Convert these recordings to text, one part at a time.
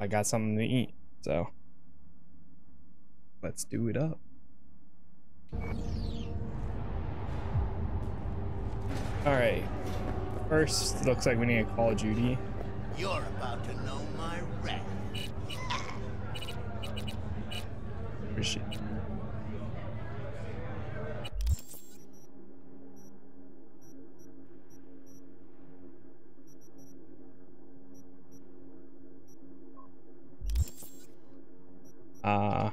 I got something to eat. So let's do it up. All right. First, looks like we need a Call of Duty. You're about to know my wrath. Appreciate it. Uh,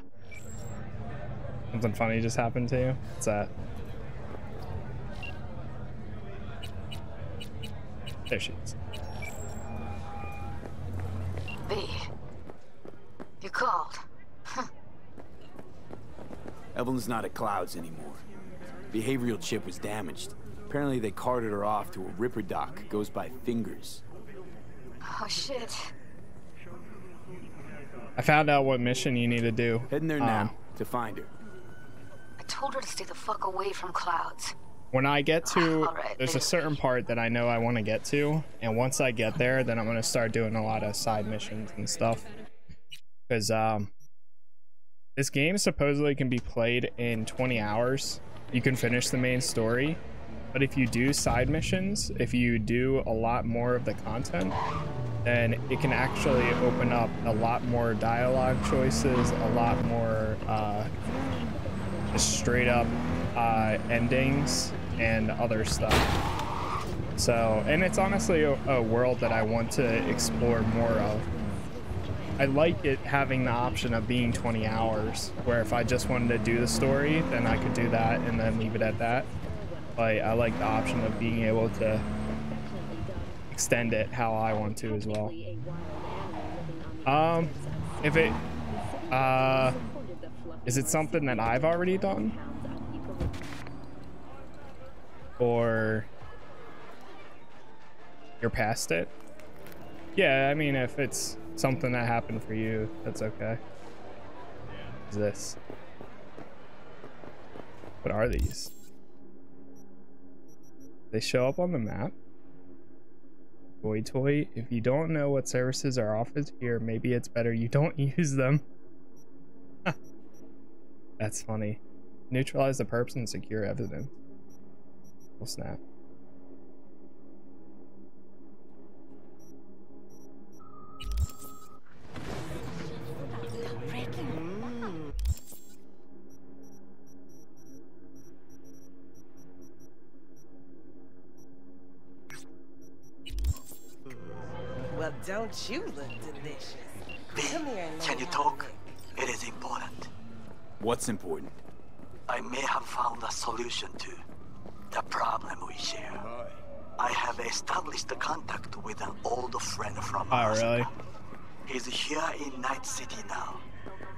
something funny just happened to you? What's that? There she is. V. You called. Evelyn's not at Clouds anymore. Behavioral chip was damaged. Apparently they carted her off to a Ripperdoc. Goes by Fingers. Oh shit. I found out what mission you need to do. Heading there Um, now to find her. I told her to stay the fuck away from clouds. When I get to, All right, there's a certain part that I know I want to get to, and once I get there, then I'm gonna start doing a lot of side missions and stuff. Because um, this game supposedly can be played in 20 hours. You can finish the main story, but if you do side missions, if you do a lot more of the content, then it can actually open up a lot more dialogue choices, a lot more uh, straight up uh, endings and other stuff. So, and it's honestly a, a world that I want to explore more of. I like it having the option of being 20 hours, where if I just wanted to do the story, then I could do that and then leave it at that. But I like the option of being able to extend it how I want to as well. Um, if it, uh, is it something that I've already done? Or you're past it? Yeah, I mean, if it's something that happened for you, that's okay. Is this? What are these? They show up on the map. Boy toy, if you don't know what services are offered here, maybe it's better you don't use them. That's funny. Neutralize the perps and secure evidence. Well, snap. Don't you look delicious? Come here and Can you talk? have It is important. What's important? I may have found a solution to the problem we share. Oh, I have established a contact with an old friend from Oh, Alaska. really? He's here in Night City now.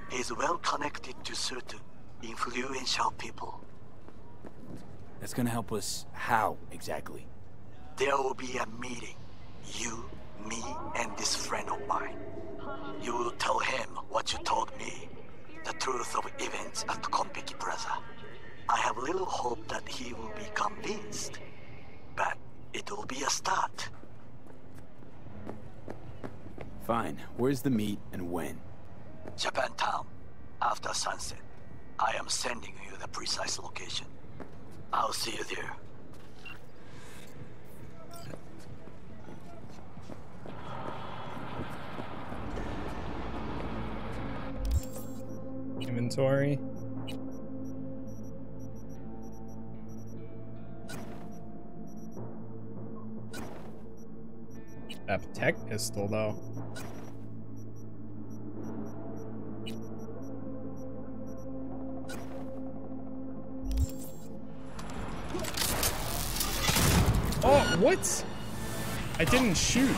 He's well connected to certain influential people. That's gonna help us how exactly? There will be a meeting. You, me, and this friend of mine. You will tell him what you told me. The truth of events at Konpeki Plaza. I have little hope that he will be convinced. But it will be a start. Fine. Where's the meet and when? Japantown, after sunset. I am sending you the precise location. I'll see you there. Inventory. That tech pistol though. Oh, what? I didn't shoot.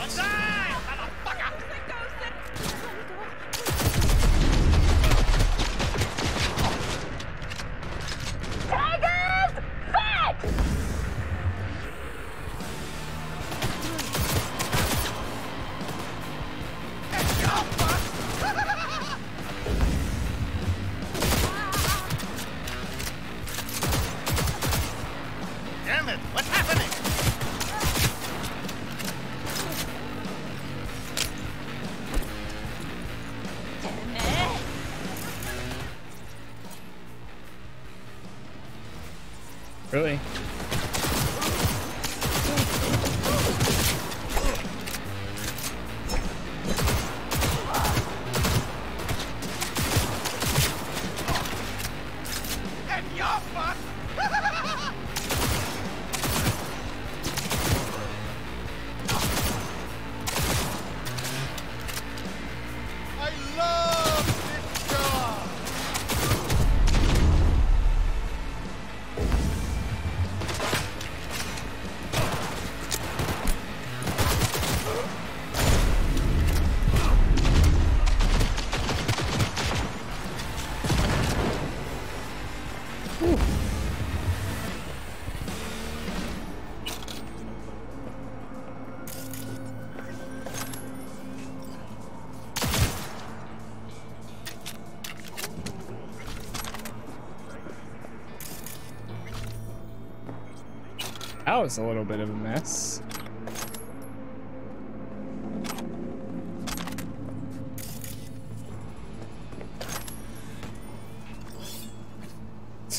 That was a little bit of a mess.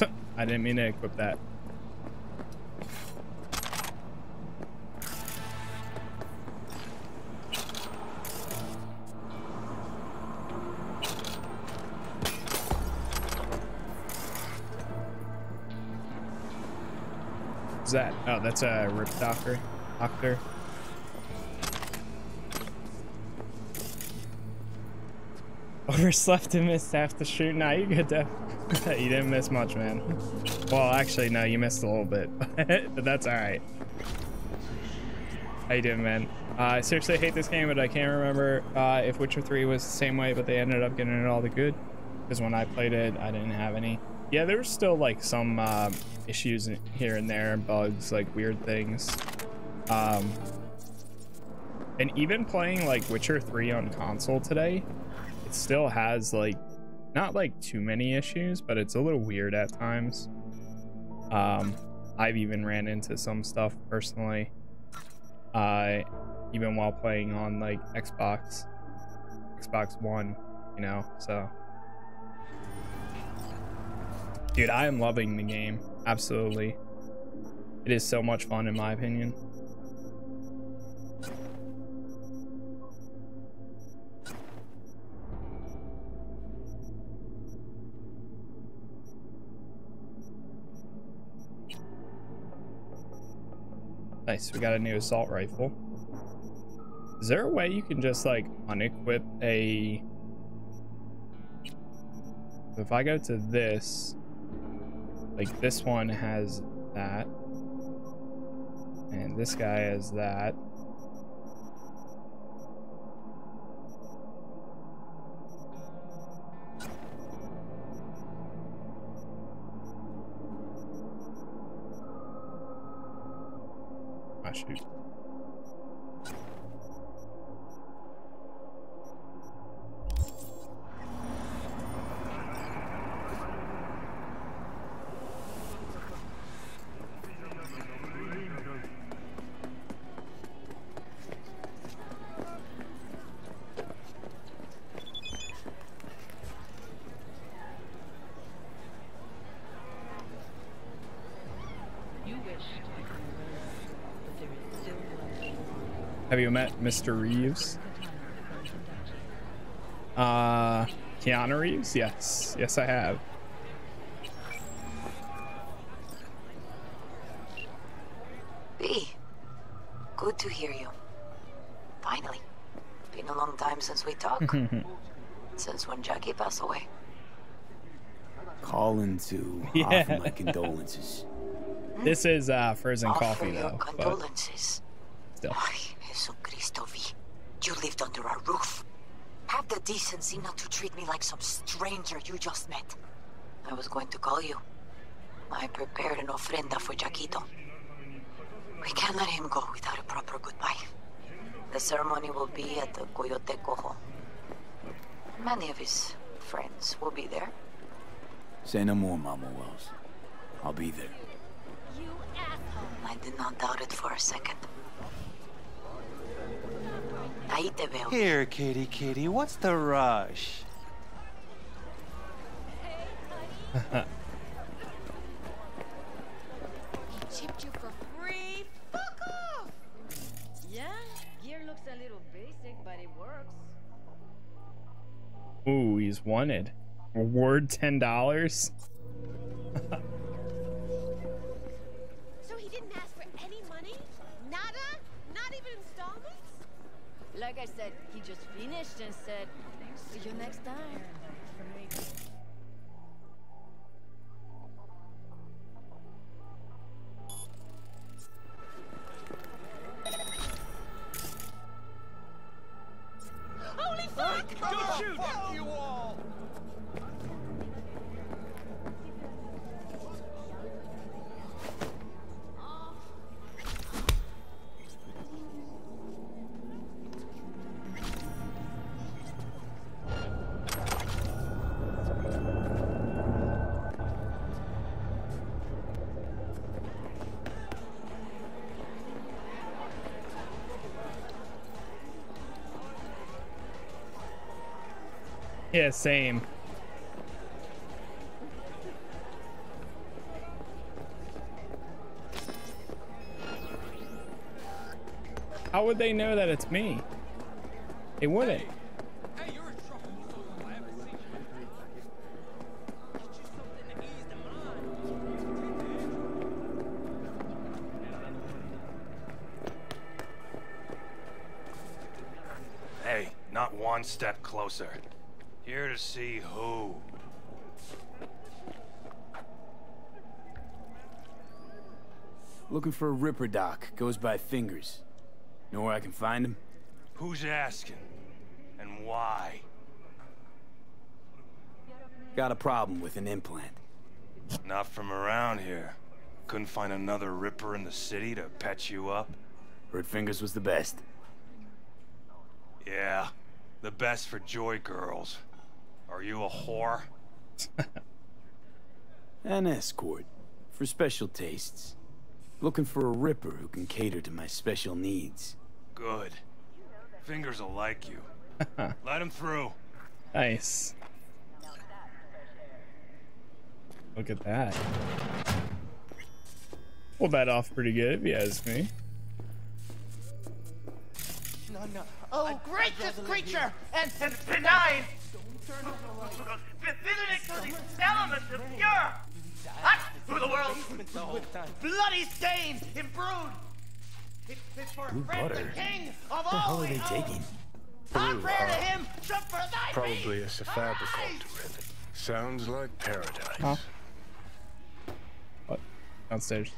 I didn't mean to equip that. That? Oh, that's a rip doctor. Doctor. Overslept and missed half the shoot. Nah, you good though. you didn't miss much, man. Well, actually, no, you missed a little bit, but that's all right. How you doing, man? Uh, I seriously hate this game, but I can't remember uh, if Witcher 3 was the same way, but they ended up getting it all the good. Because when I played it, I didn't have any. Yeah, there was still like some uh, issues here and there, bugs, like weird things. Um, and even playing like Witcher 3 on console today, it still has like not like too many issues, but it's a little weird at times. Um, I've even ran into some stuff personally. Uh, even while playing on like Xbox, Xbox One, you know. So, dude, I am loving the game. Absolutely, it is so much fun in my opinion. Nice, we got a new assault rifle. Is there a way you can just like unequip a... If I go to this, like this one has that. And this guy has that. Ah, shoot. You met Mr. Reeves? Uh, Keanu Reeves? Yes. Yes, I have. V. Good to hear you. Finally. Been a long time since we talked. since when Jackie passed away. Calling to Yeah. offer my condolences. This is uh, frozen Offer coffee, though. Condolences. still. Ay, Jesucristo V. Under our roof. Have the decency not to treat me like some stranger you just met. I was going to call you. I prepared an ofrenda for Jaquito. We can't let him go without a proper goodbye. The ceremony will be at the Coyote Cojo. Many of his friends will be there. Say no more, Mama Wells. I'll be there. You asshole! I did not doubt it for a second. Ahí te veo. Here, kitty, kitty, what's the rush? He chipped you for free. Fuck off! Yeah, gear looks a little basic, but it works. Ooh, he's wanted. Reward ten dollars. I said, he just finished and said, see you next time. Holy fuck! Don't shoot! Fuck you all! Yeah, same. How would they know that it's me? They wouldn't. Hey, mind. Hey, not one step closer. Here to see who. Looking for a Ripper Doc. Goes by Fingers. Know where I can find him? Who's asking? And why? Got a problem with an implant. Not from around here. Couldn't find another Ripper in the city to patch you up? Heard Fingers was the best. Yeah, the best for joy girls. Are you a whore? An escort. For special tastes. Looking for a Ripper who can cater to my special needs. Good. Fingers will like you. Let him through. Nice. Look at that. Pulled that off pretty good, if you ask me. No, no. Oh, gracious creature! And, and benign! Visiting to the elements of pure! Hot through the world! Bloody stained, imbrued! It is for Blue friend butter? the king of What the all hell are we they own. taking? Our Blue, prayer to huh? him shall for thy Probably be. a Cephalopods ultimate. Sounds like paradise. Huh? What? Downstairs.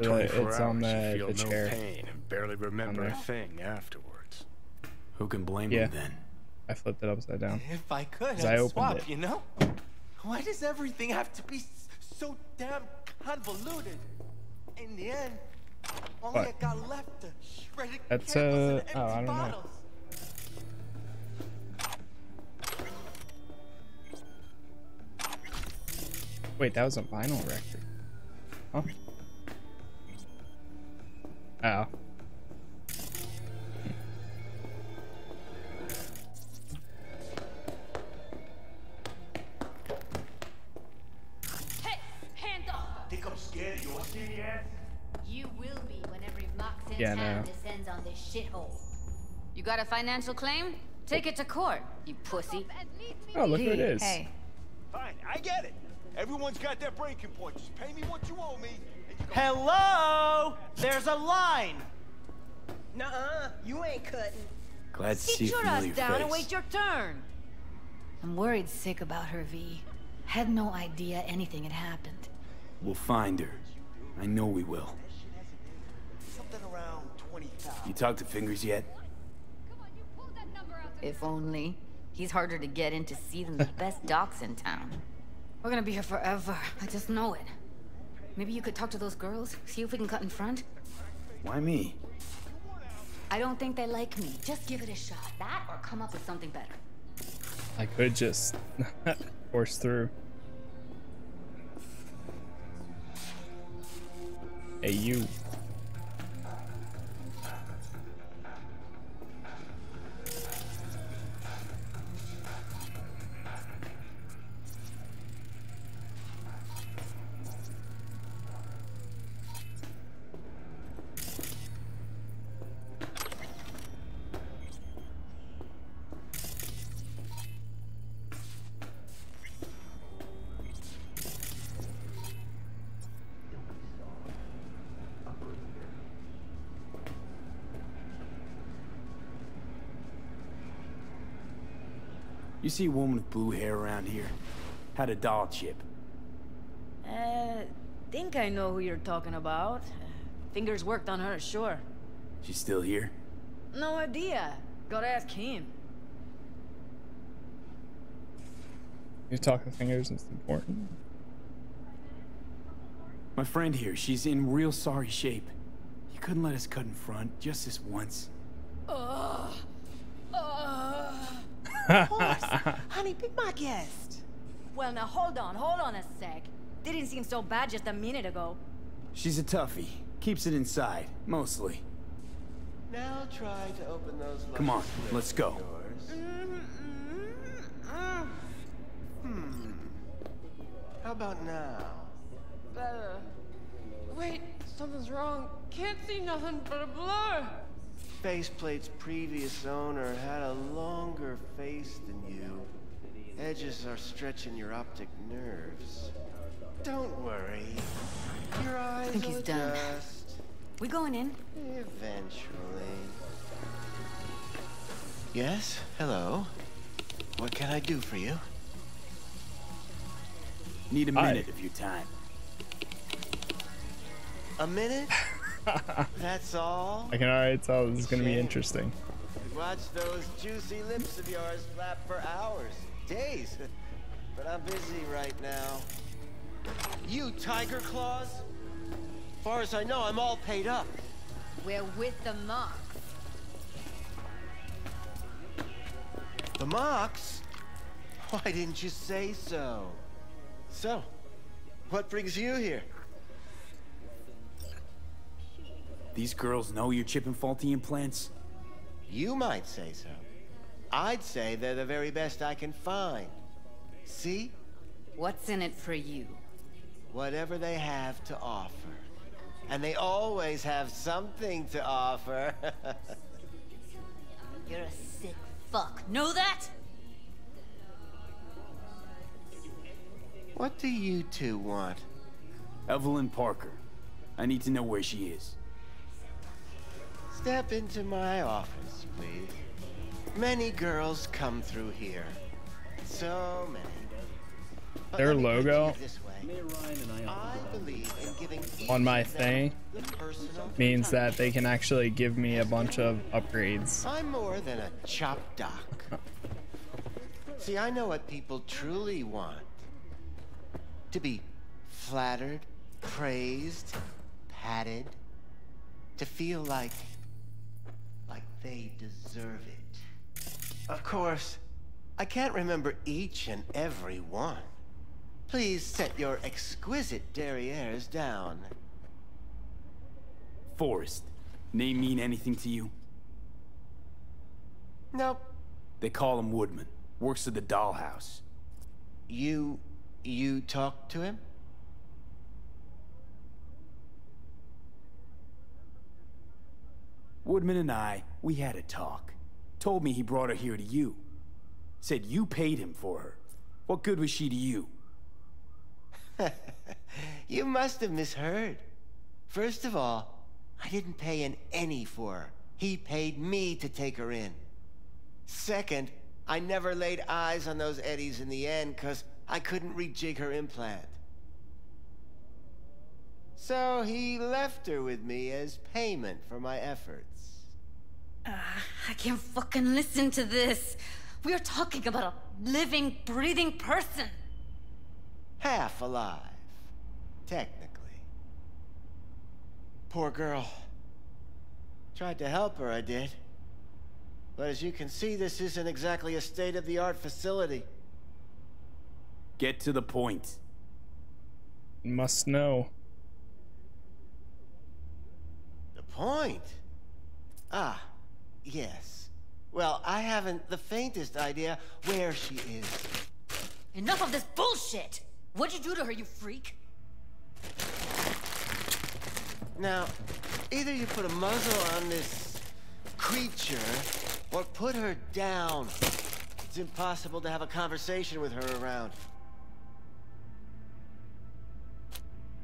Uh, 24 it's hours, on you the, feel the no chair. pain and barely remember a there. thing afterwards. Who can blame Yeah. him then? I flipped it upside down. If I could, I'd I swap, it. you know? Why does everything have to be so damn convoluted? In the end, only What? I got left to shredded That's, uh, oh, I don't know. bottles. Wait, that was a vinyl record. Huh? Oh. Off! Think I'm you skinny ass? You will be when every Moxon Yeah, I town know. descends on this shithole. You got a financial claim? Take it to court, you pussy. Oh, look who it is. Hey, Fine, I get it. Everyone's got their breaking point. Just pay me what you owe me. you Hello? There's a line. Nuh-uh, you ain't cutting. Glad to see sit a your ass familiar down and wait your turn. I'm worried sick about her, V. Had no idea anything had happened. We'll find her. I know we will. Something around 20,000. You talked to Fingers yet? If only. He's harder to get in to see than the best docs in town. We're gonna be here forever. I just know it. Maybe you could talk to those girls, see if we can cut in front. Why me? I don't think they like me. Just give it a shot. That or come up with something better. I could just force through. Hey, you. You see a woman with blue hair around here? Had a doll chip. Uh, think I know who you're talking about. Fingers worked on her, sure. She's still here? No idea. Gotta ask him. You're talking fingers it's important. My friend here, she's in real sorry shape. You couldn't let us cut in front, just this once. Ugh. Ugh. Horse, honey, be my guest. Well, now hold on, hold on a sec. Didn't seem so bad just a minute ago. She's a toughie. Keeps it inside, mostly. Now try to open those. Come on, let's of go. yours. Hmm. How about now? Better. Wait, something's wrong. Can't see nothing but a blur. Faceplate's previous owner had a longer face than you. Edges are stretching your optic nerves. Don't worry. Your eyes think will he's done. adjust We going in? eventually. Yes? Hello? What can I do for you? Need a Hi. minute of your time. A minute? That's all? I can already tell this is gonna be interesting. Watch those juicy lips of yours flap for hours, days. But I'm busy right now. You Tyger Claws? Far as I know, I'm all paid up. We're with the Mox. The Mox? Why didn't you say so? So, what brings you here? These girls know you're chipping faulty implants? You might say so. I'd say they're the very best I can find. See? What's in it for you? Whatever they have to offer. And they always have something to offer. You're a sick fuck. Know that? what do you two want? Evelyn Parker. I need to know where she is. Step into my office, please. Many girls come through here. So many. But Their let me put it to you logo. I believe in giving on my thing means that they can actually give me a bunch of upgrades. I'm more than a chop doc. See, I know what people truly want. To be flattered, praised, patted. To feel like... they deserve it. Of course, I can't remember each and every one. Please set your exquisite derrieres down. Forrest. Name mean anything to you? Nope. They call him Woodman. Works at the dollhouse. You... you talked to him? Woodman and I, we had a talk. Told me he brought her here to you. Said you paid him for her. What good was she to you? You must have misheard. First of all, I didn't pay an any for her. He paid me to take her in. Second, I never laid eyes on those eddies in the end because I couldn't rejig her implant. So he left her with me as payment for my efforts. I can't fucking listen to this. We are talking about a living, breathing person. Half alive, technically. Poor girl. Tried to help her, I did. But as you can see, this isn't exactly a state-of-the-art facility. Get to the point. Must know. The point? Ah, yes. Well, I haven't the faintest idea where she is. Enough of this bullshit! What'd you do to her, you freak? Now, either you put a muzzle on this creature, or put her down. It's impossible to have a conversation with her around.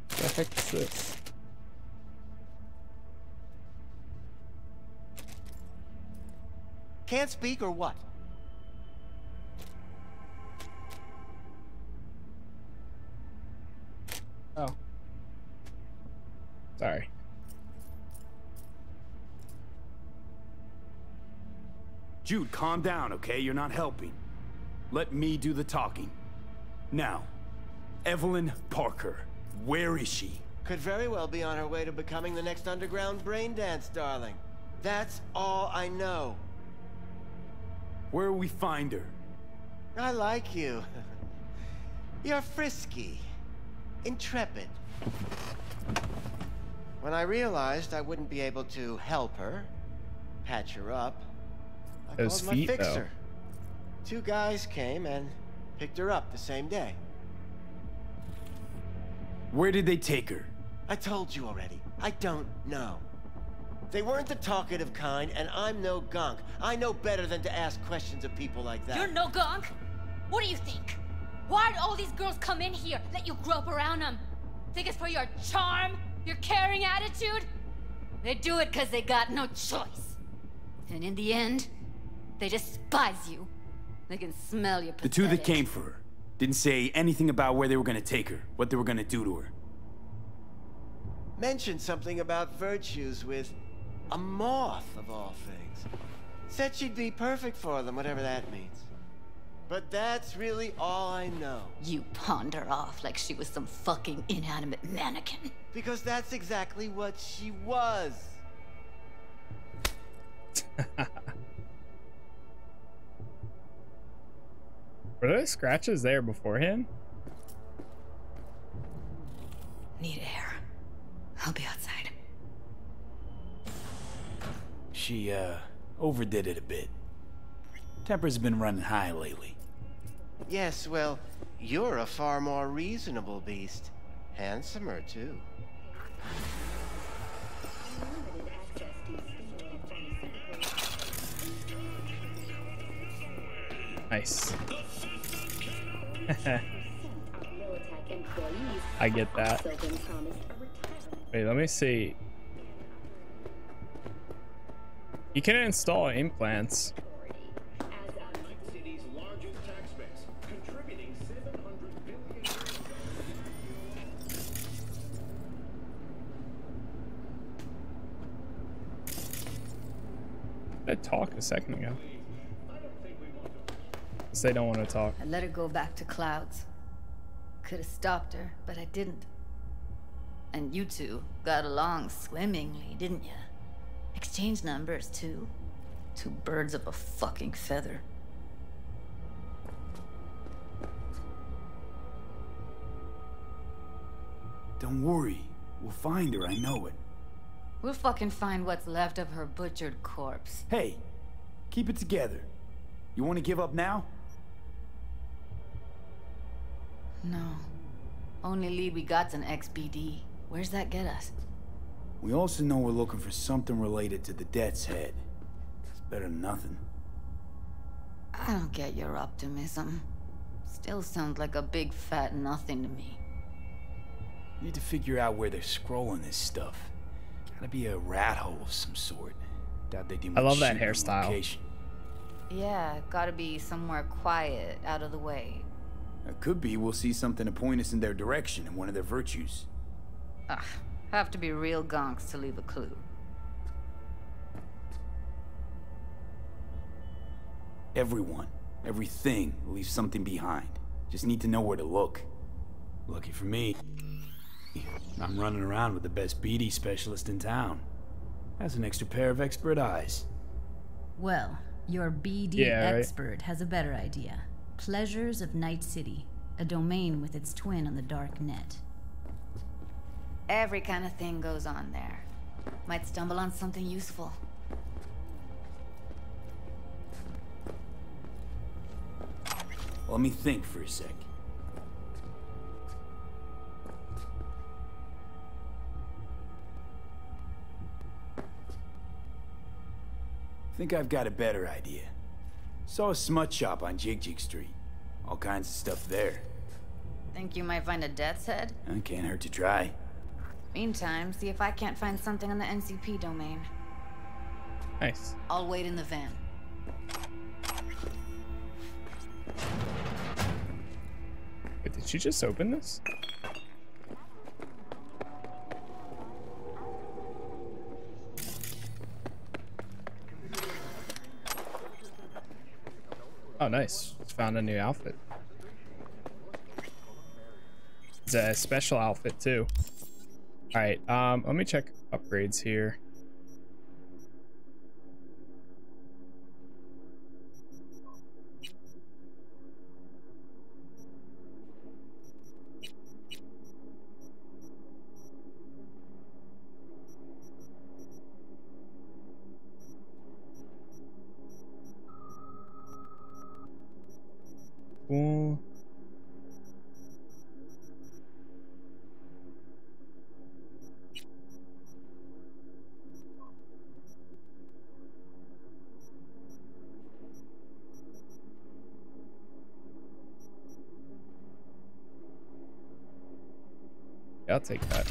The heck's this? Can't speak or what? Oh. Sorry. Judy, calm down, okay? You're not helping. Let me do the talking. Now, Evelyn Parker, where is she? Could very well be on her way to becoming the next underground brain dance, darling. That's all I know. Where will we find her? I like you. You're frisky, intrepid. When I realized I wouldn't be able to help her, patch her up, I Those called feet, my though. fixer. Two guys came and picked her up the same day. Where did they take her? I told you already. I don't know. They weren't the talkative kind, and I'm no gonk. I know better than to ask questions of people like that. You're no gonk. What do you think? Why'd all these girls come in here, let you grope around them? Think it's for your charm? Your caring attitude? They do it because they got no choice. And in the end, they despise you. They can smell your The two that came for her didn't say anything about where they were gonna take her, what they were gonna do to her. Mentioned something about virtues with a moth, of all things. Said she'd be perfect for them, whatever that means. But that's really all I know. You pawned her off like she was some fucking inanimate mannequin. Because that's exactly what she was. Were those scratches there beforehand? Need air. I'll be outside. She, uh, overdid it a bit. Temper's been running high lately. Yes, well, you're a far more reasonable beast. Handsomer, too. Nice. I get that. Wait, let me see. You can install implants. I talked a second ago. They don't want to talk. I let her go back to clouds. Could have stopped her, but I didn't. And you two got along swimmingly, didn't you? Exchanged numbers, too. Two birds of a fucking feather. Don't worry. We'll find her, I know it. We'll fucking find what's left of her butchered corpse. Hey, keep it together. You want to give up now? No. Only lead we got's an XBD. Where's that get us? We also know we're looking for something related to the Death's Head. It's better than nothing. I don't get your optimism. Still sounds like a big fat nothing to me. Need to figure out where they're scrolling this stuff. Gotta be a rat hole of some sort. Doubt they do I love that hairstyle. location. Yeah, gotta be somewhere quiet, out of the way. It could be we'll see something to point us in their direction and one of their virtues. Ugh, have to be real gonks to leave a clue. Everyone, everything leaves something behind. Just need to know where to look. Lucky for me, I'm running around with the best BD specialist in town. Has an extra pair of expert eyes. Well, your BD Yeah, right. expert has a better idea. Pleasures of Night City, a domain with its twin on the dark net. Every kind of thing goes on there. Might stumble on something useful. Let me think for a sec. Think I've got a better idea. Saw a smut shop on Jig Jig Street. All kinds of stuff there. Think you might find a death's head? Uh, can't hurt to try. Meantime, see if I can't find something on the NCP domain. Nice. I'll wait in the van. Wait, did she just open this? Oh, nice. Found a new outfit. It's a special outfit, too. All right, um, let me check upgrades here. Take that.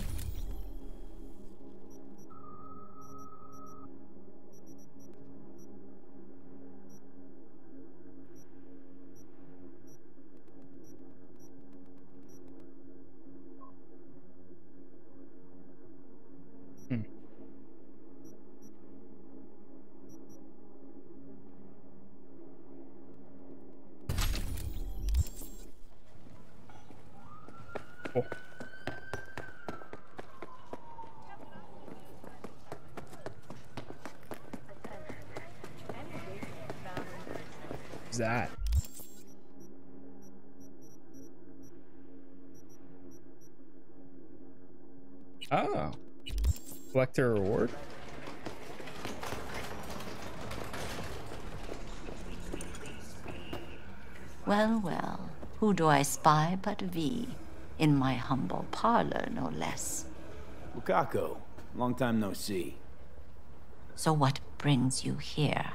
Collect a reward? Well, well, who do I spy but V? In my humble parlor, no less. Wakako, long time no see. So what brings you here?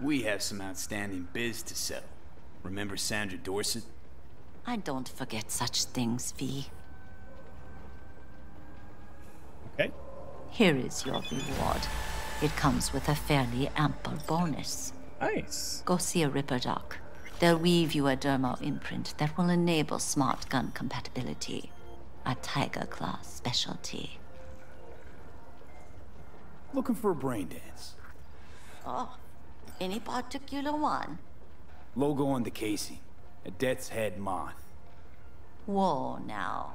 We have some outstanding biz to settle. Remember Sandra Dorset? I don't forget such things, V. Okay. Here is your reward. It comes with a fairly ample bonus. Nice. Go see a Ripper Doc. They'll weave you a dermo imprint that will enable smart gun compatibility. A Tyger Claw specialty. Looking for a brain dance. Oh, any particular one? Logo on the casing. A death's head moth. Whoa, now.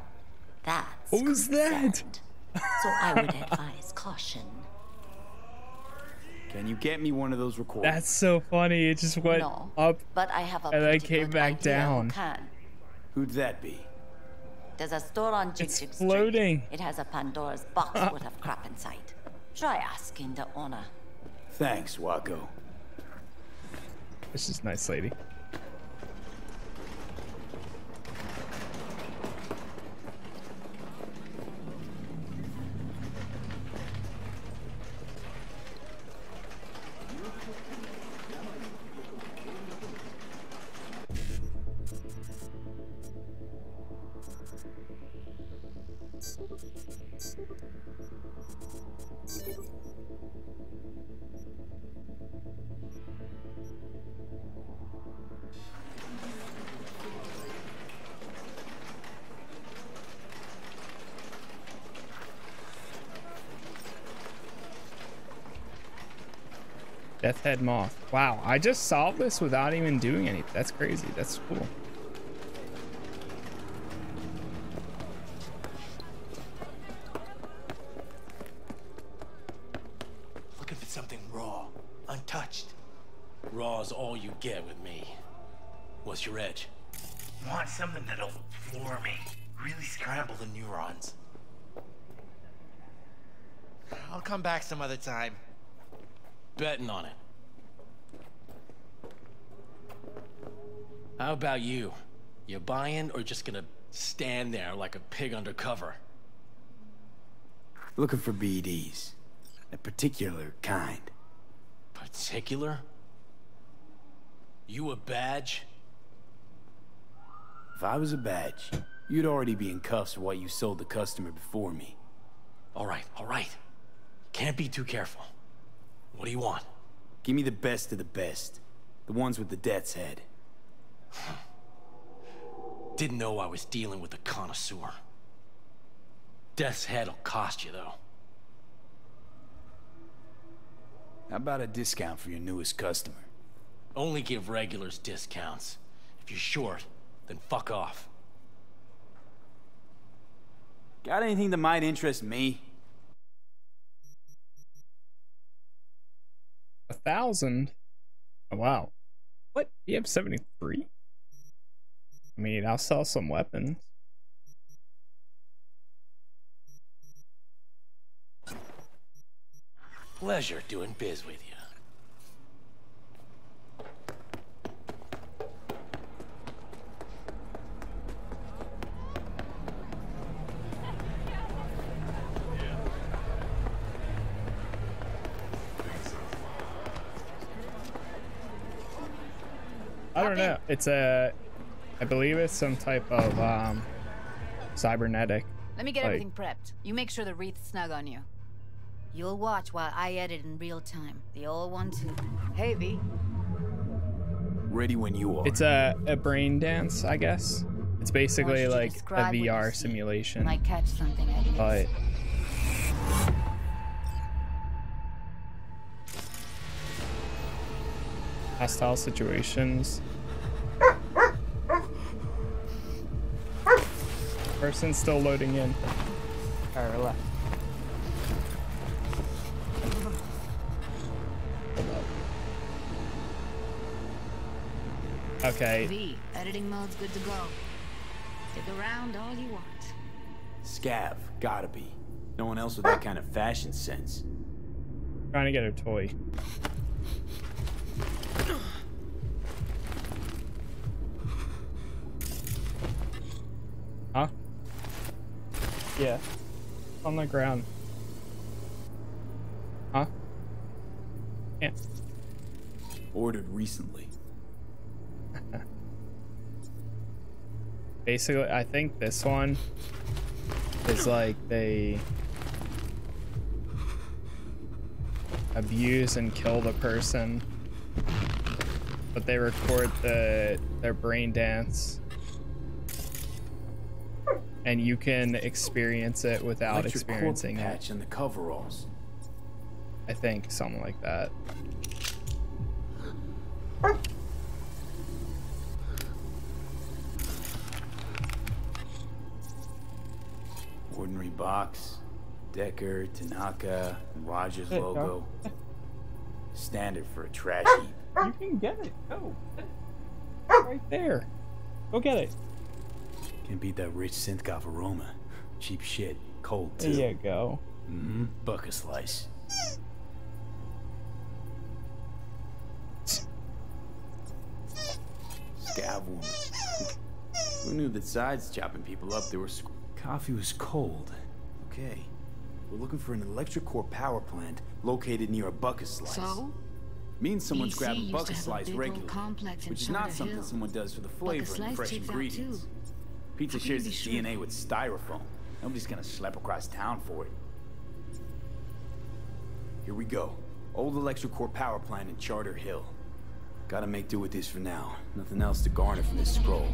That's Who's that? So I would advise caution. Can you get me one of those recordings? That's so funny. It just went No, up But I have a and then pretty came back idea who down. Can. Who'd that be? There's a store on Jig It's Jig Street. floating. It has a Pandora's box worth of crap inside. Try asking the owner. Thanks, Wako. This is nice lady. Death Head Moth. Wow, I just solved this without even doing anything. That's crazy. That's cool. Looking for something raw, untouched. Raw is all you get with me. What's your edge? Want something that'll floor me. Really scramble the neurons. I'll come back some other time. Betting on it. How about you? You buying or just gonna stand there like a pig undercover? Looking for BDs. A particular kind. Particular? You a badge? If I was a badge, you'd already be in cuffs for what you sold the customer before me. All right, all right. Can't be too careful. What do you want? Give me the best of the best. The ones with the death's head. Didn't know I was dealing with a connoisseur. Death's head'll cost you, though. How about a discount for your newest customer? Only give regulars discounts. If you're short, then fuck off. Got anything that might interest me? A thousand? Oh, wow. What? You have 73? I mean, I'll sell some weapons. Pleasure doing biz with you. I don't know. It's a, I believe it's some type of um, cybernetic. Let me get like- everything prepped. You make sure the wreath's snug on you. You'll watch while I edit in real time. The old one too. Hey, V. Ready when you are. It's a, a brain dance, I guess. It's basically like a describe what you VR simulation. Might catch something I But hostile situations. Person's still loading in. Alright, relax. Okay, V, editing mode's good to go. Stick around all you want. Scav, gotta be. No one else with that kind of fashion sense. trying to get a toy. Yeah. On the ground. Huh? Yeah. Ordered recently. Basically, I think this one is like they abuse and kill the person, but they record the their brain dance, and you can experience it without Electric corp experiencing it. patch and the coveralls. I think something like that. Ordinary box. Decker, Tanaka, and Rogers Hey, logo. Standard for a trash ah! heap. You can get it. Go. Right there. Go get it. Can beat that rich Synthgov aroma. Cheap shit. Cold too. There too. you go. Mm-hmm. Buck a slice. Scav woman. Who knew that sides chopping people up they were Coffee was cold. Okay. We're looking for an Electric Corp power plant located near a Buck a slice. So? Means someone's DC grabbing bucket to have a slice regularly. Which is not something Hill. someone does for the flavor and fresh checks out, ingredients. Pizza How can you shares its sure? DNA with styrofoam. Nobody's gonna schlep across town for it. Here we go. Old Electric Corp power plant in Charter Hill. Gotta make do with this for now. Nothing else to garner from this scroll.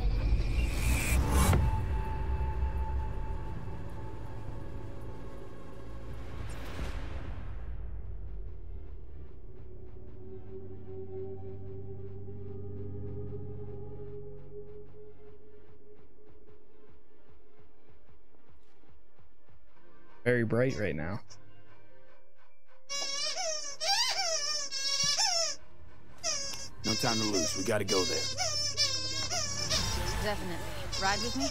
Very bright right now. No time to lose. We gotta go there. Definitely. Ride with me?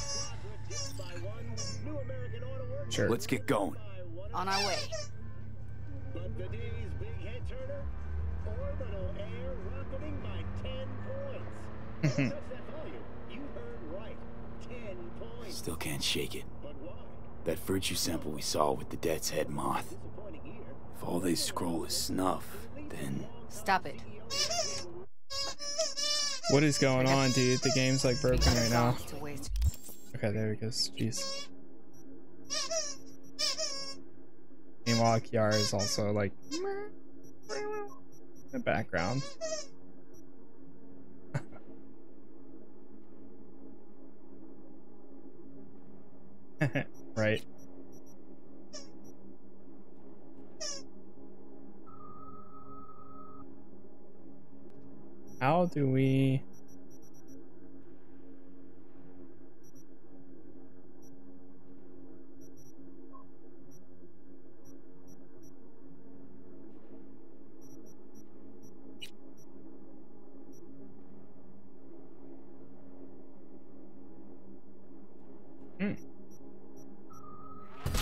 Sure. Let's get going. On our way. But the day's big head turner? Orbital air rocketing by 10 points. Touch that volume. You heard right. 10 points. Still can't shake it. That virtue sample we saw with the Death's Head moth. If all they scroll is snuff, then Stop it. What is going on, dude? The game's like broken right now. Okay, there it goes. Jeez. Meanwhile, Kiara is also like in the background. right? How do we...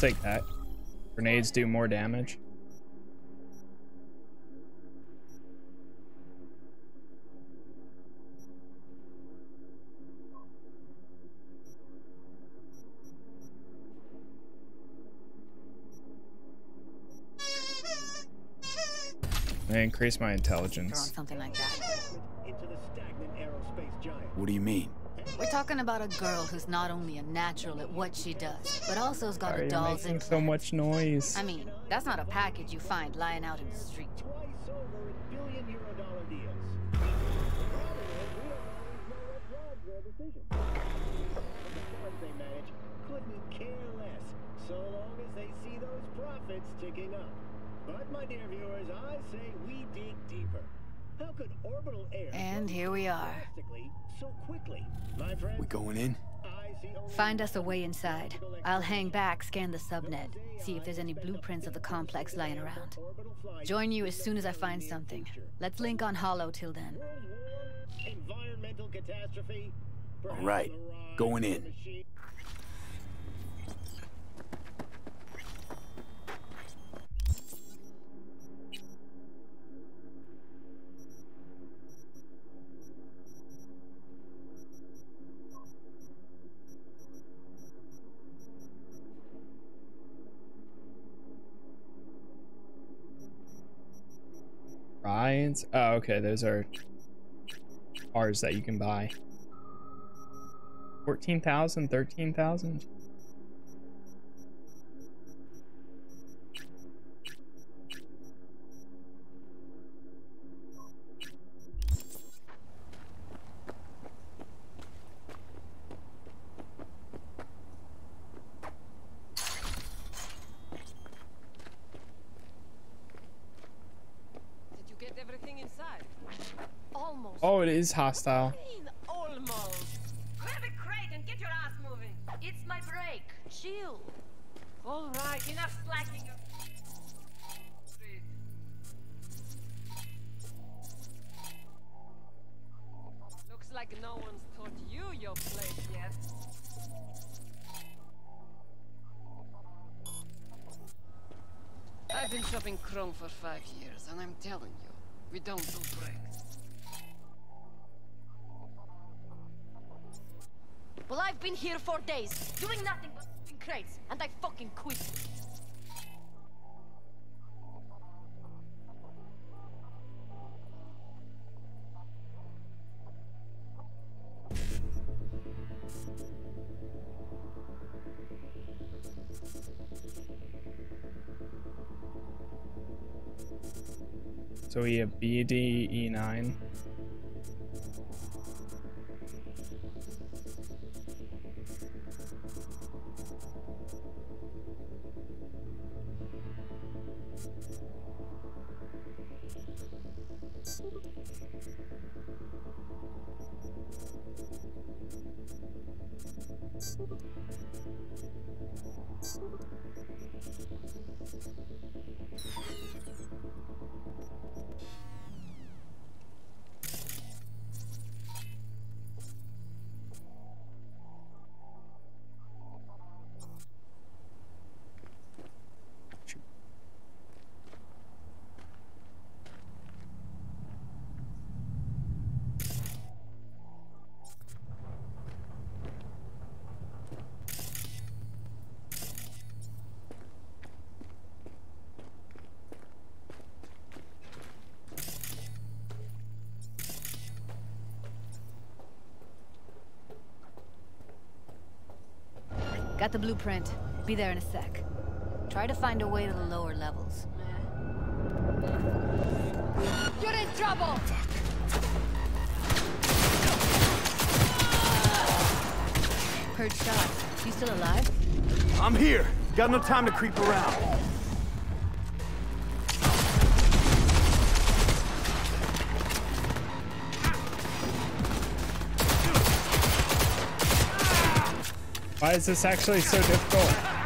Take that. Grenades do more damage. I increase my intelligence. something like that. Into the stagnant aerospace giant. What do you mean? We're talking about a girl who's not only a natural at what she does, but also has got Why are a you doll's making so much noise? I mean, that's not a package you find lying out in the street. Twice over in billion euro dollar deals. The problem is we don't always know what drives their decisions. The funds they manage couldn't care less, so long as they see those profits ticking up. But my dear viewers, I say we dig deeper. How could orbital air And here we are. so quickly? We going in? I see only Find us a way inside. I'll hang back, scan the subnet, see if there's any blueprints of the complex lying around. Join you as soon as I find something. Let's link on holo till then. environmental catastrophe. All right, going in. Oh, okay. Those are cars that you can buy. 14,000, 13,000? Ass moving. It's my break. Chill. All right, enough slacking. Looks like no one's taught you your place yet. I've been shopping Chrome for five years, and I'm telling you, we don't do breaks. Well, I've been here for days, doing nothing but crates, and I fucking quit. So we have BD E9. Got the blueprint. Be there in a sec. Try to find a way to the lower levels. You're in trouble! Heard shots. You still alive? I'm here. Got no time to creep around. Why is this actually so difficult?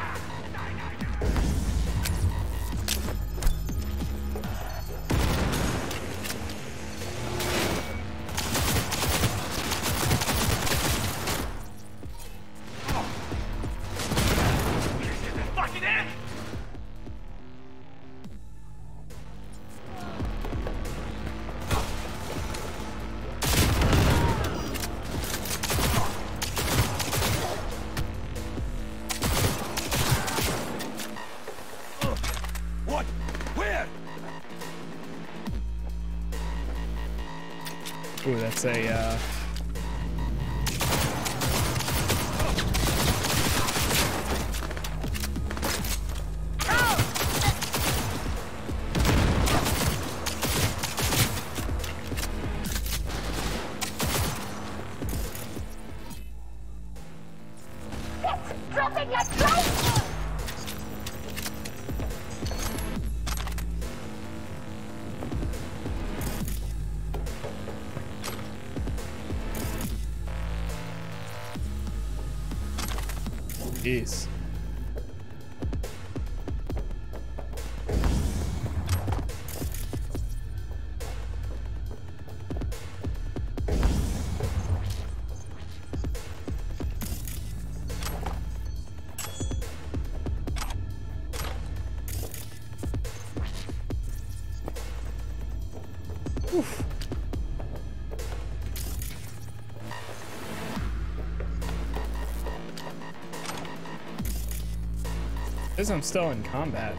Says I'm still in combat.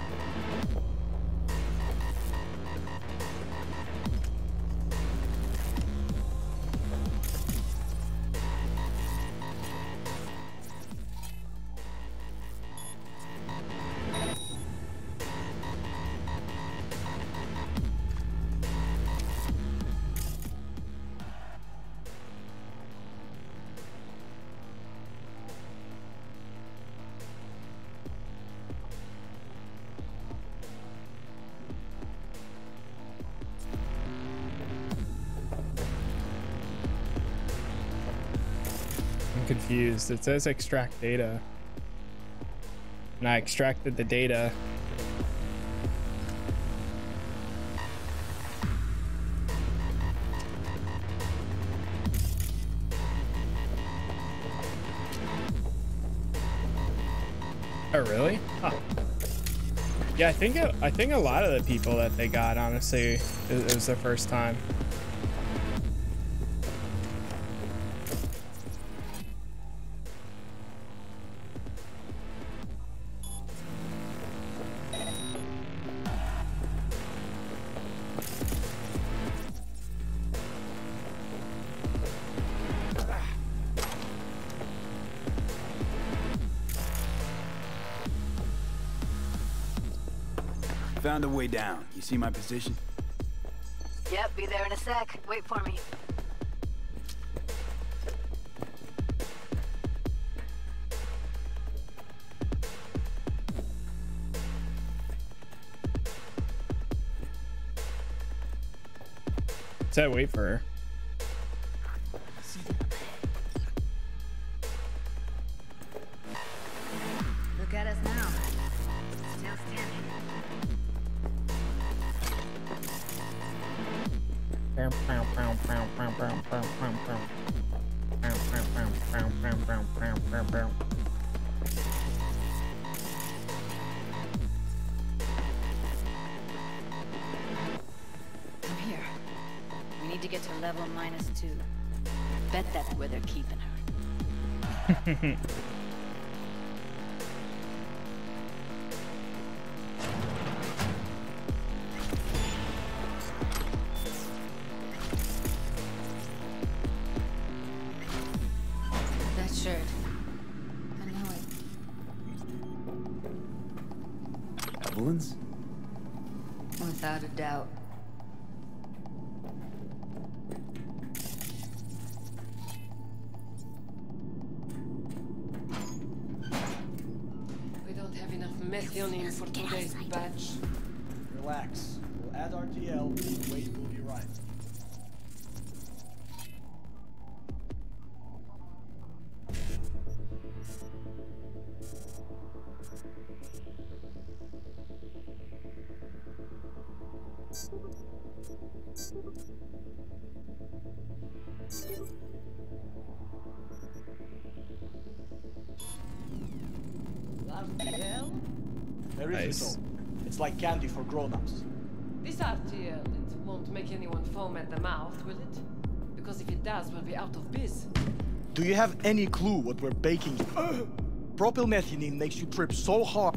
Confused. It says extract data. And I extracted the data. Oh really? Huh. Yeah, I think I think a lot of the people that they got honestly it was their first time. Found way down. You see my position? Yep, be there in a sec. Wait for me. Said wait for her. Mm-hmm. candy for grown-ups. This RTL, it won't make anyone foam at the mouth, will it? Because if it does, we'll be out of biz. Do you have any clue what we're baking? Propylmethionine makes you trip so hard.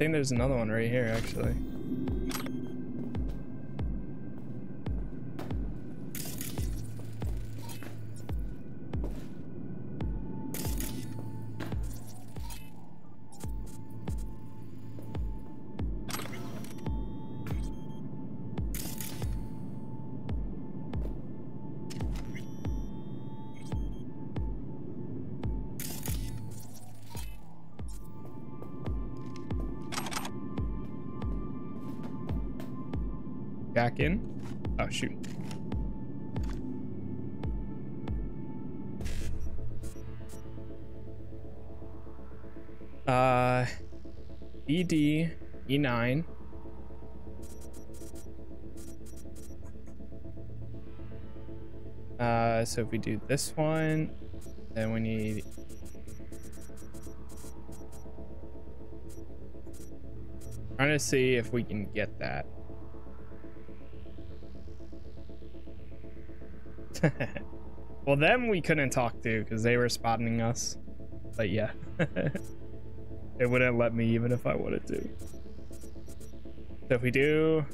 Think there's another one right here, actually. ED E9. Uh, so if we do this one, then we need trying to see if we can get that. well, them we couldn't talk to because they were spotting us. But yeah, it wouldn't let me even if I wanted to. So if we do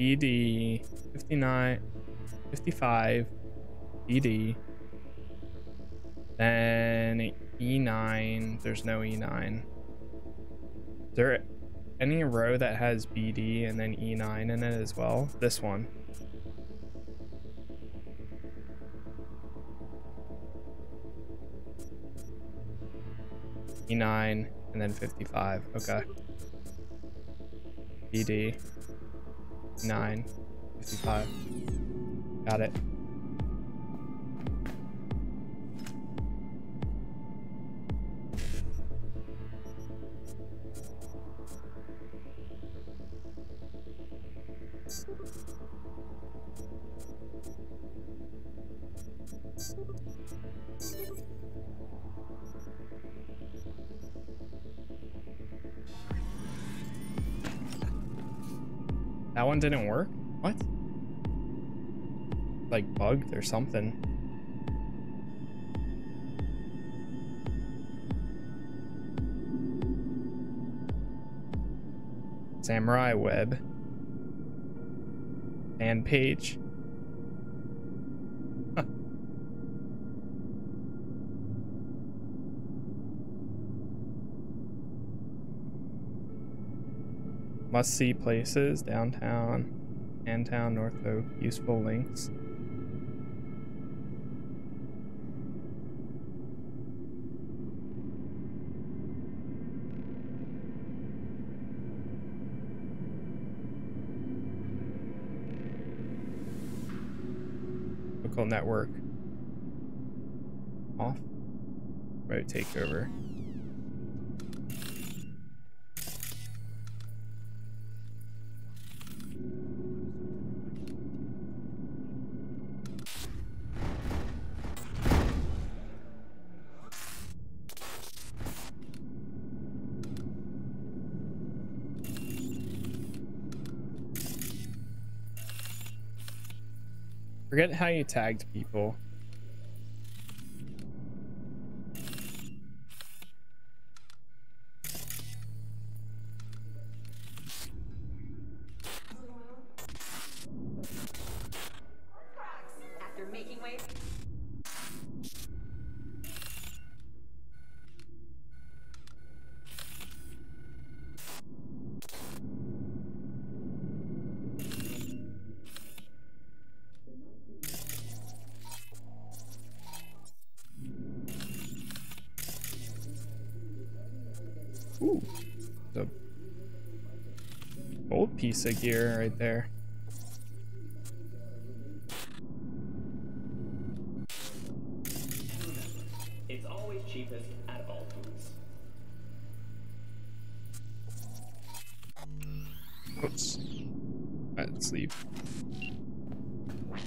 ED 59, 55, ED, then E9, there's no E9. Is there any row that has BD and then E9 in it as well? This one. E9 and then 55. Okay. BD 9 55. Got it. One didn't work? What? Like bugged or something. Samurai web. And page. Must see places, downtown, Antown, Norfolk, useful links. Local network. Off. Road takeover. Forget how you tagged people. Of gear right there. It's always cheapest at All Foods. Oops. Alright, let's leave.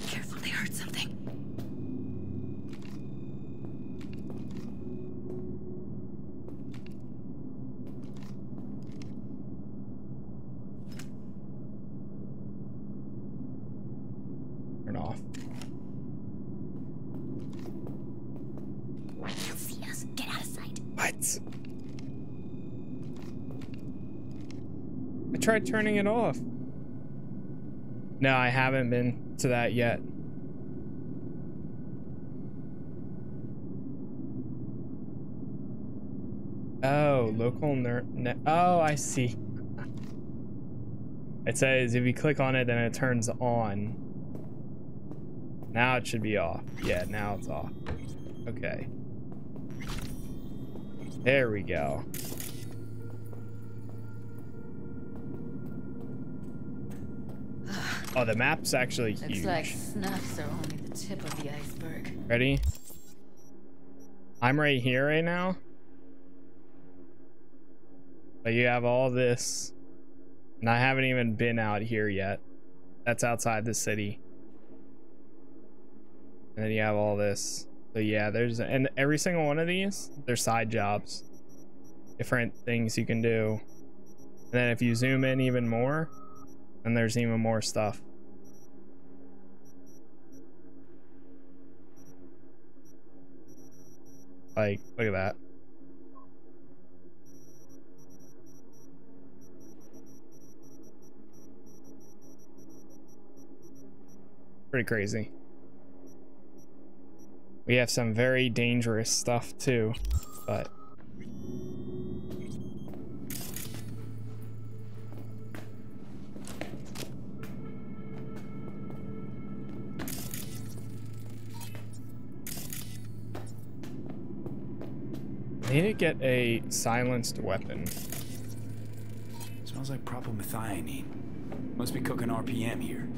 Careful, they heard something. Turn off. They'll see us. Get out of sight. What? I tried turning it off. No, I haven't been to that yet. Oh, local ner- Oh, I see. It says if you click on it, then it turns on. Now it should be off. Yeah, now it's off. Okay. There we go. Oh, the map's actually Looks huge. like snuffs are only the tip of the iceberg. Ready? I'm right here right now. But you have all this. And I haven't even been out here yet. That's outside the city. And then you have all this. So yeah, there's and every single one of these, they're side jobs. Different things you can do. And then if you zoom in even more, then there's even more stuff. Like, look at that. Pretty crazy. We have some very dangerous stuff too, but I need to get a silenced weapon. Smells like propylmethionine. Must be cooking RPM here.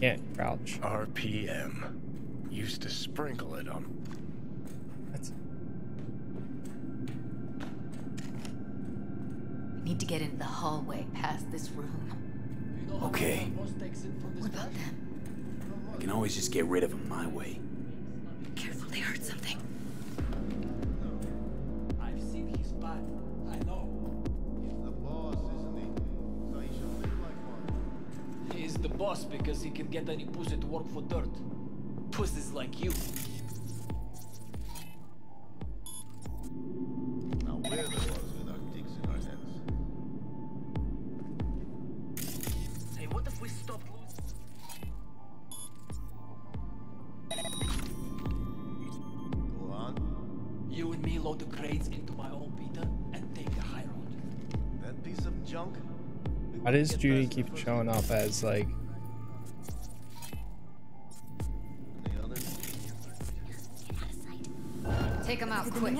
Yeah, crouch. RPM. Used to sprinkle it on. That's We need to get into the hallway past this room. Okay. What about them? I can always just get rid of them my way. Careful, they heard something. Seen his spot. I know. He's the boss, isn't he? So he should live like one. He's the boss because he can get any pussy to work for dirt. Pussies like you. Does Judy past the keep showing up as like Take them out quick.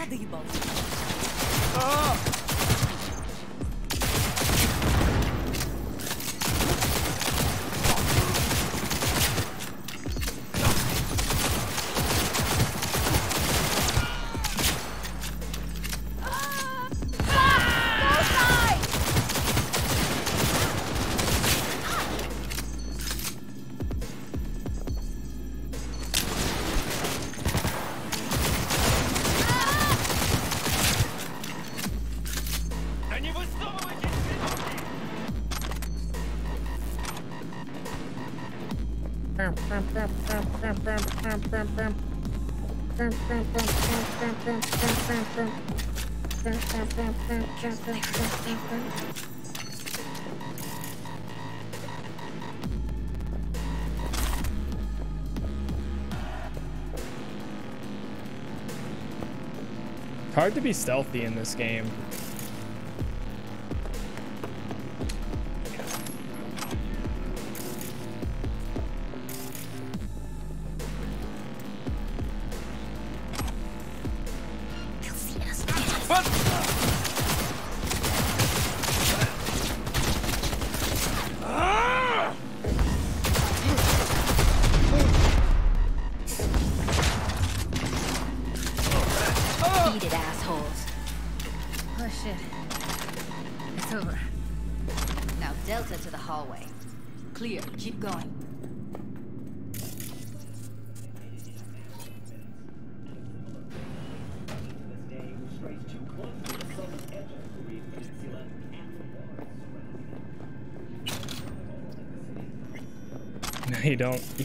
It's hard to be stealthy in this game.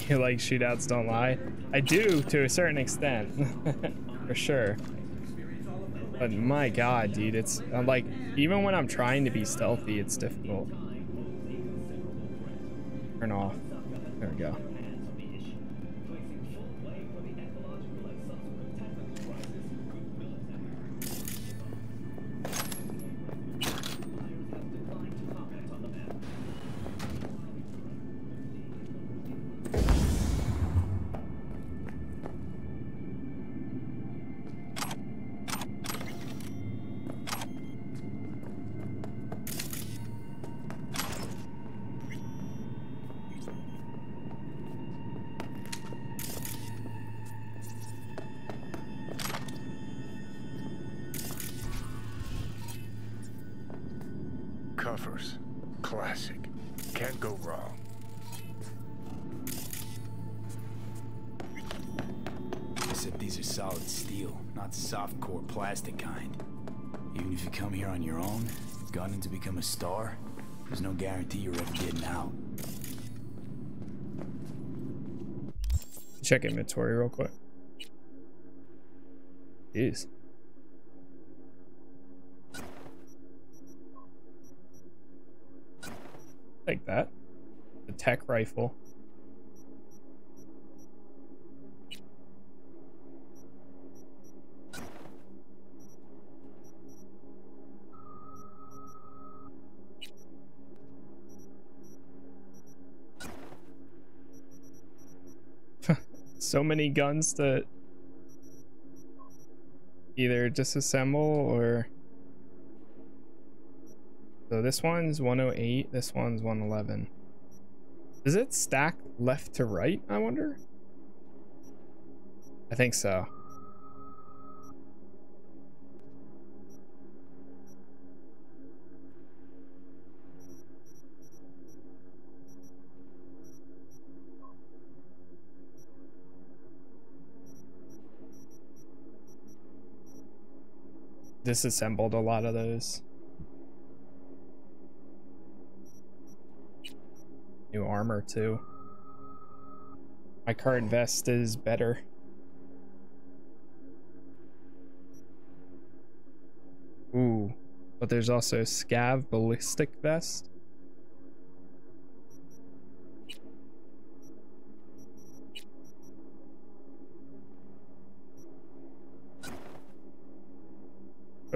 You like shootouts don't lie. I do to a certain extent, for sure. But my god, dude, it's I'm like even when I'm trying to be stealthy, it's difficult. Check inventory real quick. Jeez. Take that. The tech rifle. So many guns that either disassemble or so this one's 108 this one's 111 does it stack left to right i wonder? I think so disassembled a lot of those. New armor too. My current vest is better. Ooh, but there's also scav ballistic vest.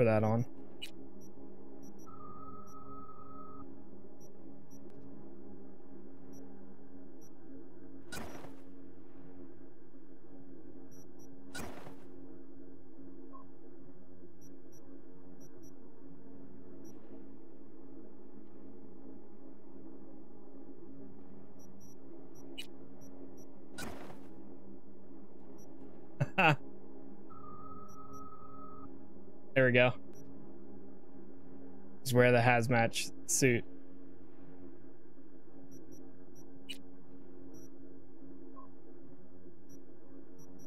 That on. Wear the hazmat suit.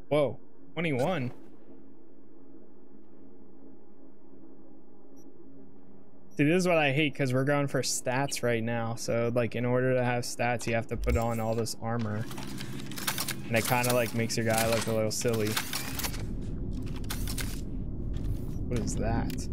Whoa, 21. See, this is what I hate because we're going for stats right now. So, like, in order to have stats, you have to put on all this armor. And it kind of, like, makes your guy look a little silly. What is that?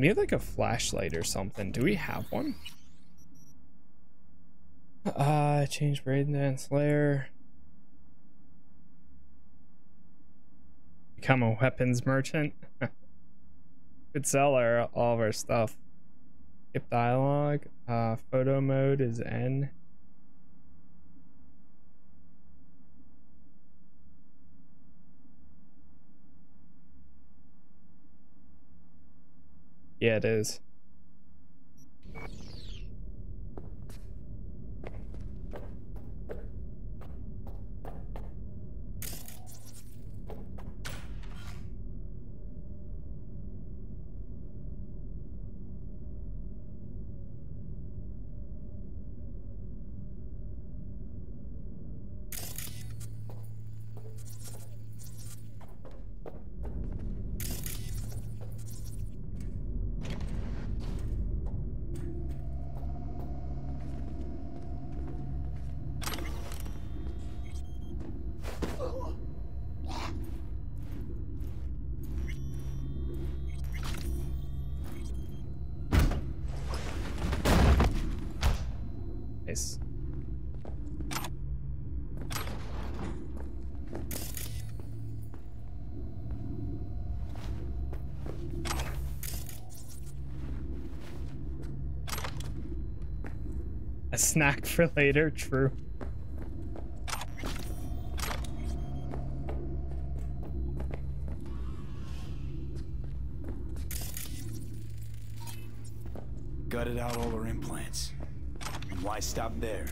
need like a flashlight or something. Do we have one? Uh, change Braden Dance Lair. Become a weapons merchant. Could sell our, all of our stuff. Skip dialogue. Uh, photo mode is N. Yeah, it is. Nice. A snack for later, true. Gutted out all her implants. And why stop there?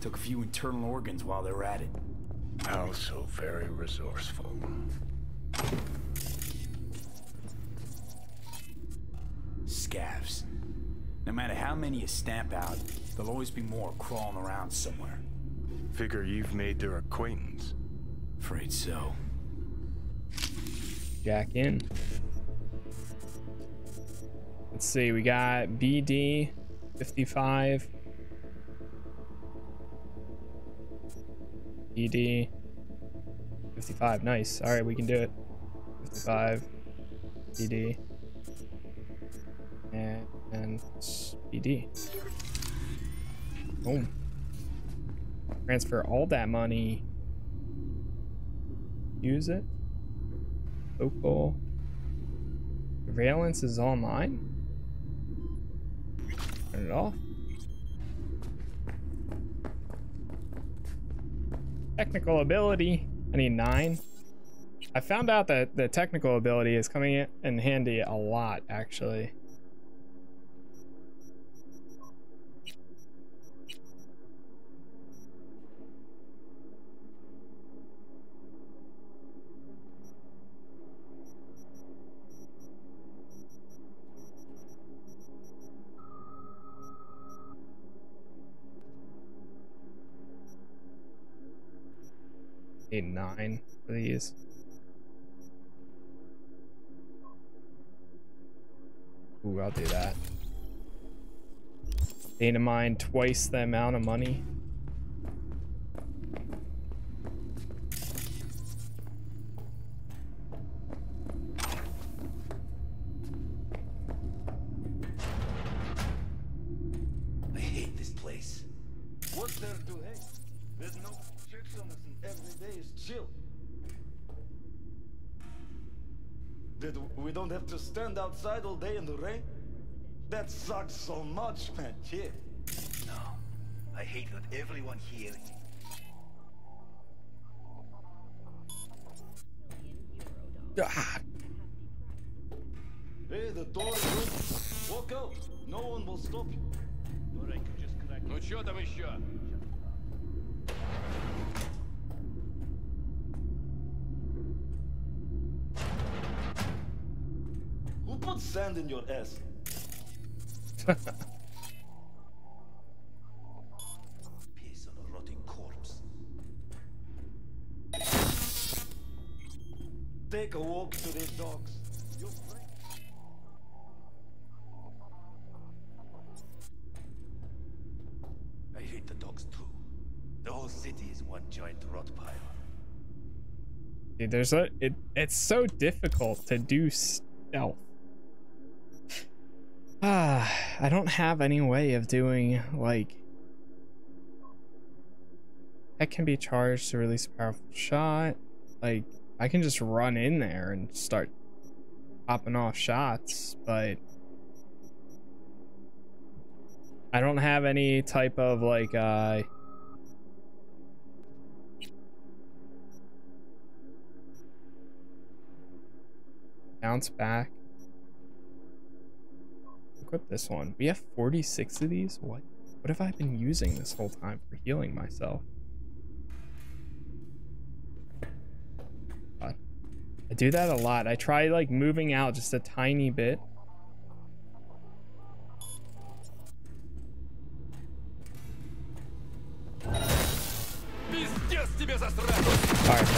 Took a few internal organs while they were at it. Also very resourceful. Scavs. No matter how many you stamp out, there'll always be more crawling around somewhere. Figure you've made their acquaintance. Afraid so. Jack in. Let's see, we got BD 55. BD 55, nice. All right, we can do it. 55 BD and, and BD. Boom. Transfer all that money. Use it. Local. Surveillance is online. Turn it off. Technical ability. I need nine. I found out that the technical ability is coming in handy a lot, actually. Need nine for these. Ooh, I'll do that. Data mine twice the amount of money. outside all day in the rain? That sucks so much, man. Yeah. No. I hate that everyone here Hey, the door is open. Walk out. No one will stop you. Ну чё там еще? Put sand in your ass? piss on a rotting corpse. Take a walk to the dogs. I hate the dogs too. The whole city is one giant rot pile. Dude, there's a it it's so difficult to do stealth. Ah, I don't have any way of doing like that can be charged to release a powerful shot. Like I can just run in there and start popping off shots, but I don't have any type of like uh bounce back. Equip this one. We have 46 of these? What? What have I been using this whole time for healing myself? God. I do that a lot. I try like moving out just a tiny bit. Alright,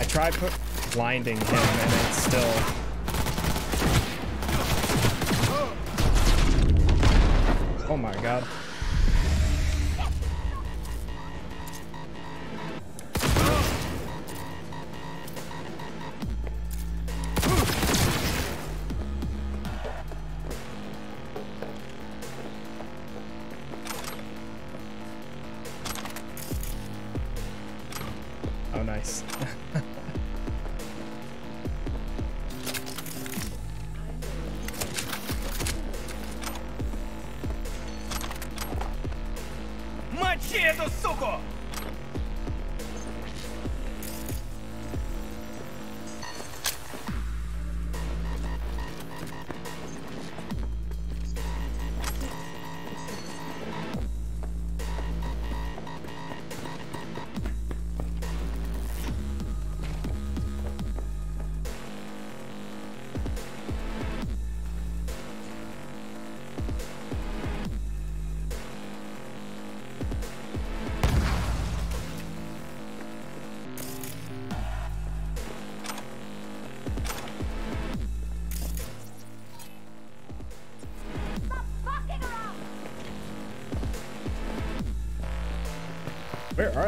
I tried put blinding him and it's still Oh my god.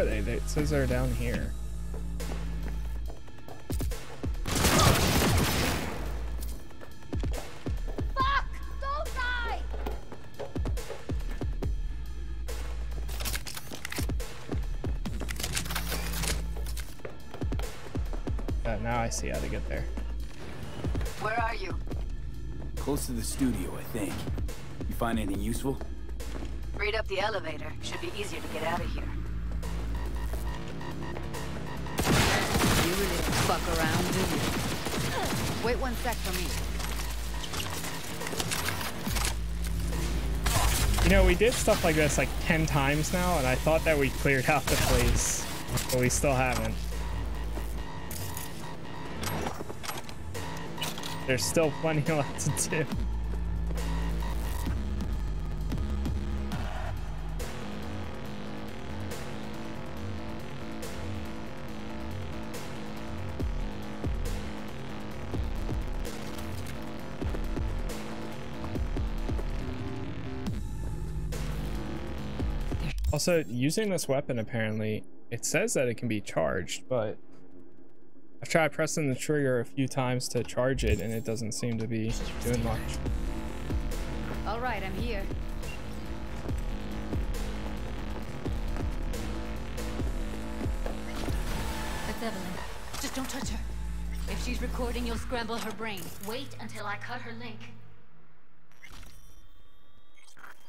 Are they? They- It says they're down here. Fuck! Don't die! Uh, now I see how to get there. Where are you? Close to the studio, I think. You find anything useful? Read up the elevator. Should be easier to get out of here. Fuck around, do you? Wait one sec for me. You know, we did stuff like this like 10 times now, and I thought that we cleared out the place, but we still haven't. There's still plenty left to do. Also, using this weapon apparently, it says that it can be charged, but I've tried pressing the trigger a few times to charge it and it doesn't seem to be doing much. All right, I'm here. That's Evelyn. Just don't touch her. If she's recording, you'll scramble her brain. Wait until I cut her link.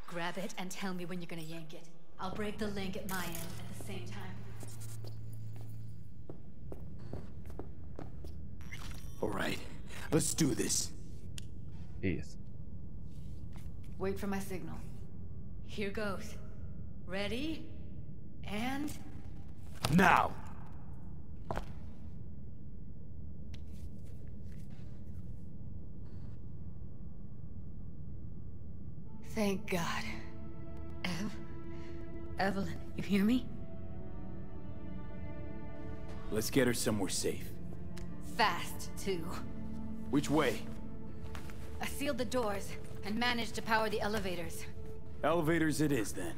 Grab it and tell me when you're gonna yank it. I'll break the link at my end at the same time. All right, let's do this. Yes. Wait for my signal. Here goes. Ready? And... Now! Thank God. Ev? Evelyn, you hear me? Let's get her somewhere safe. Fast, too. Which way? I sealed the doors and managed to power the elevators. Elevators it is, then.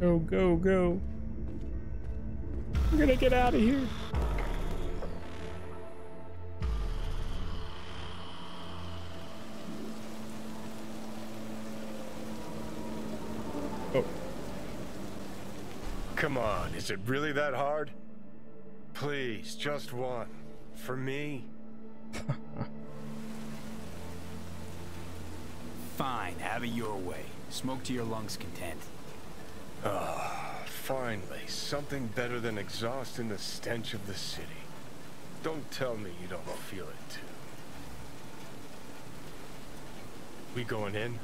Go, go, go. I'm gonna get out of here. Oh. Come on, is it really that hard? Please, just one. For me? Fine, have it your way. Smoke to your lungs' content. Ah, finally, something better than exhaust in the stench of the city. Don't tell me you don't feel it too. We going in?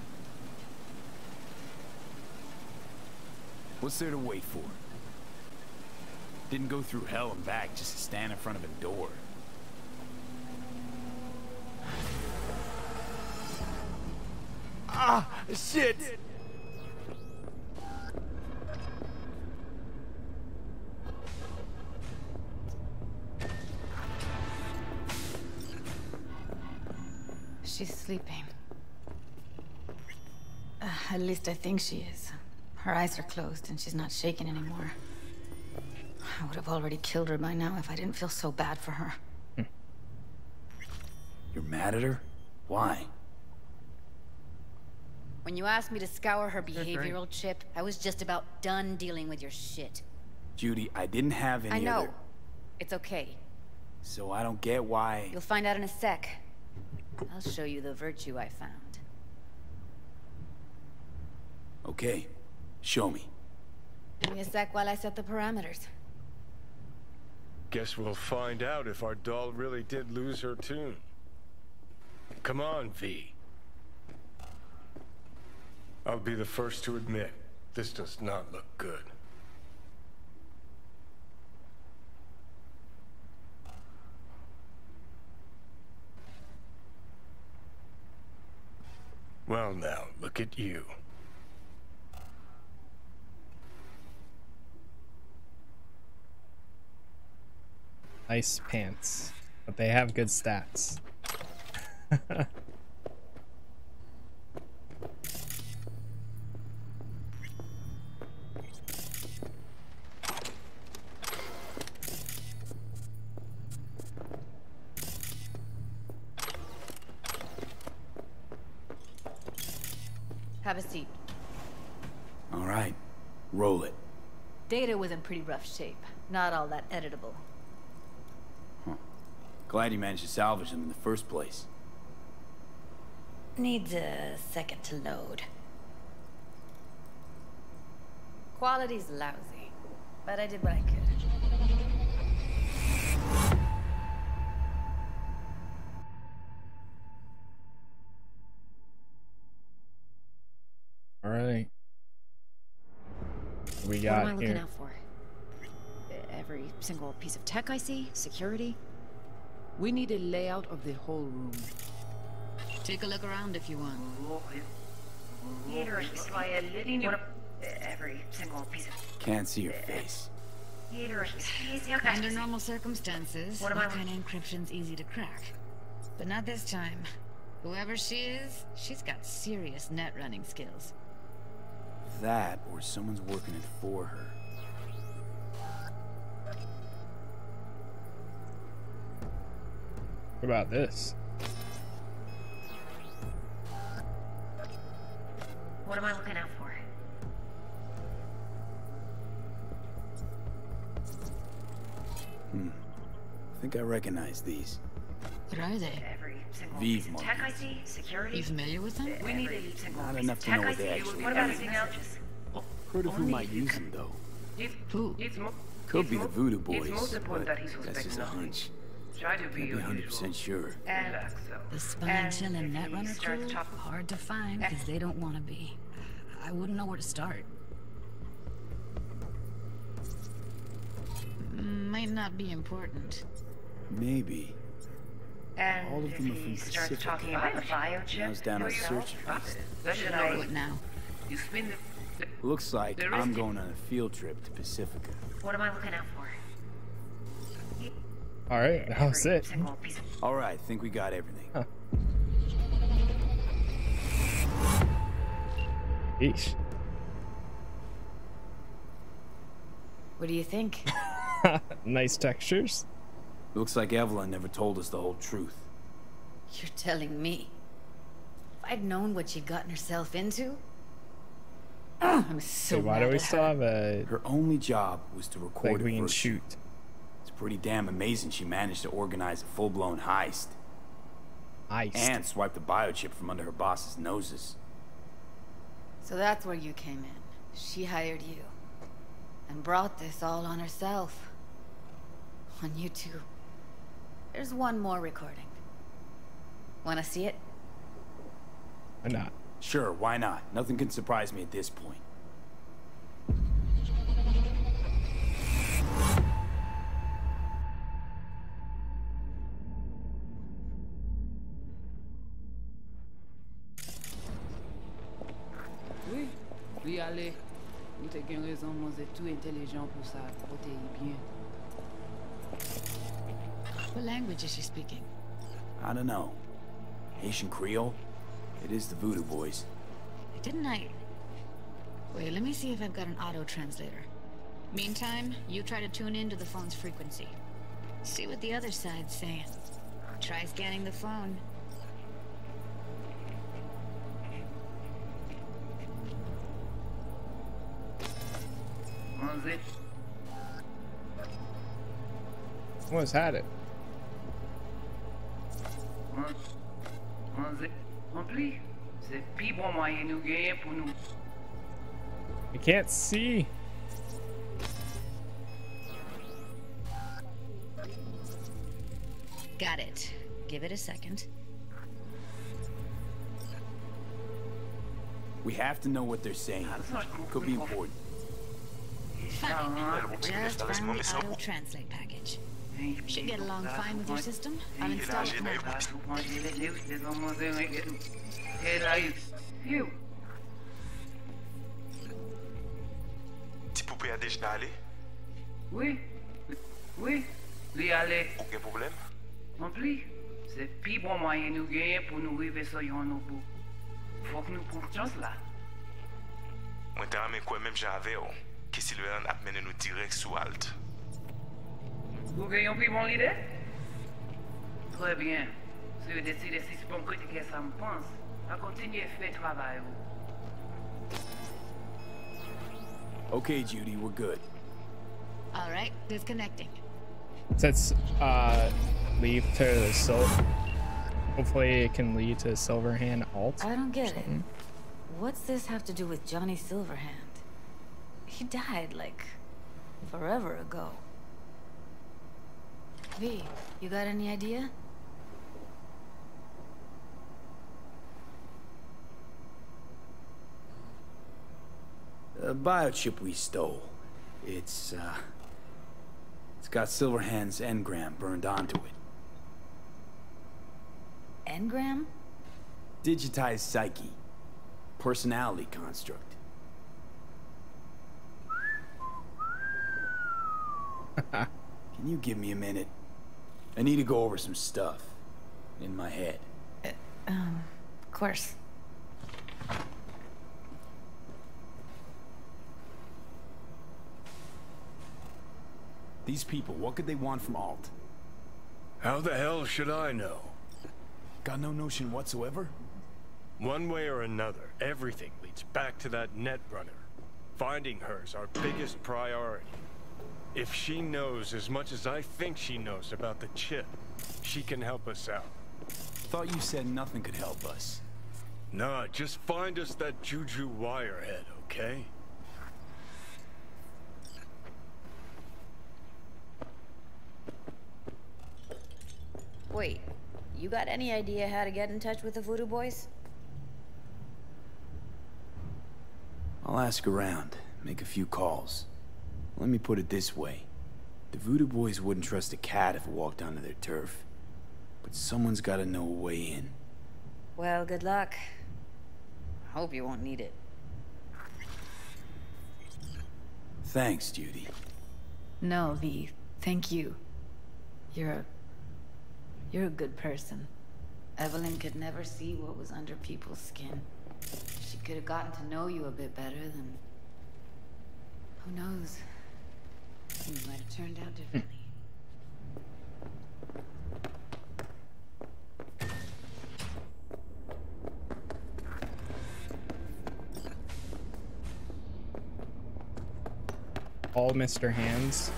What's there to wait for? Didn't go through hell and back just to stand in front of a door. Ah, shit! She's sleeping. Uh, at least I think she is. Her eyes are closed and she's not shaking anymore. I would have already killed her by now if I didn't feel so bad for her. You're mad at her? Why? When you asked me to scour her That's right. behavioral chip, I was just about done dealing with your shit. Judy, I didn't have any I know. other... It's okay. So I don't get why... You'll find out in a sec. I'll show you the virtue I found. Okay, show me. Give me a sec while I set the parameters. Guess we'll find out if our doll really did lose her tune. Come on, V. I'll be the first to admit, this does not look good. Well now, look at you. Nice pants. But they have good stats. Have a seat. All right, roll it. Data was in pretty rough shape. Not all that editable. Glad you managed to salvage them in the first place. Needs a second to load. Quality's lousy, but I did what I could. All right. We got What am I looking here. out for? Every single piece of tech I see? Security? We need a layout of the whole room. Take a look around if you want. Every single piece of Can't see your face. Under normal circumstances, What am that I- kind of encryption's easy to crack. But not this time. Whoever she is, she's got serious net running skills. That, or someone's working it for her. What about this? What am I looking out for? Hmm. I think I recognize these. What are they? Every Vive piece tech I see, security. You familiar with them? We need a single Not enough to know tech I what they actually What are. about anything else? Oh. Heard of who might use them, though. Who? Could be the Voodoo Boys, but that's just a hunch. Try to Can't be be 100% sure. And The spine And chin and if net he runner crew? Hard to find because they don't want to be. I wouldn't know where to start. Might not be important. Maybe. And All of them are he from starts Pacifica. talking about the biochip, Now's down know a search drop beast. it. Should I? What now? You spin the. Looks like There I'm going on a field trip to Pacifica. What am I looking out for? All right, that was it. All right, think we got everything. Eesh. What do you think? nice textures. Looks like Evelyn never told us the whole truth. You're telling me. If I'd known what she'd gotten herself into. I'm so Wait, why mad do we at still her. have a Her only job was to record like we can verse. shoot? It's pretty damn amazing she managed to organize a full-blown heist. Heist. And swipe the biochip from under her boss's noses. So that's where you came in. She hired you. And brought this all on herself. On you two. There's one more recording. Wanna see it? Why not? Sure, why not? Nothing can surprise me at this point. Oui, oui, allez. Nous te gen raison, moi, c'est tout intelligent pour ça. Côté bien. What language is she speaking? I don't know. Haitian Creole? It is the Voodoo Boys. Didn't I... Wait, let me see if I've got an auto-translator. Meantime, you try to tune into the phone's frequency. See what the other side's saying. Try scanning the phone. On it. Almost had it. On it. Rempli. C'est plus bon moyen nous gagner pour nous. I can't see. Got it. Give it a second. We have to know what they're saying. Could be important. Fine. Just found the auto-translate package. Should get along fine with your system. I'll install it now. You. Ti poupée a déjà allé? Oui. Oui. Li allez. Aucun problème? Rempli. C'est plus bon moyen nous gagner pour nous arriver sur yon au bout. Faut que nous prenions chance là. Mwen te rame kwen menm jan ave oh. yo, ki Silveran ap mene nou direk sou alt. Vous gagnez plus bon l'idée Très bien. Si vous décidez si c'est bon critiquer ça me pense, à continuer à faire travail. Okay, Judy, we're good. All right, disconnecting. Let's uh leave to the sil. Hopefully it can lead to Silverhand Alt. I don't get it. What's this have to do with Johnny Silverhand? He died, like, forever ago. V, you got any idea? The biochip we stole. It's, uh... It's got Silverhand's engram burned onto it. Engram? Digitized psyche. Personality construct. Can you give me a minute? I need to go over some stuff. In my head. Um, of course. These people, what could they want from Alt? How the hell should I know? Got no notion whatsoever? One way or another, everything leads back to that Netrunner. Finding her's our biggest priority. If she knows as much as I think she knows about the chip, she can help us out. Thought you said nothing could help us. Nah, just find us that Juju Wirehead, okay? Wait, you got any idea how to get in touch with the Voodoo Boys? I'll ask around, make a few calls. Let me put it this way. The Voodoo Boys wouldn't trust a cat if it walked onto their turf. But someone's gotta know a way in. Well, good luck. I hope you won't need it. Thanks, Judy. No, V. Thank you. You're a... You're a good person. Evelyn could never see what was under people's skin. She could have gotten to know you a bit better than... Who knows? Things might have turned out differently. All Mr. Hands.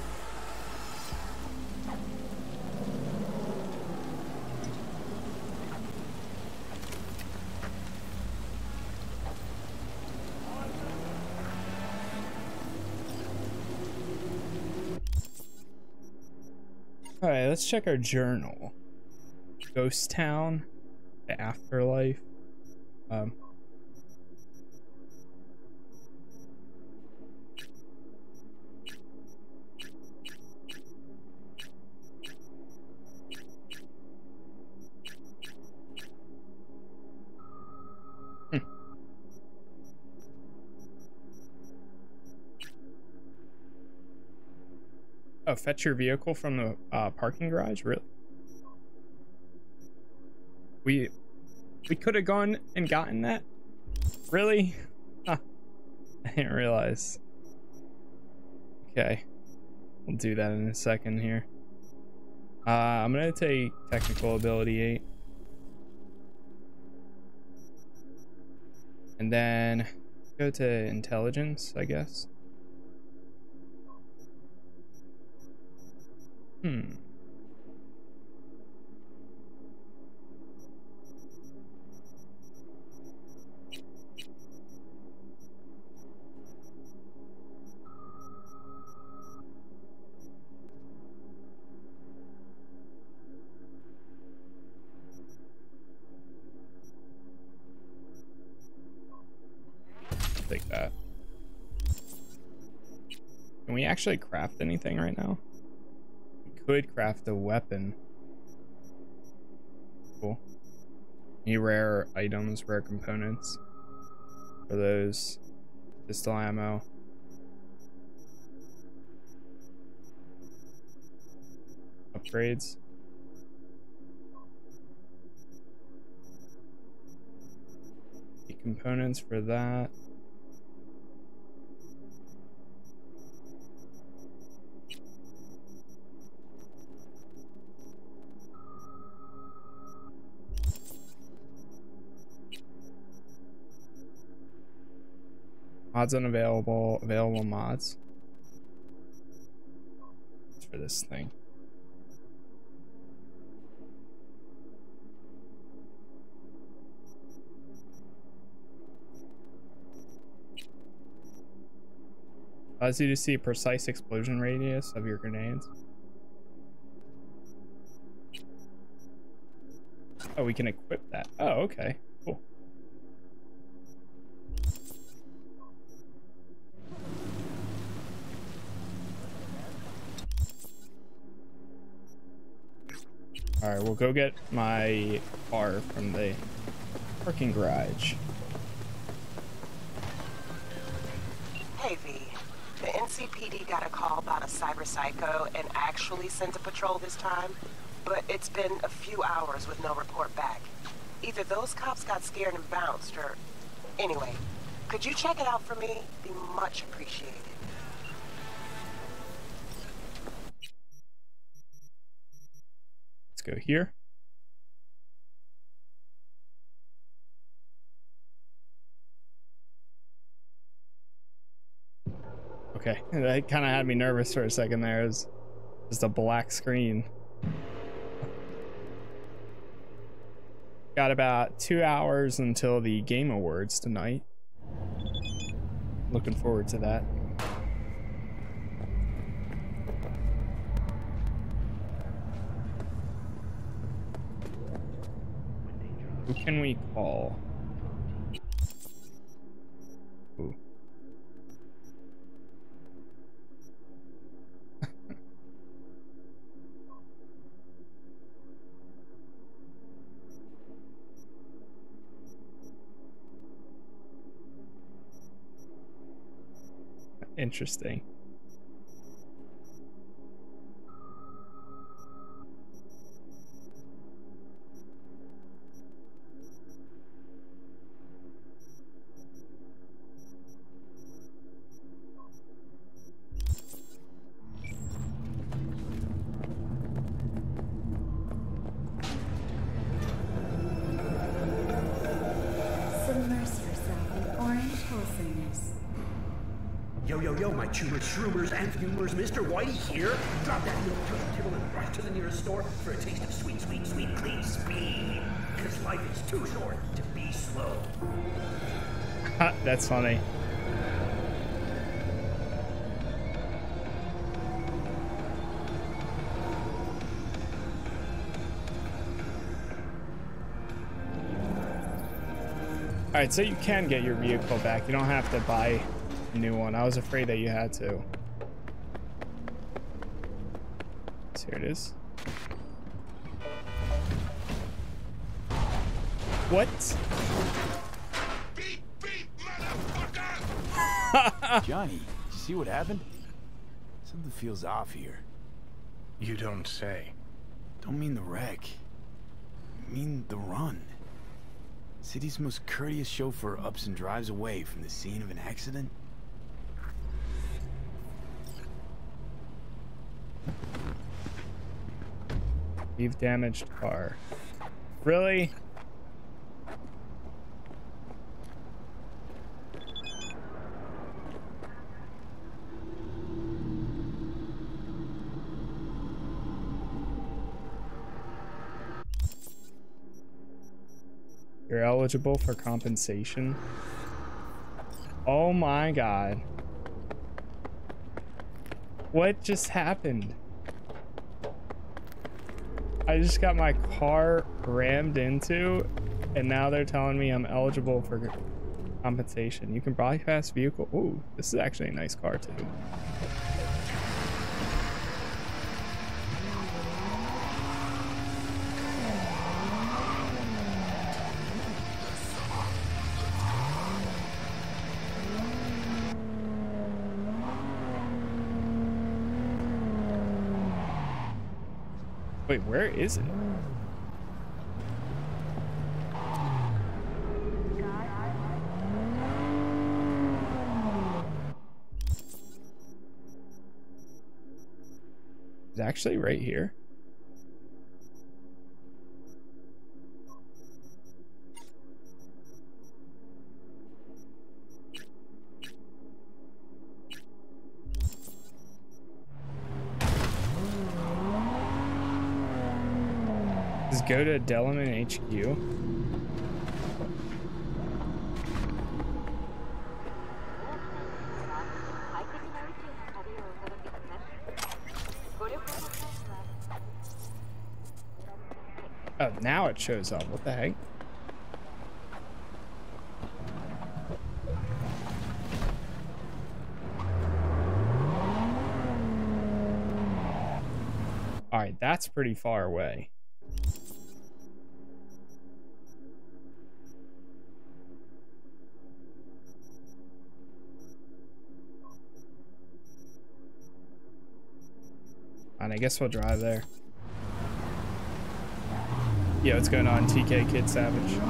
All right, let's check our journal. Ghost Town, the afterlife. Um, fetch your vehicle from the uh, parking garage? Really? We we could have gone and gotten that? Really? Huh. I didn't realize. Okay. We'll do that in a second here. Uh, I'm gonna take technical ability 8. And then go to intelligence, I guess. Hmm. Take that. Can we actually craft anything right now? Could craft a weapon. Cool. Any rare items, rare components for those pistol ammo. Upgrades. The components for that. Mods unavailable. Available mods. for this thing. Allows you to see precise explosion radius of your grenades. Oh, we can equip that. Oh, okay. Alright, we'll go get my car from the parking garage. Hey V, the NCPD got a call about a cyber psycho and actually sent a patrol this time, but it's been a few hours with no report back. Either those cops got scared and bounced, or... Anyway, could you check it out for me? Be much appreciated. Go here. Okay, that kind of had me nervous for a second there. It was just a black screen. Got about two hours until the Game Awards tonight. Looking forward to that. Can we call? Interesting. Whitey here. Drop that milk turntable and rush to the nearest store for a taste of sweet, sweet, sweet, clean speed. Because life is too short to be slow. That's funny. Alright, so you can get your vehicle back. You don't have to buy a new one. I was afraid that you had to. So here it is. What? Johnny, did you see what happened? Something feels off here. You don't say. Don't mean the wreck. I mean the run. City's most courteous chauffeur ups and drives away from the scene of an accident. You've damaged car. Really? You're eligible for compensation. Oh my god. What just happened? I just got my car rammed into and now they're telling me I'm eligible for compensation. You can bypass vehicle. Ooh, this is actually a nice car too. Wait, where is it? It's actually right here. Go to Delamain HQ. Oh, now it shows up. What the heck? All right, that's pretty far away. I guess we'll drive there. Yeah, what's going on, TK Kid Savage?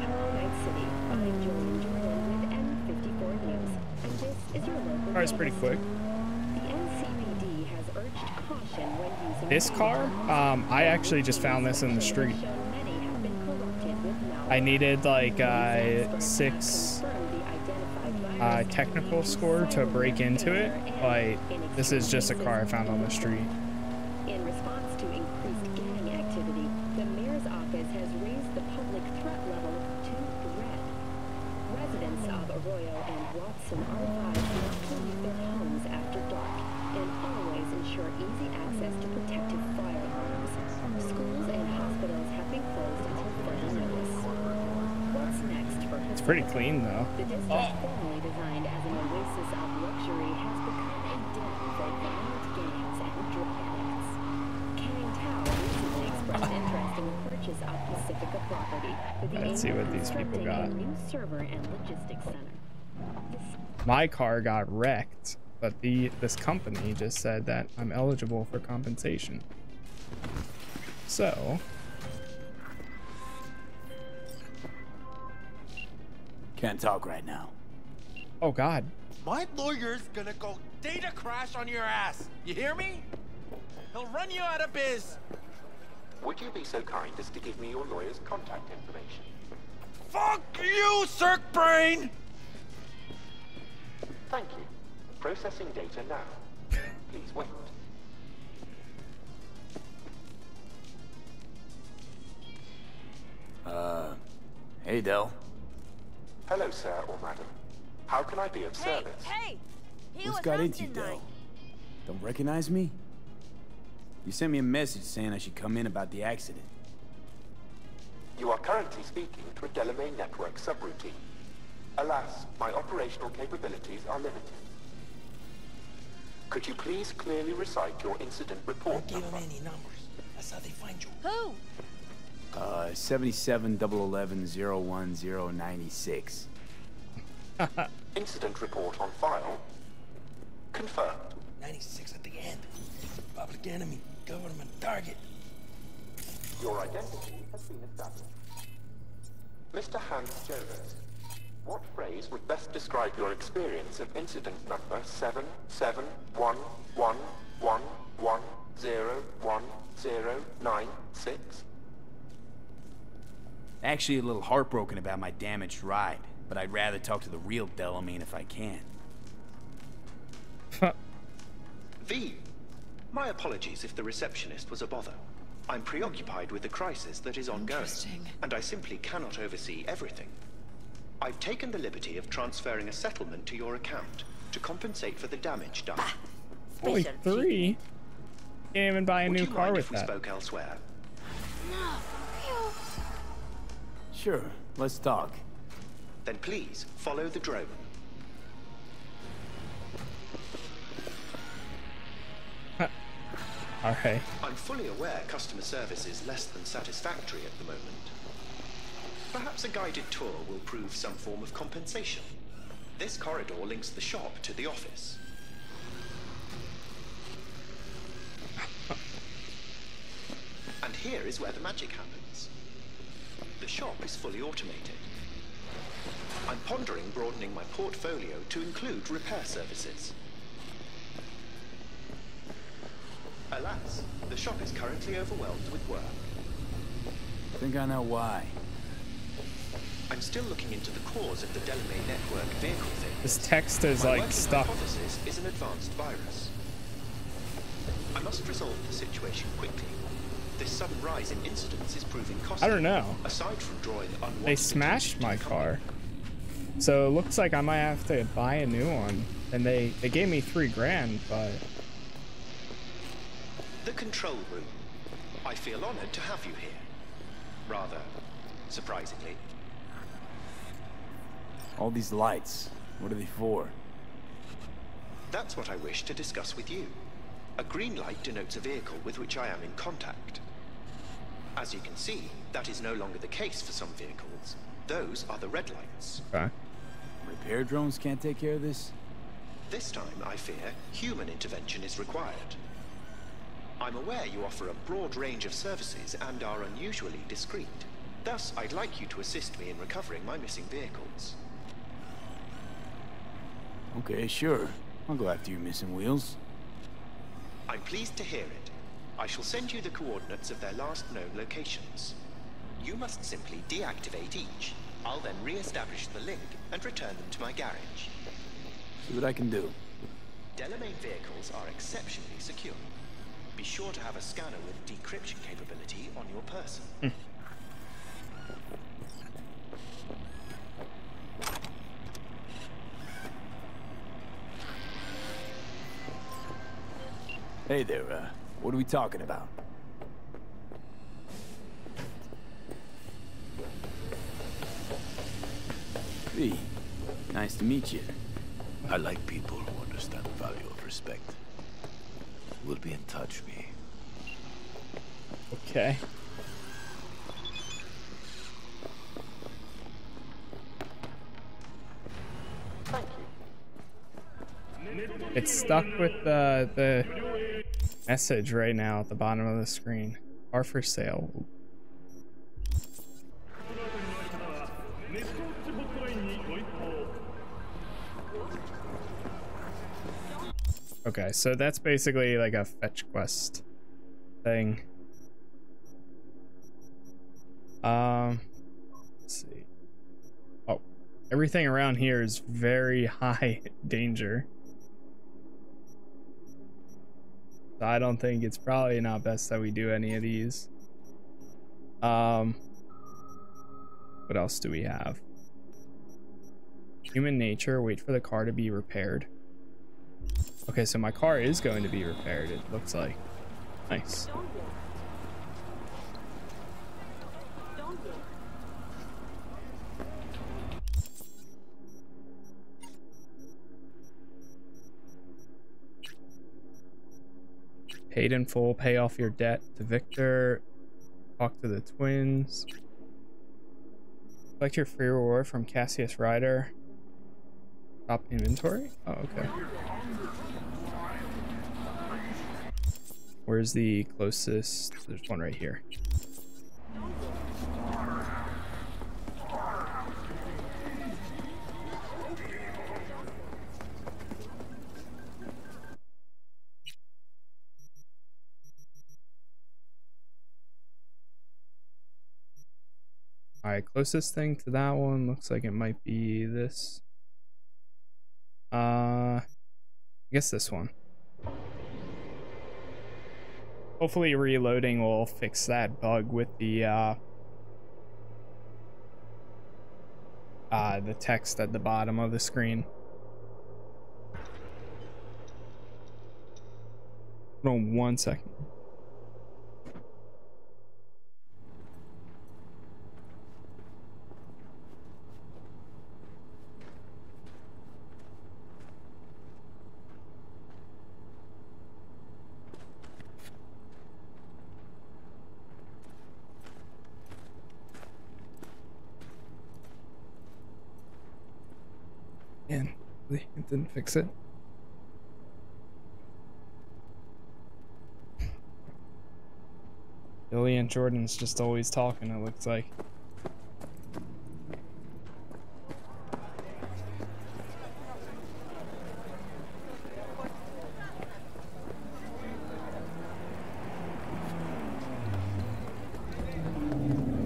Hello, Night City. I'm Gilean Jordan with N54 News, and this is your local. Car's pretty news. quick. The NCPD has urged caution when using. This car, um, I actually just found this in the street. I needed like uh, six uh, technical score to break into it, but this is just a car I found on the street. Server and logistics center. My car got wrecked, but the this company just said that I'm eligible for compensation. So, Can't talk right now. oh god. My lawyer's gonna go data crash on your ass. You hear me? He'll run you out of biz. Would you be so kind as to give me your lawyer's contact information? Fuck you, Cirque Brain! Thank you. Processing data now. Please wait. Uh, hey, Dell. Hello, sir or madam. How can I be of service? Hey! He What's was got into you, tonight. Dell? Don't recognize me? You sent me a message saying I should come in about the accident. You are currently speaking to a Delamain Network subroutine. Alas, my operational capabilities are limited. Could you please clearly recite your incident report Give number? them any numbers. That's how they find you. Who? Uh, 77 011 01096. Incident report on file. Confirmed. 96 at the end. Public enemy. Government target. Your identity has been established. Mr. Hans Jonas, what phrase would best describe your experience of incident number 7711111096? Actually, a little heartbroken about my damaged ride, but I'd rather talk to the real Delamain if I can. V. My apologies if the receptionist was a bother. I'm preoccupied with the crisis that is ongoing, and I simply cannot oversee everything. I've taken the liberty of transferring a settlement to your account to compensate for the damage done. Only three. Can't even buy a Would new you car mind with if we that. spoke elsewhere? Sure, let's talk. Then please follow the drone. Alright. I'm fully aware customer service is less than satisfactory at the moment. Perhaps a guided tour will prove some form of compensation. This corridor links the shop to the office. And here is where the magic happens. The shop is fully automated. I'm pondering broadening my portfolio to include repair services. Alas, the shop is currently overwhelmed with work. I think I know why. I'm still looking into the cause of the Delamain network vehicle thing. This text is My like working stuck. hypothesis is an advanced virus. I must resolve the situation quickly. This sudden rise in incidents is proving costly. I don't know. Aside from drawing unwanted They smashed my car. So it looks like I might have to buy a new one. And they, they gave me three grand, but The control room. I feel honored to have you here. Rather, surprisingly. All these lights, what are they for? That's what I wish to discuss with you. A green light denotes a vehicle with which I am in contact. As you can see, that is no longer the case for some vehicles. Those are the red lights. Okay. Repair drones can't take care of this? This time, I fear, human intervention is required. I'm aware you offer a broad range of services and are unusually discreet. Thus, I'd like you to assist me in recovering my missing vehicles. Okay, sure. I'll go after your missing wheels. I'm pleased to hear it. I shall send you the coordinates of their last known locations. You must simply deactivate each. I'll then re-establish the link and return them to my garage. See what I can do. Delamain vehicles are exceptionally secure. Be sure to have a scanner with decryption capability on your person. Hey there, uh, what are we talking about? V, nice to meet you. I like people who understand the value of respect. We'll be in touch, me. okay. It's stuck with the the message right now at the bottom of the screen. Are for sale. Okay, so that's basically like a fetch quest thing. Um, let's see. Oh, everything around here is very high danger. So I don't think it's probably not best that we do any of these. Um, what else do we have? Human nature, wait for the car to be repaired. Okay, so my car is going to be repaired, it looks like. Nice. Paid in full, pay off your debt to Viktor. Talk to the twins. Collect your free reward from Cassius Ryder. Top inventory? Oh, okay. Where's the closest? There's one right here. Right, closest thing to that one looks like it might be this. Uh, I guess this one. Hopefully reloading will fix that bug with the, uh, uh, the text at the bottom of the screen. Hold on one second. Man, it didn't fix it. Billy and Jordan's just always talking, it looks like.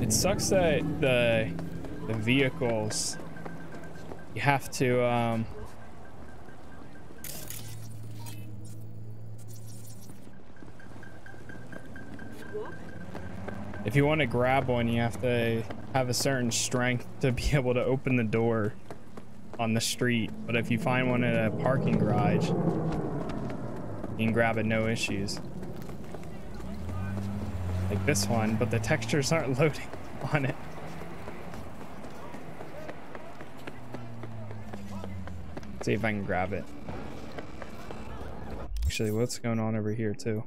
It sucks that the the vehicles you have to um you want to grab one you have to have a certain strength to be able to open the door on the street but if you find one at a parking garage you can grab it no issues like this one but the textures aren't loading on it see if I can grab it. Actually, what's going on over here too?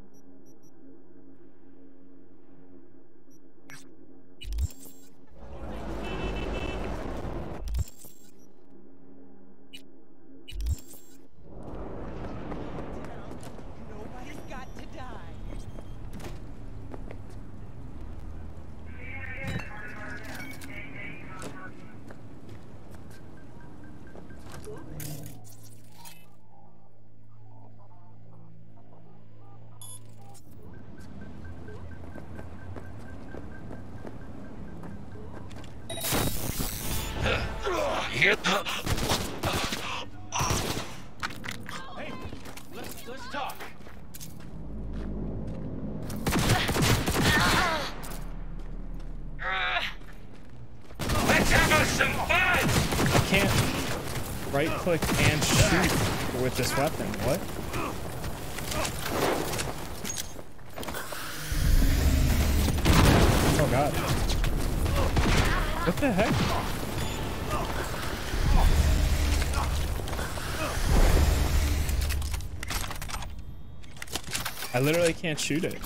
I literally can't shoot it.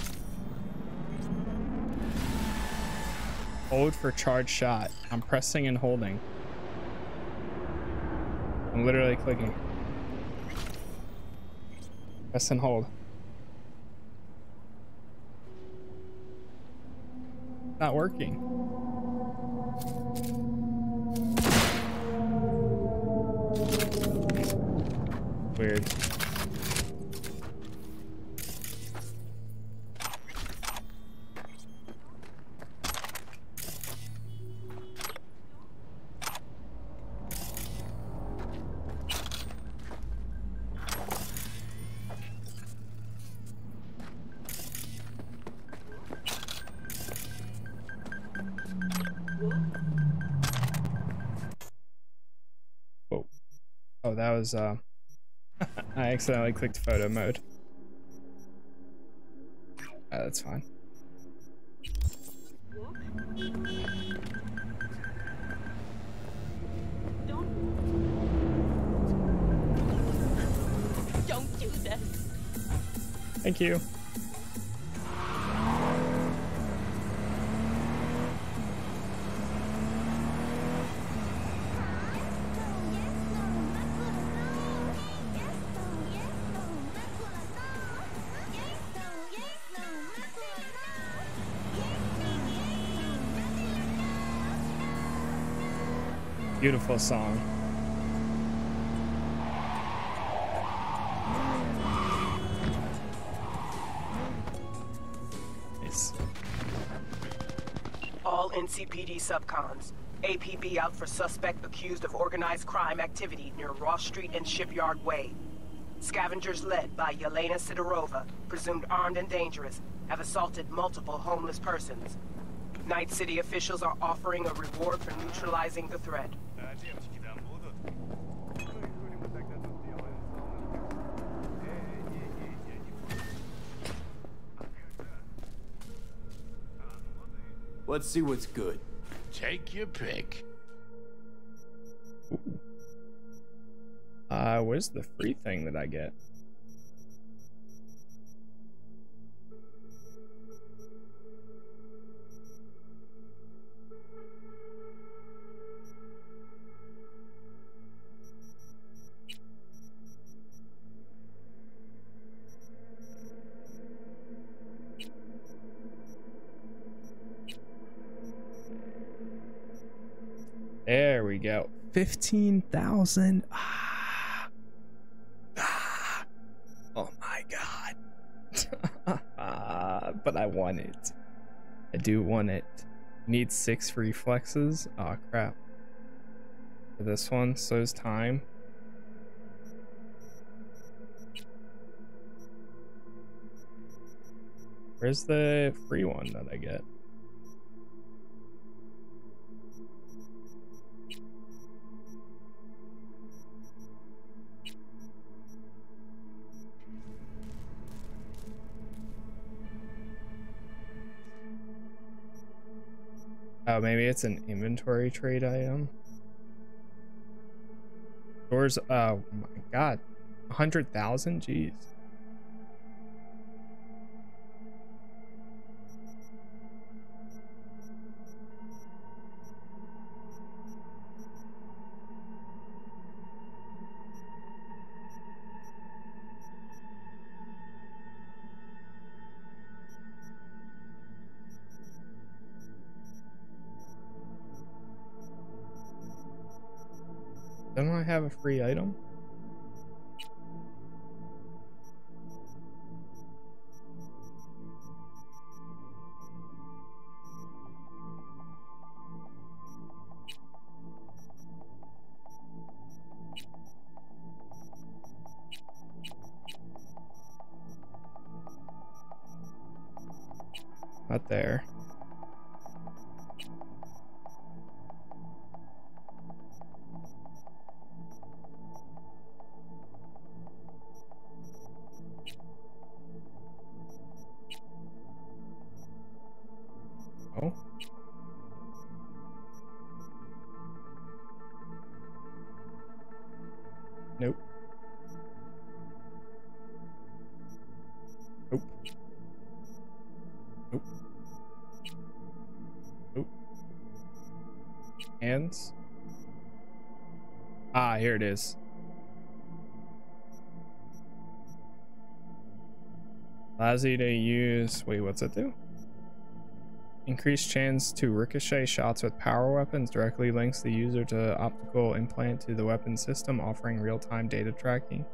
Hold for charge shot. I'm pressing and holding. I'm literally clicking. Press and hold. Not working. Was, uh... I accidentally clicked photo mode. Uh, that's fine. Don't do this. Thank you. Beautiful song. Nice. All NCPD subcons. APB out for suspect accused of organized crime activity near Ross Street and Shipyard Way. Scavengers led by Yelena Sidorova, presumed armed and dangerous, have assaulted multiple homeless persons. Night City officials are offering a reward for neutralizing the threat. Let's see what's good. Take your pick. Uh, where's the free thing that I get? 15,000. Ah. Ah. Oh my god. Ah, but I want it. I do want it. Need six reflexes. Oh crap. For this one, slows time. Where's the free one that I get? Oh, maybe it's an inventory trade item. Doors, oh uh, my god. 100,000? Jeez. Free item? Is. Allows you to use. Wait, what's it do? Increased chance to ricochet shots with power weapons directly links the user to optical implant to the weapon system, offering real-time data tracking.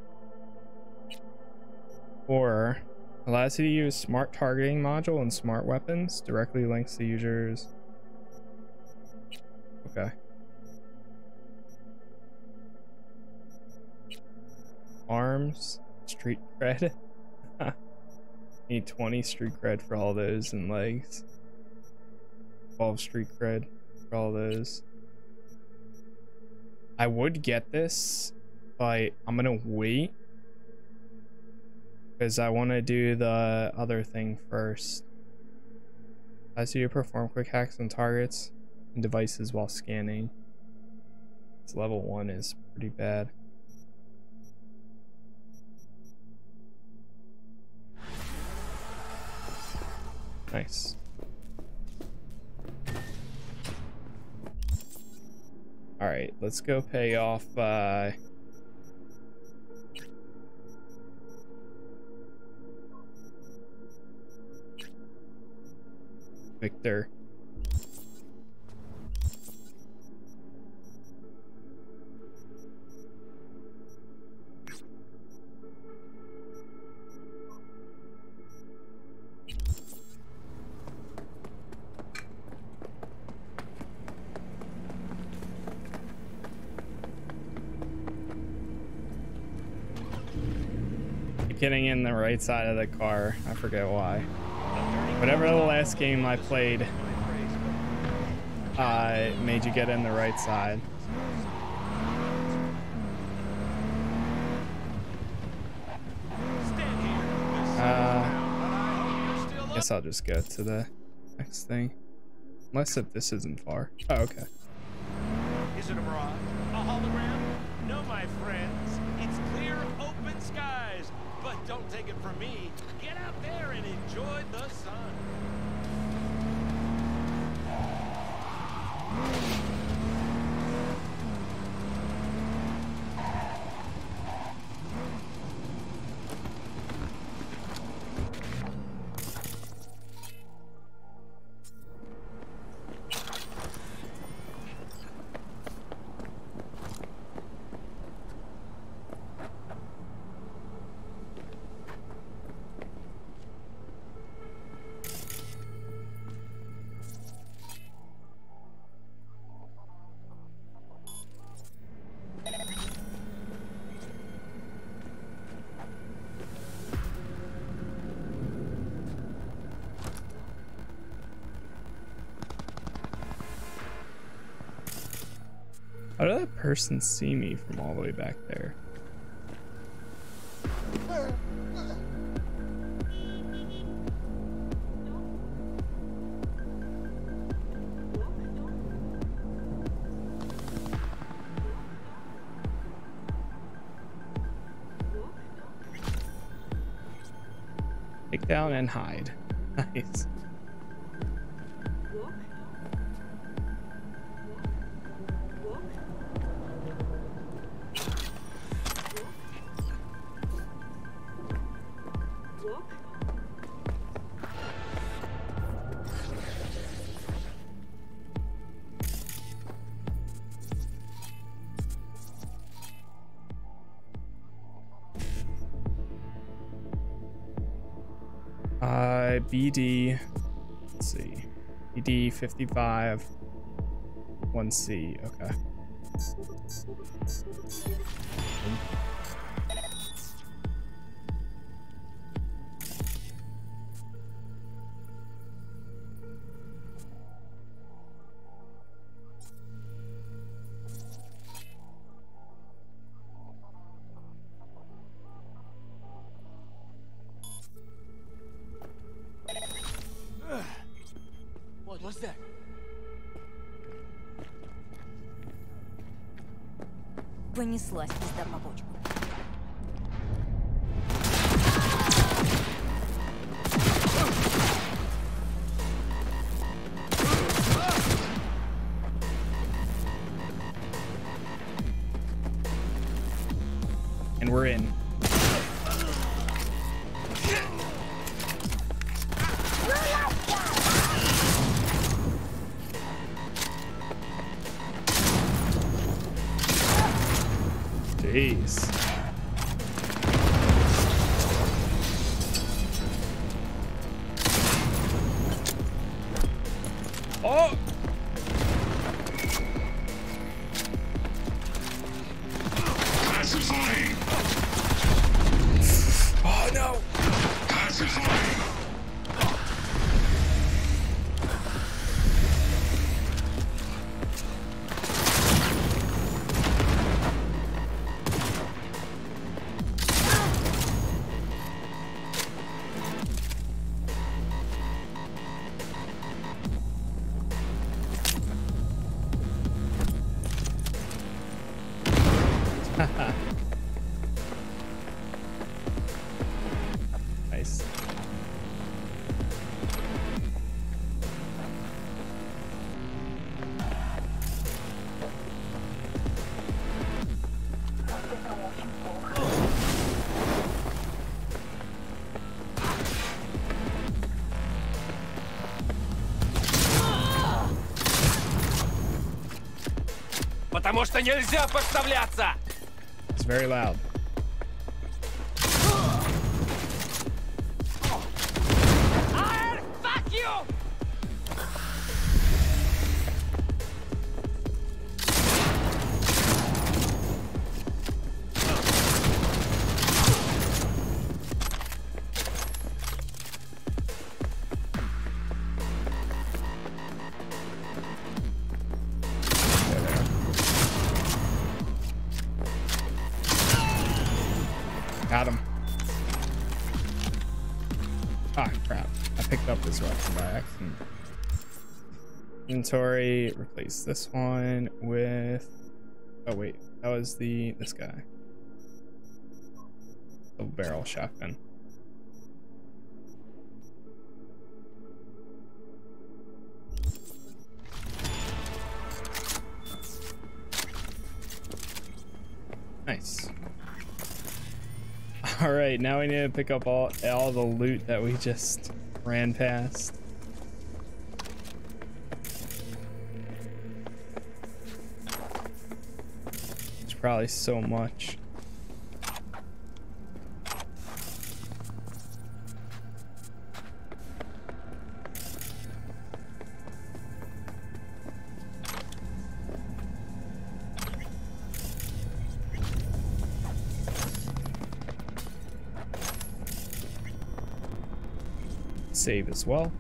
Or allows you to use smart targeting module and smart weapons, directly links the user's. Okay. Arms, street cred. Need 20 street cred for all those and legs. 12 street cred for all those. I would get this, but I'm gonna wait because I want to do the other thing first. As you perform quick hacks on targets and devices while scanning. This level one is pretty bad. Nice. Alright, let's go pay off uh Viktor. Right side of the car. I forget why. Whatever the last game I played uh, made you get in the right side. Uh, guess I'll just go to the next thing. Unless if this isn't far. Oh, okay. Is it a mirage? A hologram? No, my friends. It's clear, open skies. But don't take it from me. Get out there and enjoy the sun. Did that person see me from all the way back there? Take down and hide. Nice. BD, let's see, BD 55, 1C, okay. Потому что нельзя подставляться! It's very loud. Inventory, replace this one with... Oh, wait. That was the... this guy. The barrel shotgun. Nice. All right, now we need to pick up all all the loot that we just ran past. Probably so much. Save as well.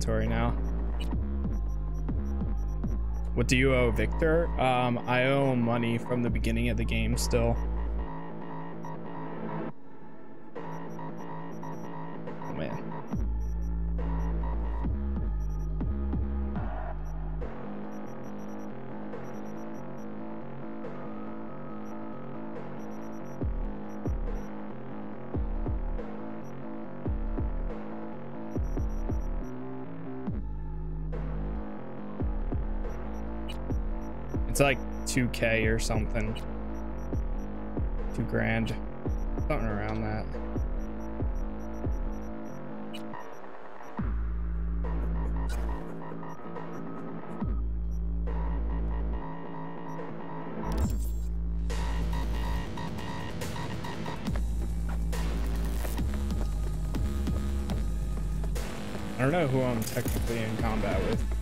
Inventory now. What do you owe Viktor? Um, I owe money from the beginning of the game still. It's like 2k or something. Two grand. Something around that. I don't know who I'm technically in combat with.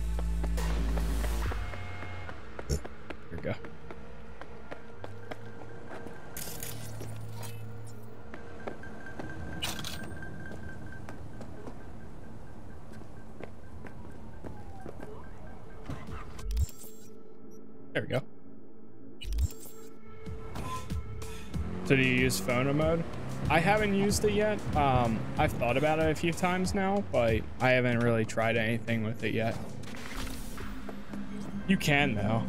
Use photo mode? I haven't used it yet. Um, I've thought about it a few times now, but I haven't really tried anything with it yet. You can though.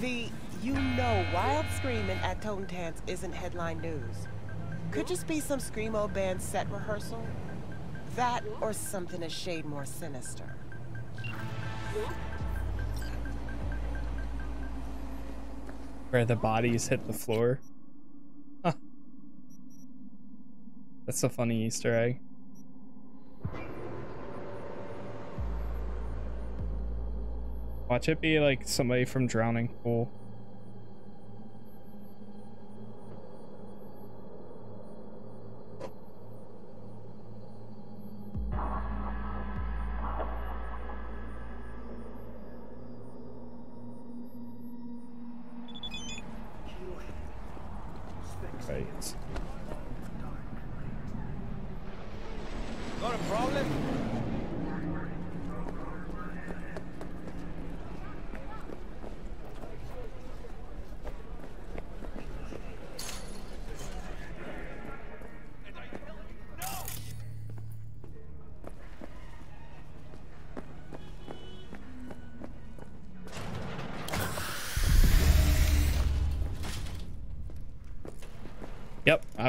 The you know wild screaming at Totentanz isn't headline news. Could just be some screamo band set rehearsal. That or something a shade more sinister. Where the bodies hit the floor. Huh. That's a funny Easter egg. Watch it be like somebody from Drowning Pool.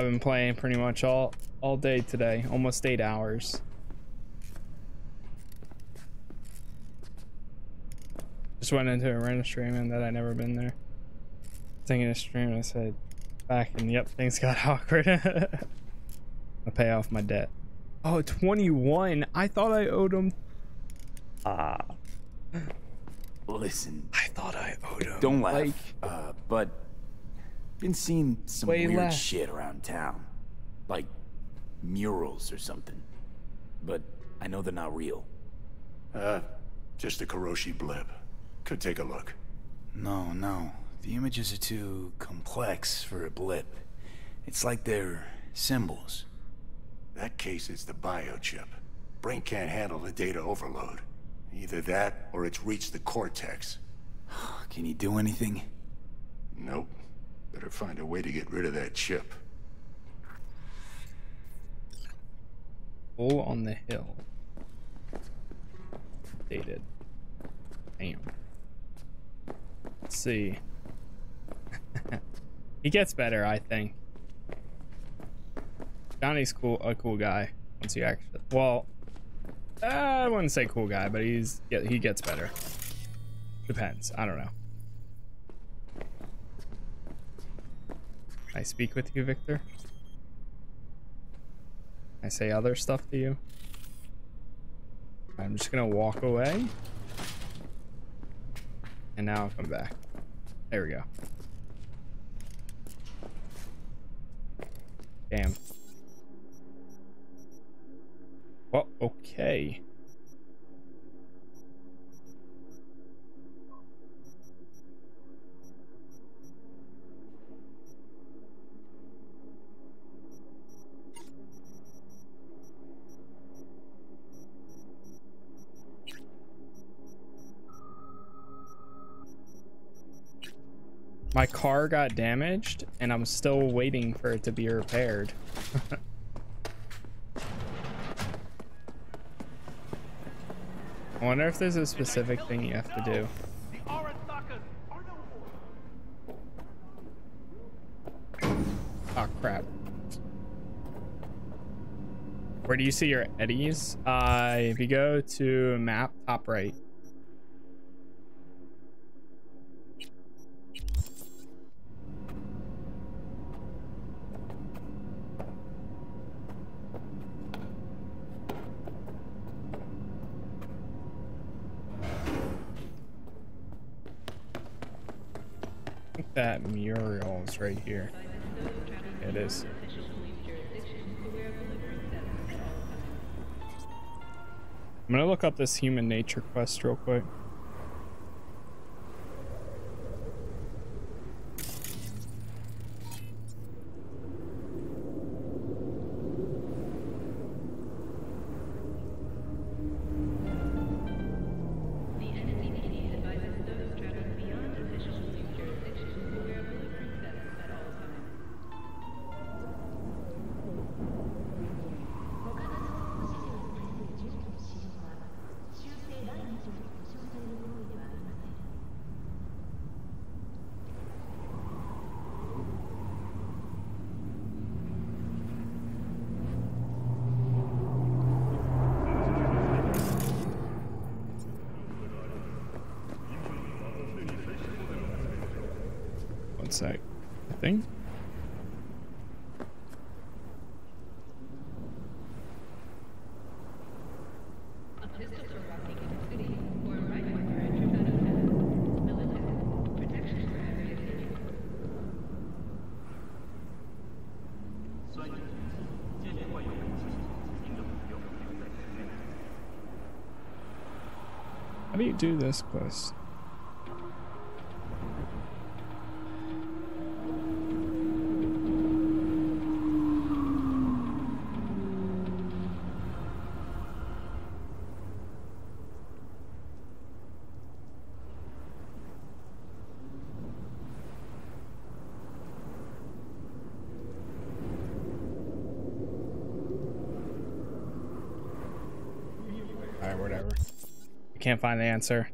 I've been playing pretty much all all day today, almost eight hours. Just went into a random stream and that I never been there. Thinking a stream, I said back and yep, things got awkward. I pay off my debt. Oh, 21. I thought I owed him. Ah. Listen. I thought I owed him. Don't laugh. Like, uh, but been seeing some Way weird less. shit around town. Like murals or something. But I know they're not real. Uh, just a Kiroshi blip. Could take a look. No, no. The images are too complex for a blip. It's like they're symbols. That case is the biochip. Brain can't handle the data overload. Either that, or it's reached the cortex. Can you do anything? Nope. Better find a way to get rid of that chip. Bull on the hill. Dated. Damn. Let's see. he gets better, I think. Johnny's cool, a cool guy. Once you actually, well, uh, I wouldn't say cool guy, but he's yeah, he gets better. Depends. I don't know. I speak with you, Viktor. I say other stuff to you. I'm just gonna walk away. And now I'll come back. There we go. Damn. Well, okay. My car got damaged and I'm still waiting for it to be repaired. I wonder if there's a specific thing you have to do. Oh crap. Where do you see your eddies? Uh, if you go to map, top right. Here. It is. I'm gonna look up this human nature quest real quick. I think. How do you do this quest? Alright, whatever. I can't find the answer.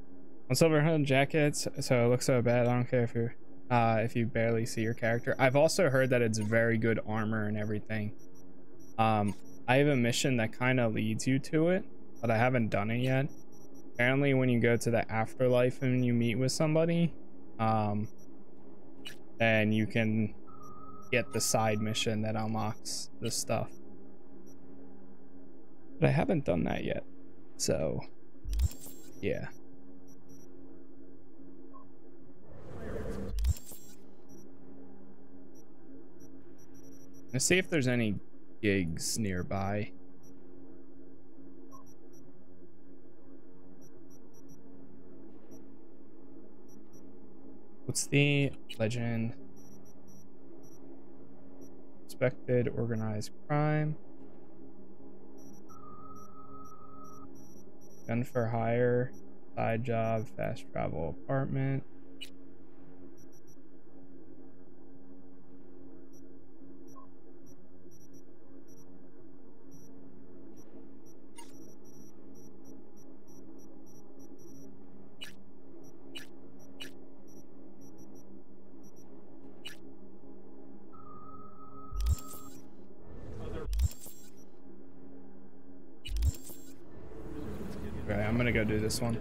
On silver hood jackets, so it looks so bad. I don't care if you uh if you barely see your character. I've also heard that it's very good armor and everything. Um I have a mission that kind of leads you to it, but I haven't done it yet. Apparently when you go to the afterlife and you meet with somebody, um then you can get the side mission that unlocks the stuff. But I haven't done that yet. So, yeah. Let's see if there's any gigs nearby. What's the legend? Suspected organized crime. Gun for hire, side job, fast travel apartment. This one.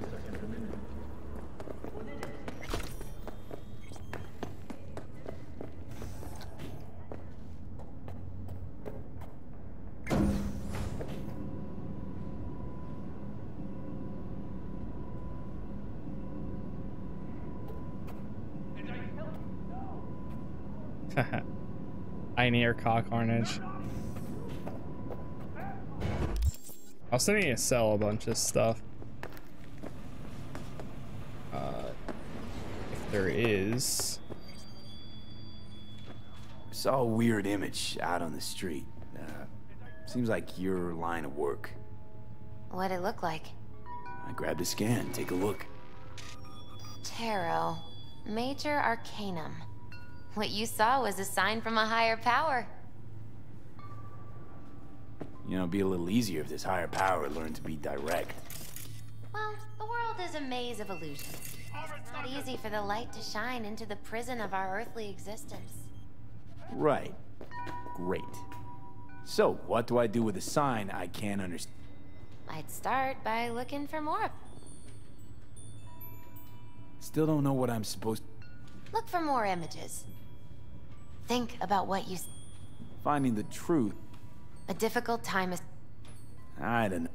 Pioneer cock carnage. I also need to sell a bunch of stuff. Uh, if there is. Saw a weird image out on the street. Uh, seems like your line of work. What'd it look like? I grabbed a scan. Take a look. Tarot. Major Arcanum. What you saw was a sign from a higher power. You know, it'd be a little easier if this higher power learned to be direct. Well, the world is a maze of illusions. It's not easy for the light to shine into the prison of our earthly existence. Right. Great. So, what do I do with a sign I can't understand? I'd start by looking for more. Still don't know what I'm supposed Look for more images. Think about what you... s- Finding the truth. A difficult time is... I don't know.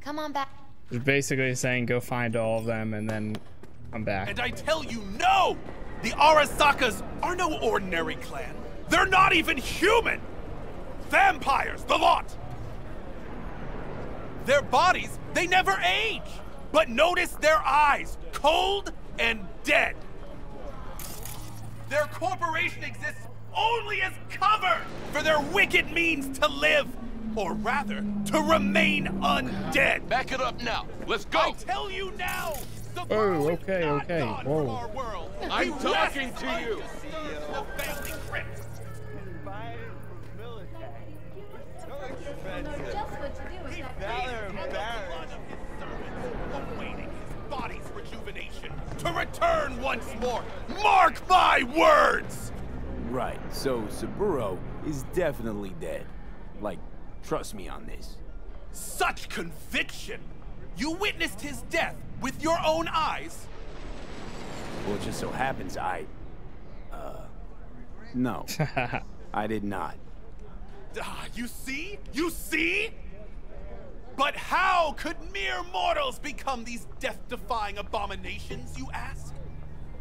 Come on back. Basically saying go find all of them and then come back. And I tell you, no! The Arasakas are no ordinary clan. They're not even human! Vampires, the lot! Their bodies, they never age! But notice their eyes, cold and dead. Their corporation exists only as cover for their wicked means to live, or rather, to remain undead. Back it up now. Let's go. I tell you now, the Oh, okay, okay. Oh. Whoa. I'm talking to you. The family crypt. Awaiting his body's rejuvenation to return once more. Mark my words! Right, so Saburo is definitely dead. Like, trust me on this. Such conviction! You witnessed his death with your own eyes? Well, it just so happens I, uh, No, I did not. Ah, you see? You see? But how could mere mortals become these death-defying abominations, you ask?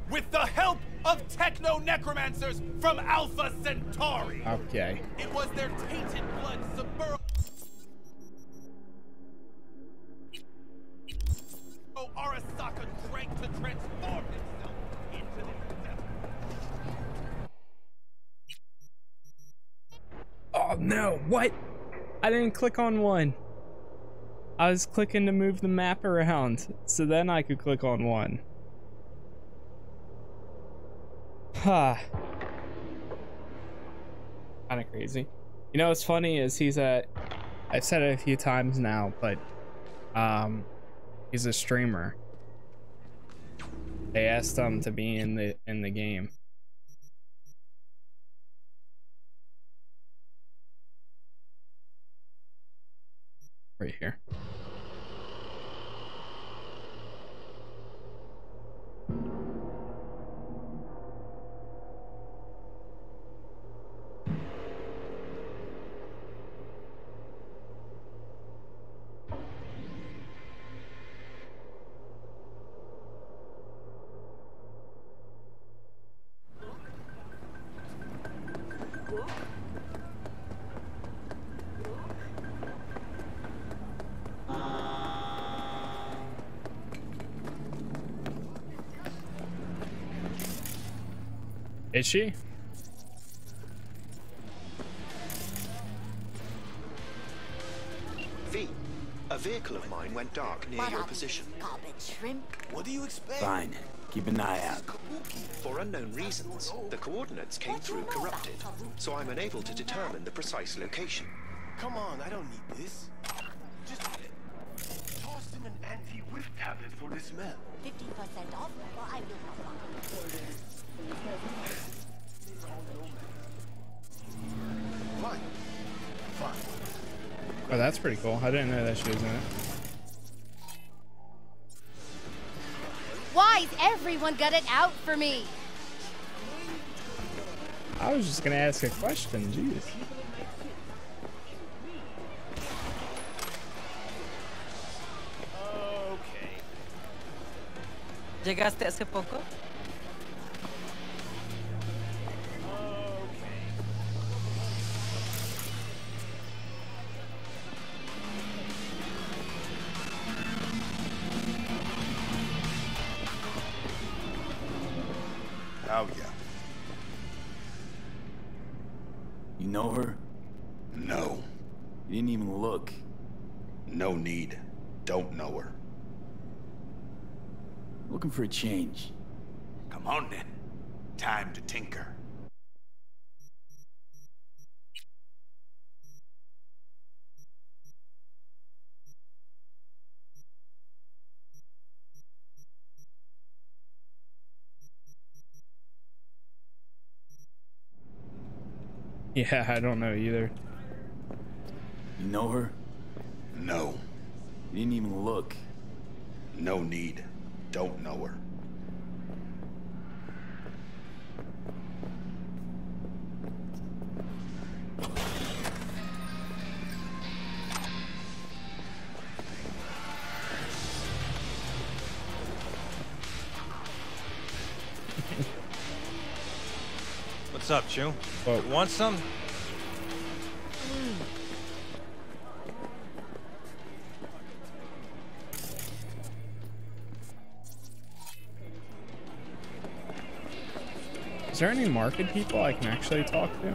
With the help of techno-necromancers from Alpha Centauri! Okay. It was their tainted blood submerged... what? I didn't click on one. I was clicking to move the map around, so then I could click on one. Ha. Kinda crazy. You know what's funny is he's a I've said it a few times now, but um he's a streamer. They asked him to be in the in the game. Right here. She? V, a vehicle of mine went dark near your position. Garbage shrimp? What do you expect? Fine. Keep an eye out. For unknown reasons, the coordinates came through corrupted, so I'm unable to determine the precise location. Come on, I don't need this. Just toss in an anti-whiff tablet for the smell. 50% off, pretty cool. I didn't know that she was in it. Why's everyone got it out for me? I was just gonna ask a question. Jeez. ¿Llegaste hace poco? For a change. Come on then. Time to tinker. Yeah, I don't know either. You know her? No. You didn't even look. No need. Don't know her. What's up, Chew? What? Want some? Is there any market people I can actually talk to?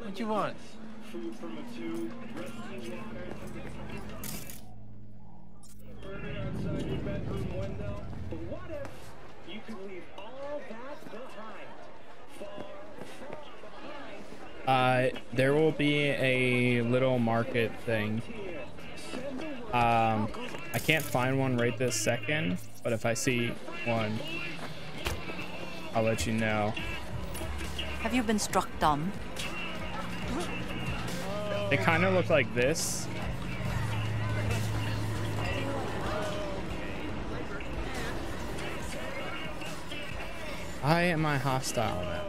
What do you want? Uh, there will be a little market thing. Um, can't find one right this second, but if I see one, I'll let you know. Have you been struck dumb? They kind of look like this. Why am I hostile now?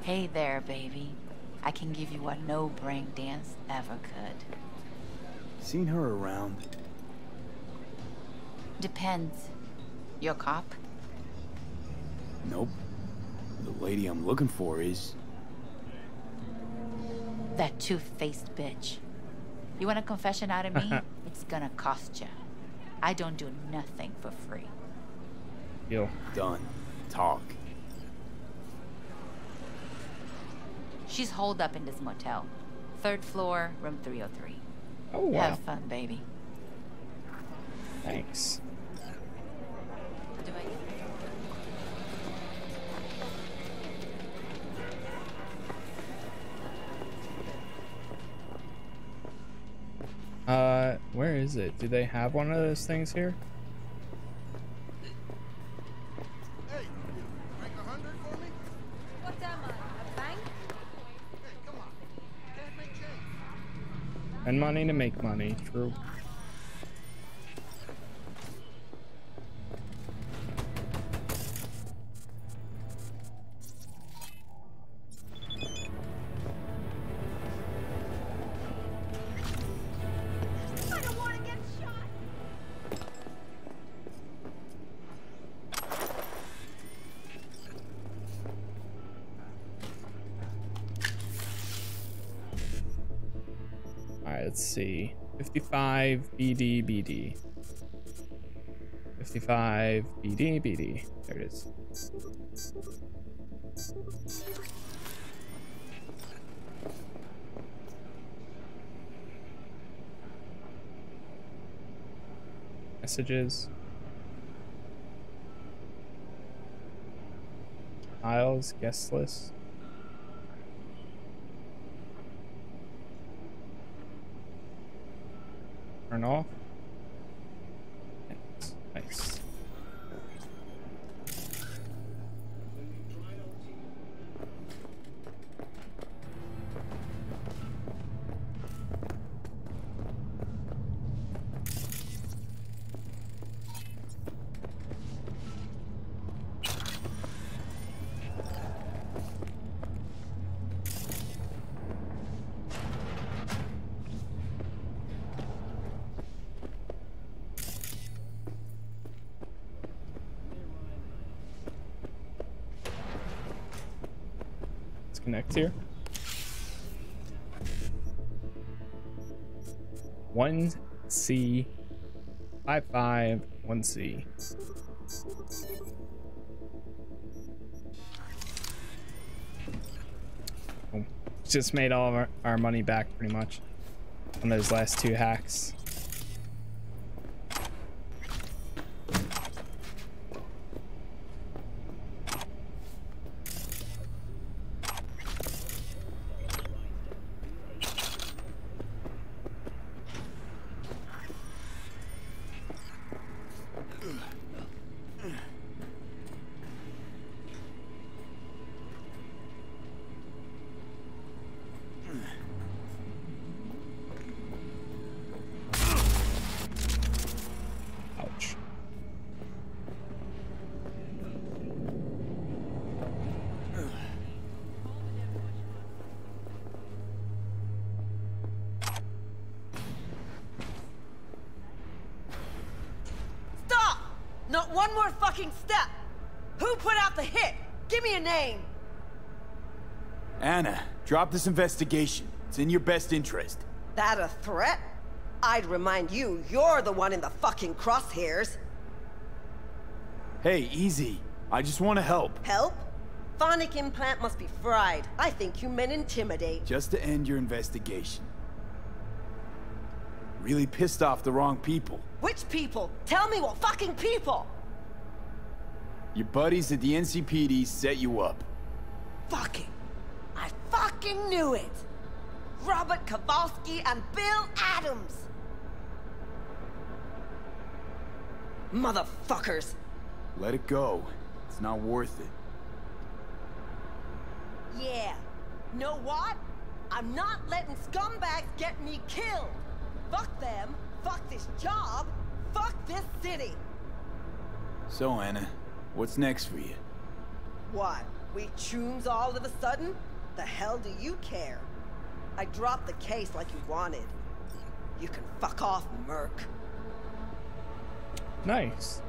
Hey there, baby. I can give you what no braindance ever could. Seen her around? Depends. Your cop? Nope. The lady I'm looking for is... That two-faced bitch. You want a confession out of me? it's gonna cost you. I don't do nothing for free. Yo. Done. Talk. She's holed up in this motel. Third floor, room 303. Oh, wow. Have fun, baby. Thanks. Uh, where is it? Do they have one of those things here? Money to make money. True. 55 BD BD. 55 BD BD. There it is. Messages. Files, guest list. Turn off. Connect here. One C five five one C. Just made all of our, our money back pretty much on those last two hacks. This investigation. It's in your best interest. That a threat? I'd remind you, you're the one in the fucking crosshairs. Hey, easy. I just want to help. Help? Phonic implant must be fried. I think you men intimidate. Just to end your investigation. Really pissed off the wrong people. Which people? Tell me what fucking people! Your buddies at the NCPD set you up. Fucking. Fucking knew it! Robert Kowalski and Bill Adams! Motherfuckers! Let it go. It's not worth it. Yeah. Know what? I'm not letting scumbags get me killed! Fuck them! Fuck this job! Fuck this city! So, Anna, what's next for you? What? We chooms all of a sudden? The hell do you care? I dropped the case like you wanted. You can fuck off, Merc. Nice.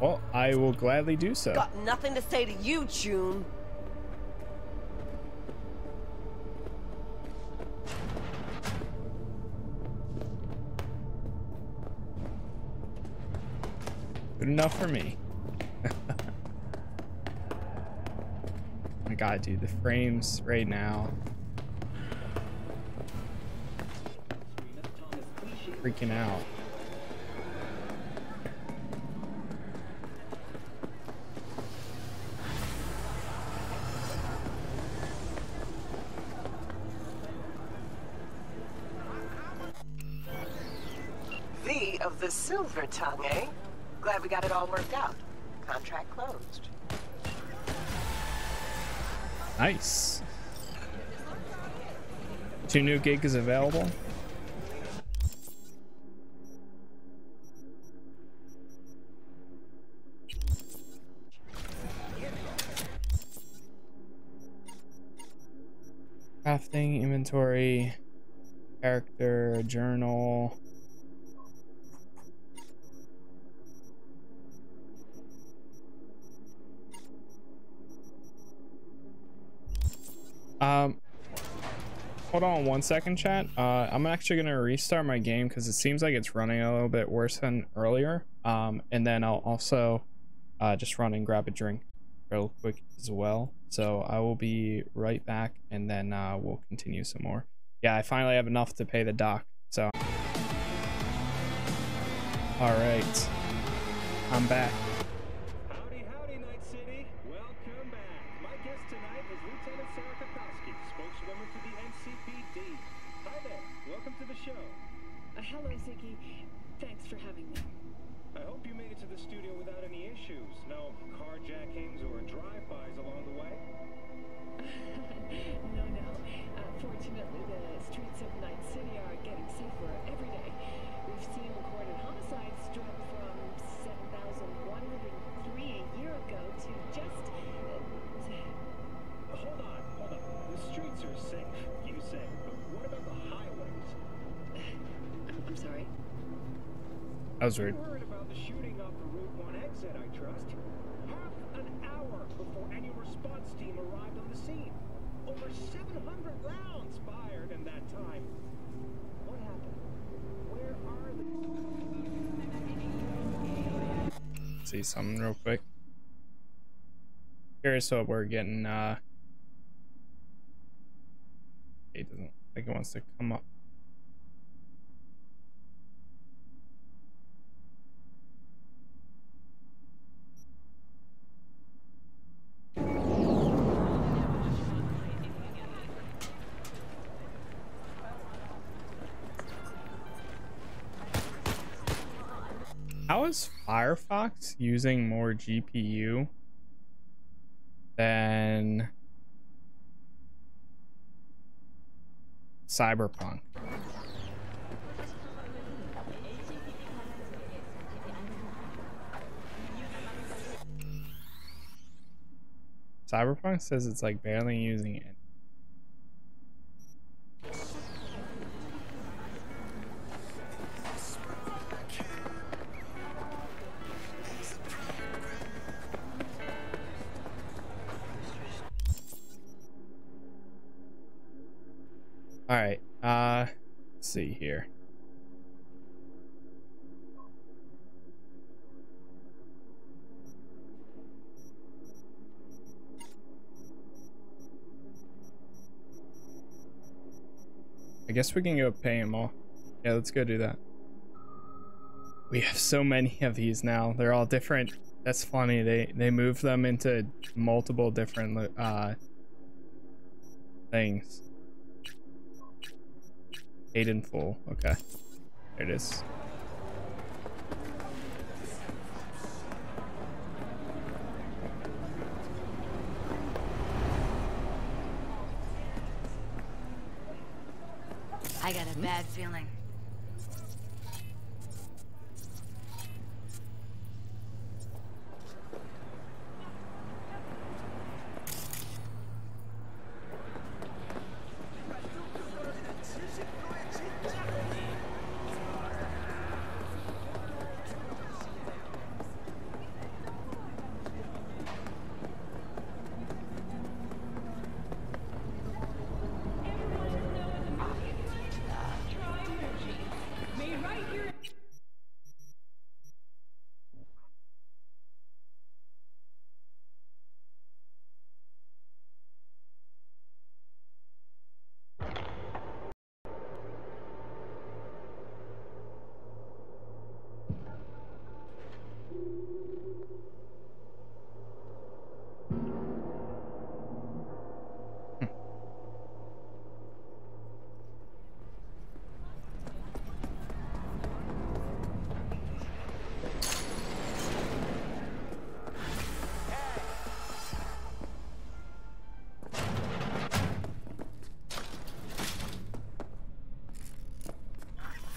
Well, I will gladly do so. Got nothing to say to you, June. Good enough for me. God, dude, the frames right now. Freaking out. Of the Silver Tongue, eh? Glad we got it all worked out. Contract closed. Nice. Two new gigs available. Crafting, inventory, character, journal. Um, hold on one second, chat. Uh, I'm actually gonna restart my game because it seems like it's running a little bit worse than earlier. Um, and then I'll also uh, just run and grab a drink real quick as well. So I will be right back, and then uh, we'll continue some more. Yeah, I finally have enough to pay the doc. So, all right, I'm back. Are they? see something real quick. Curious what we're getting. Uh, it doesn't like it wants to come up. Firefox using more GPU than Cyberpunk? Cyberpunk says it's like barely using it. Let's see here. I guess we can go pay them all. Yeah, let's go do that. We have so many of these now. They're all different. That's funny. They they move them into multiple different uh things. Paid in full. Okay. There it is. I got a bad feeling.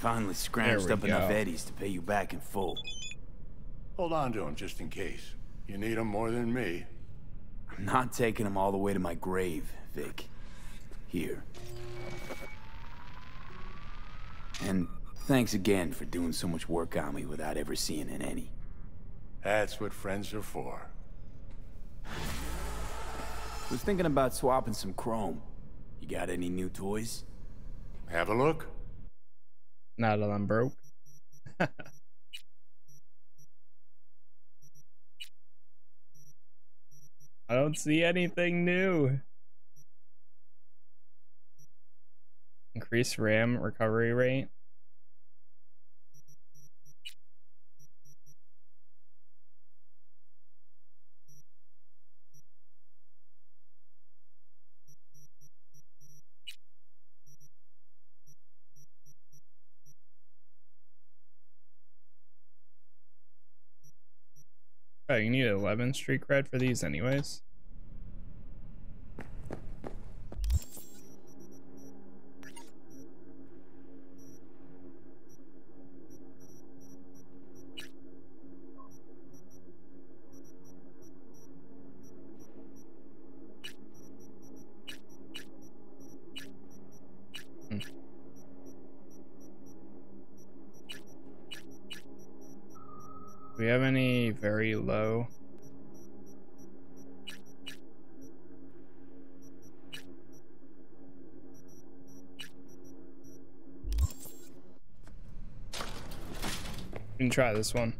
Finally scrounged we up enough eddies to pay you back in full. Hold on to them just in case. You need them more than me. I'm not taking them all the way to my grave, Vic. Here. And thanks again for doing so much work on me without ever seeing an any. That's what friends are for. Was thinking about swapping some chrome. You got any new toys? Have a look. Now that I'm broke. I don't see anything new. Increase RAM recovery rate. You need 11 street cred for these anyways. We have any very low? We can try this one.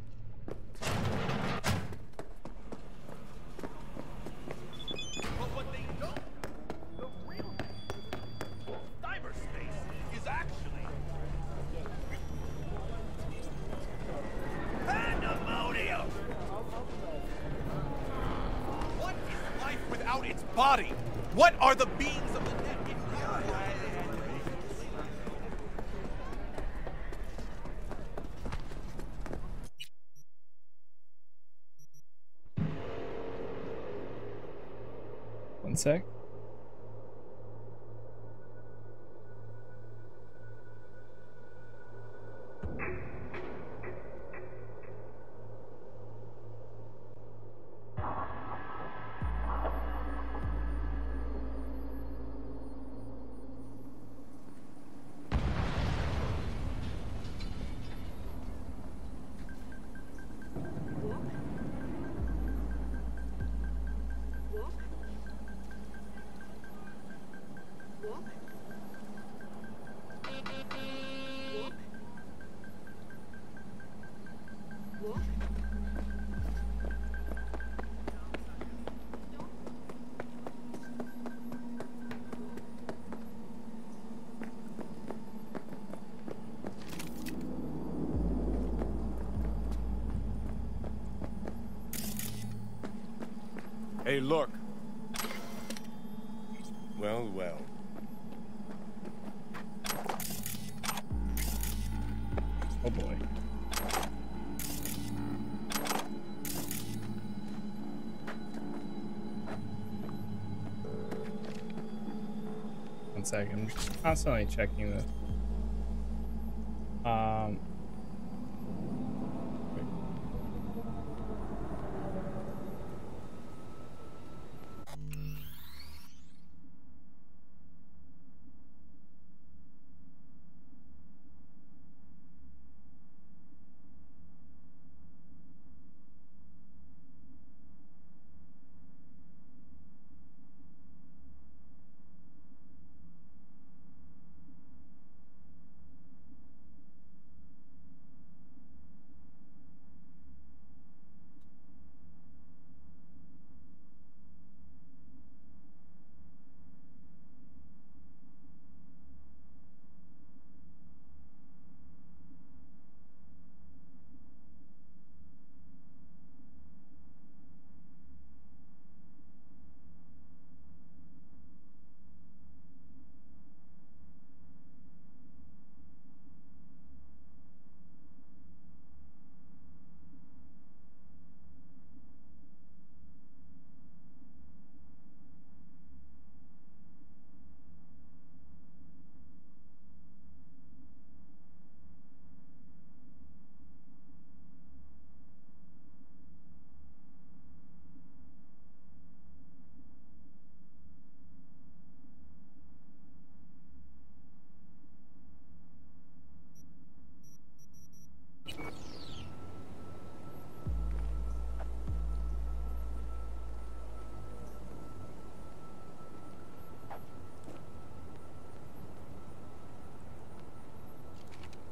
Second. I'm constantly checking this.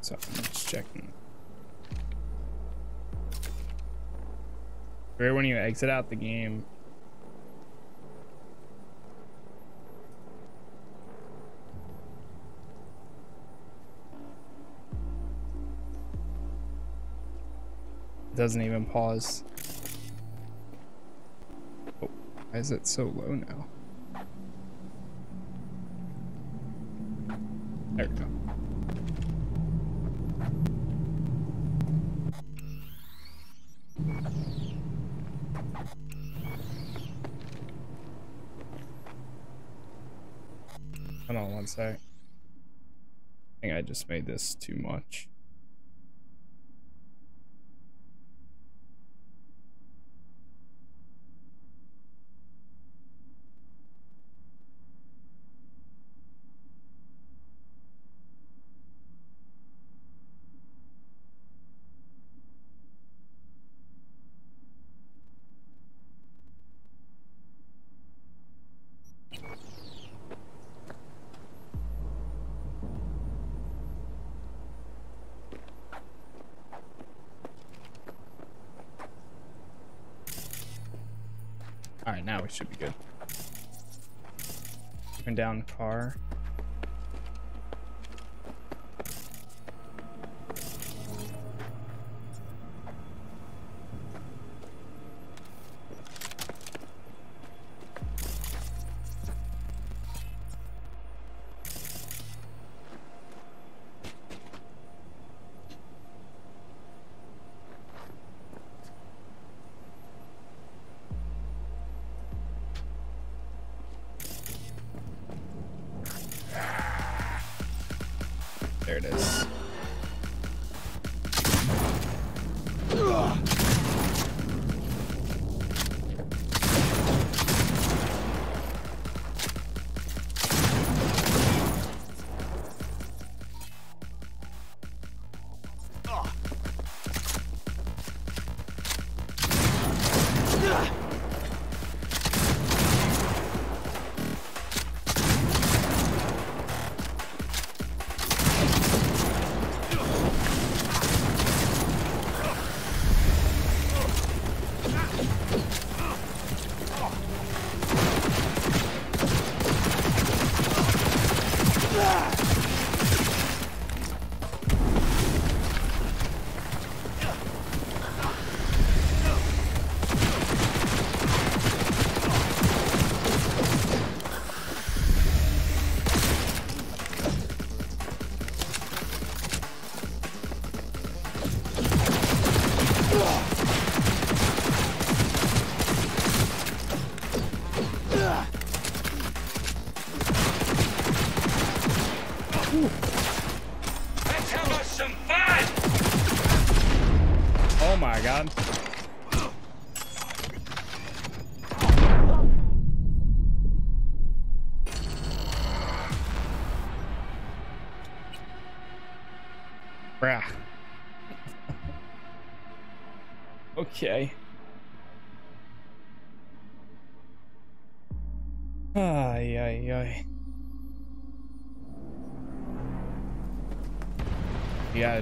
So just checking. Right when you exit out the game. It doesn't even pause. Oh, why is it so low now? Just made this too much. Alright, now we should be good. Turn down car. It is.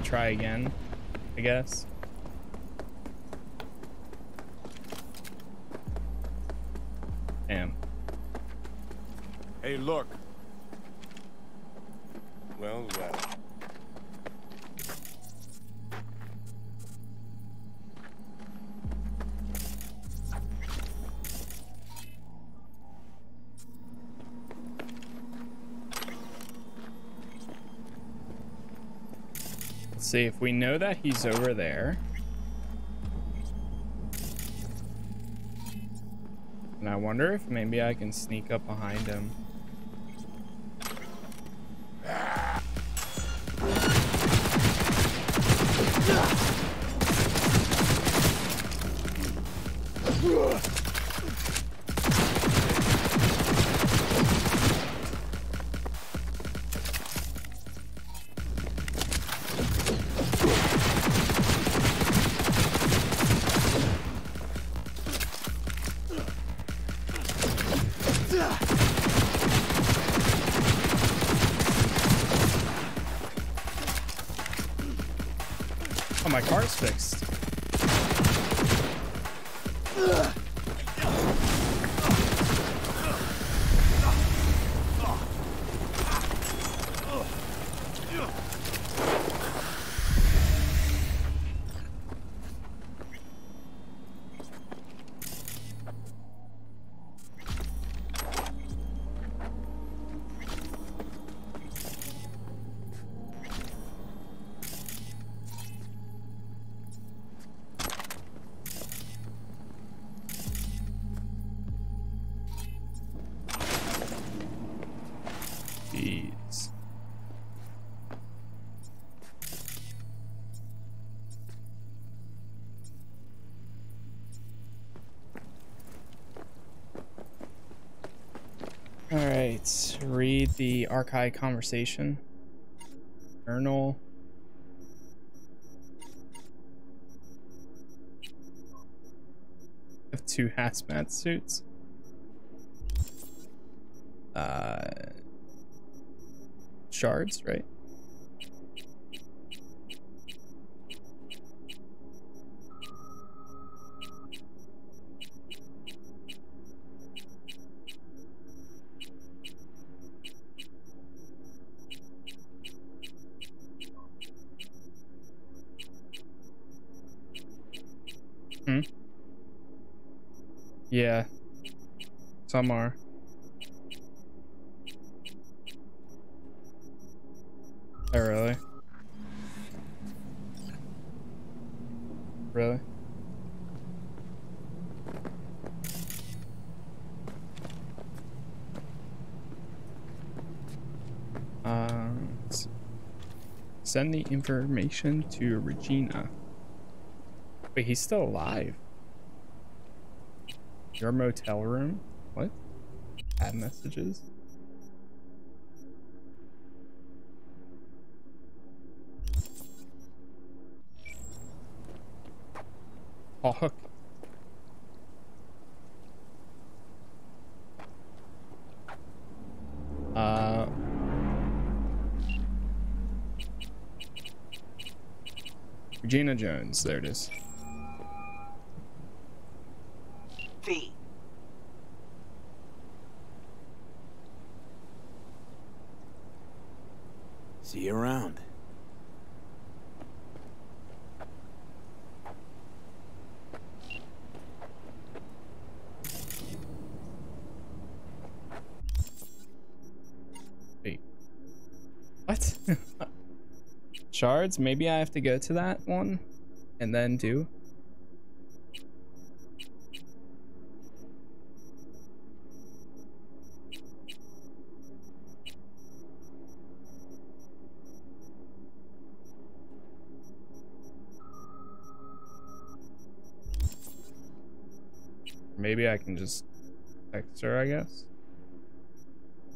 Try again, I guess. See if we know that he's over there. And I wonder if maybe I can sneak up behind him. The archive conversation. Journal. Have two hazmat suits. Uh, shards, right? Some are. Oh, really? Really? Um, send the information to Regina. Wait, he's still alive. Your motel room? Add messages? Oh, hook. Uh. Regina Jones, there it is. V. See you around. Wait. What? Shards? Maybe I have to go to that one and then do. Maybe I can just text her, I guess.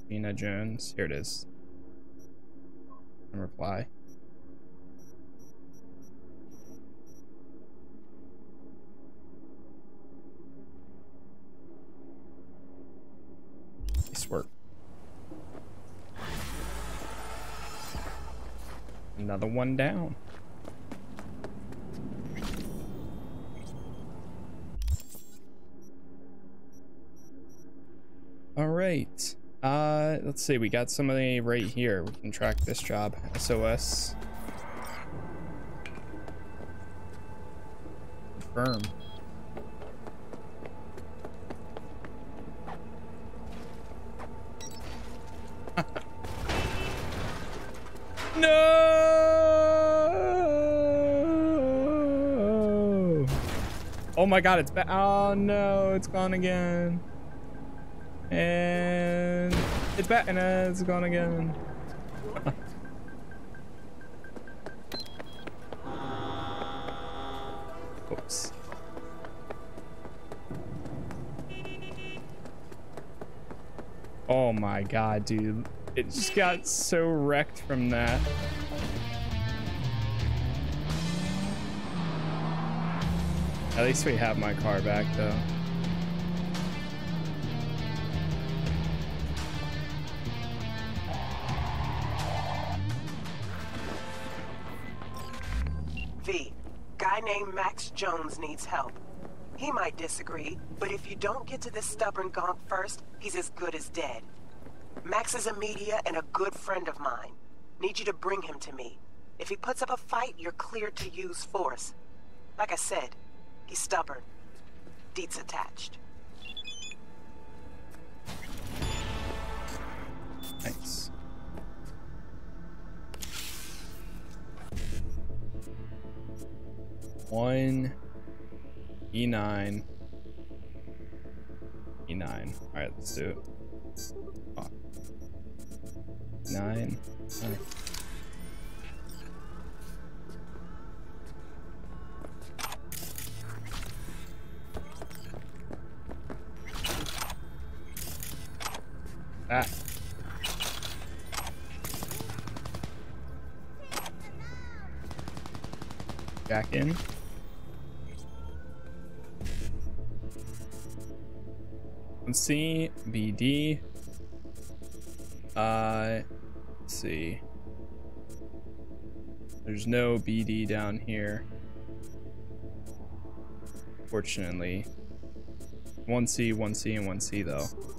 Nina Jones. Here it is. And reply. Nice work. Another one down. All right. Uh, let's see. We got somebody right here. We can track this job. SOS. Confirm. no! Oh my god, it's back. Oh no, it's gone again. And it's back and uh, it's gone again. Oops. Oh my god, dude. It just got so wrecked from that. At least we have my car back though. V. guy named Max Jones needs help. He might disagree, but if you don't get to this stubborn gonk first, he's as good as dead. Max is a media and a good friend of mine. Need you to bring him to me. If he puts up a fight, you're cleared to use force. Like I said, he's stubborn. Deets attached. Thanks. One E9. E9. Alright, let's do it. Nine. Nine. Ah. Back in. Let's see. BD. Uh, let's see. There's no BD down here. Fortunately. 1C, 1C, and 1C though.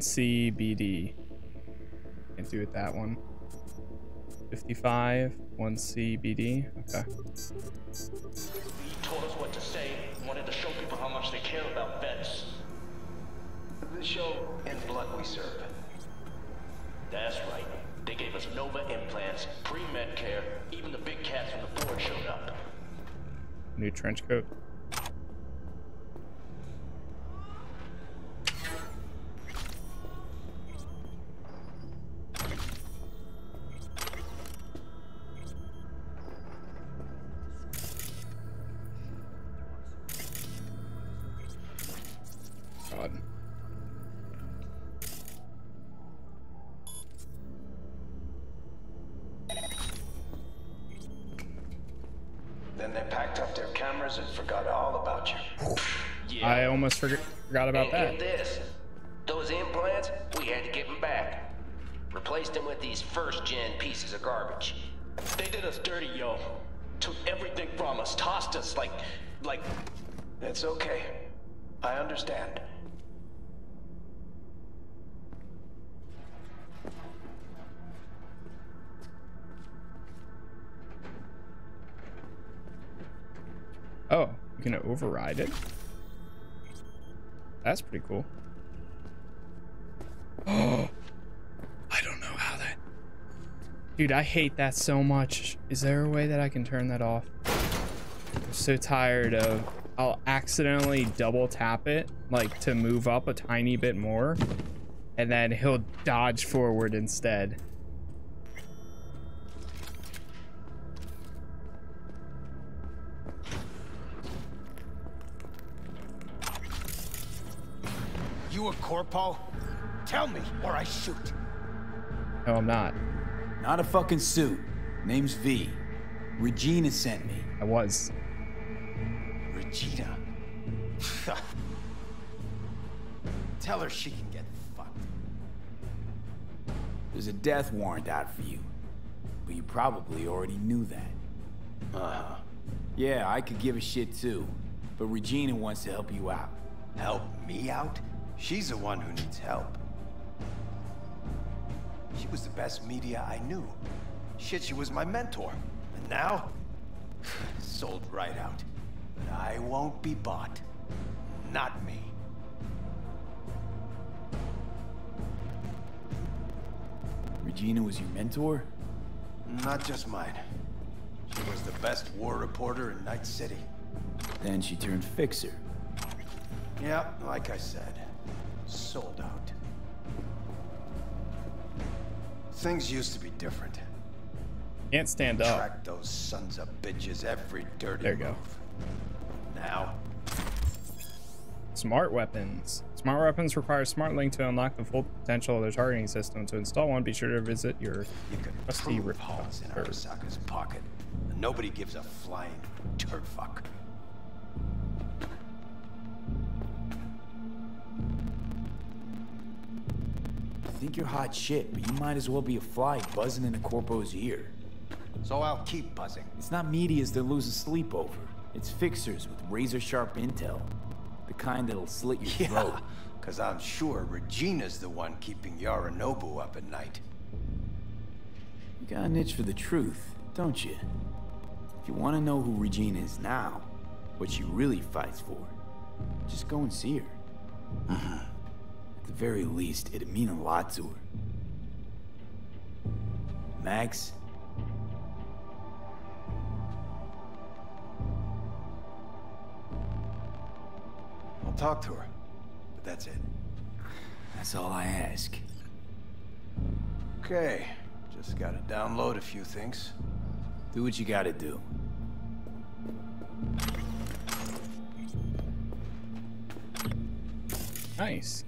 1C, BD. Can't do it that one. 55, 1CBD. Okay. He told us what to say, wanted to show people how much they care about vets. The show in blood we serve. That's right. They gave us Nova implants, pre-med care, even the big cats from the board showed up. New trench coat. Packed up their cameras and forgot all about you. I almost forgot forgot about and that. get this. Those implants, we had to give them back. Replaced them with these first-gen pieces of garbage. They did us dirty, yo. Took everything from us, tossed us like... like... It's okay. I understand. You can override it? That's pretty cool. Oh, I don't know how that... Dude, I hate that so much. Is there a way that I can turn that off? I'm so tired of... I'll accidentally double tap it, like to move up a tiny bit more, and then he'll dodge forward instead. You a corpo? Tell me, or I shoot. No, I'm not. Not a fucking suit. Name's V. Regina sent me. I was. Regina. Tell her she can get fucked. There's a death warrant out for you. But you probably already knew that. Uh-huh. Yeah, I could give a shit too. But Regina wants to help you out. Help me out? She's the one who needs help. She was the best media I knew. Shit, she was my mentor. And now? Sold right out. But I won't be bought. Not me. Regina was your mentor? Not just mine. She was the best war reporter in Night City. Then she turned fixer. Yeah, like I said. Sold out. Things used to be different. Can't stand up. Track those sons of bitches every dirty There you go. Now, Smart weapons. Smart weapons require smart link to unlock the full potential of their targeting system. To install one, be sure to visit your trusty prove rip holes in or- Arasaka's pocket. Nobody gives a flying turd fuck. Think you're hot shit, but you might as well be a fly buzzing in a corpo's ear. So I'll keep buzzing. It's not medias that lose sleep over. It's fixers with razor-sharp intel. The kind that'll slit your Yeah, throat. because I'm sure Regina's the one keeping Yorinobu up at night. You got an itch for the truth, don't you? If you want to know who Regina is now, what she really fights for, just go and see her. Mm-hmm. At the very least, it'd mean a lot to her. Max, I'll talk to her, but that's it. that's all I ask. Okay, just gotta download a few things. Do what you gotta do. Nice.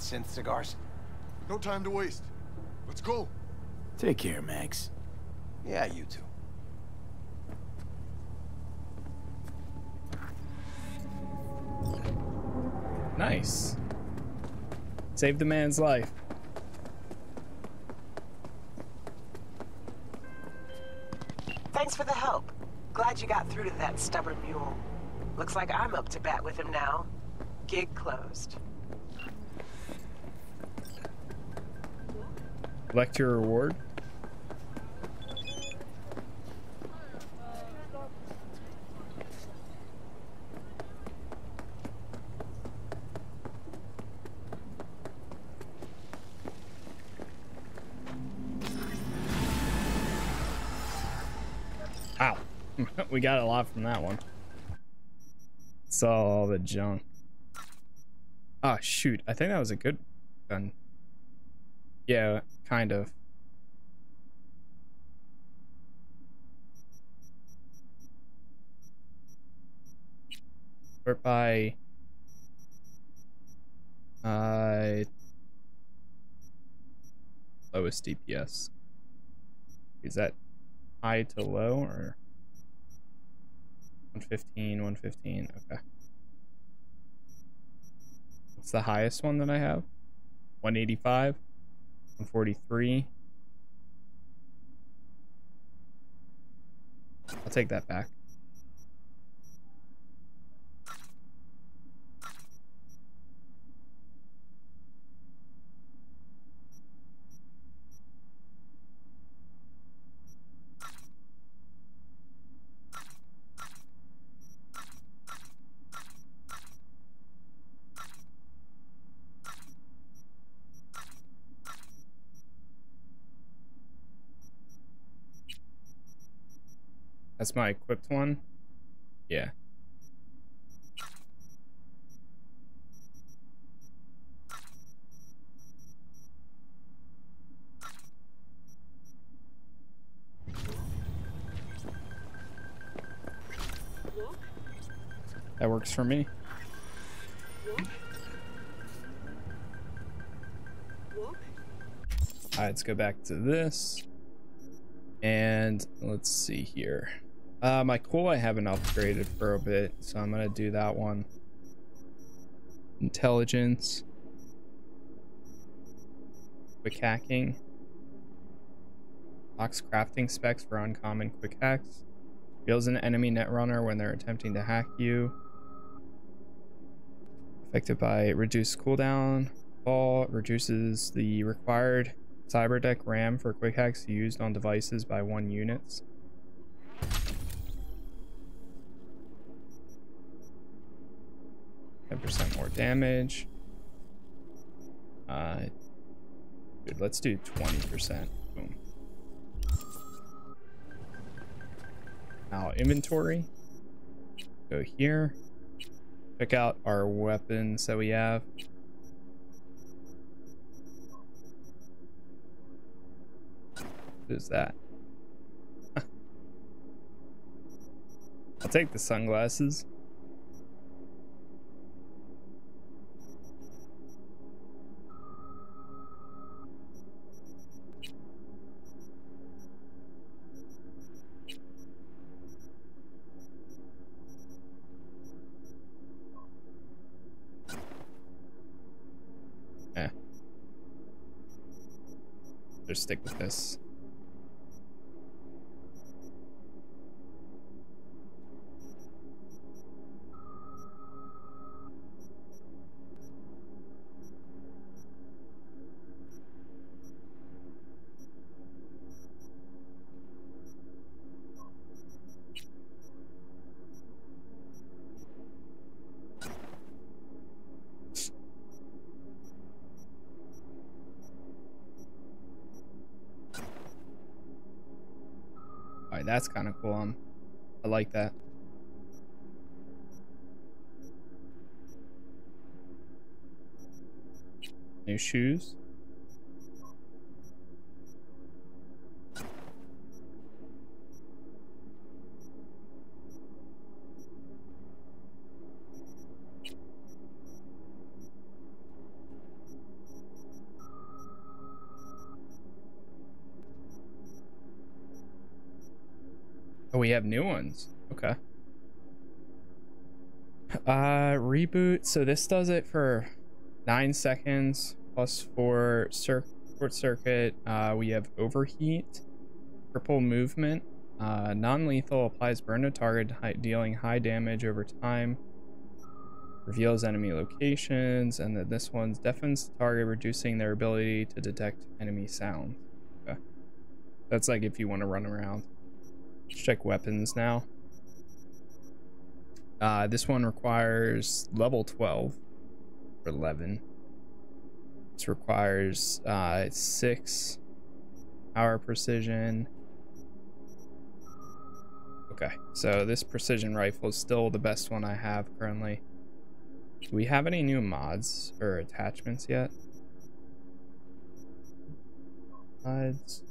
Synth cigars? No time to waste. Let's go. Take care, Max. Yeah, you too. Nice. Save the man's life. Thanks for the help. Glad you got through to that stubborn mule. Looks like I'm up to bat with him now. Gig closed. Collect your reward. Ow. we got a lot from that one. Saw all the junk. Ah, shoot. I think that was a good gun. Yeah, kind of. Sort by uh lowest DPS. Is that high to low or 115, 115? Okay. What's the highest one that I have? 185, 143. I'll take that back. That's my equipped one. Yeah. That works for me. All right, let's go back to this. And let's see here. Uh, my cool I haven't upgraded for a bit, so I'm gonna do that one. Intelligence. Quick hacking. Locks crafting specs for uncommon quick hacks. Reveals an enemy netrunner when they're attempting to hack you. Affected by reduced cooldown. Fall reduces the required cyberdeck RAM for quick hacks used on devices by one units. Ten percent more damage. Uh, good. Let's do twenty percent. Boom. Now inventory. Go here. Check out our weapons that we have. What is that? I'll take the sunglasses. Stick with this. That's kind of cool. Um, I like that. New shoes. We have new ones. Okay. Uh, reboot. So this does it for nine seconds plus four cir short circuit. Uh, we have overheat, triple movement, uh, non-lethal applies burn to target, high, dealing high damage over time. Reveals enemy locations, and then this one's deafens the target, reducing their ability to detect enemy sounds. Okay. That's like if you want to run around. Let's check weapons now. Uh, this one requires level 12 or 11. This requires uh, 6 power precision. Okay, so this precision rifle is still the best one I have currently. Do we have any new mods or attachments yet? Mods.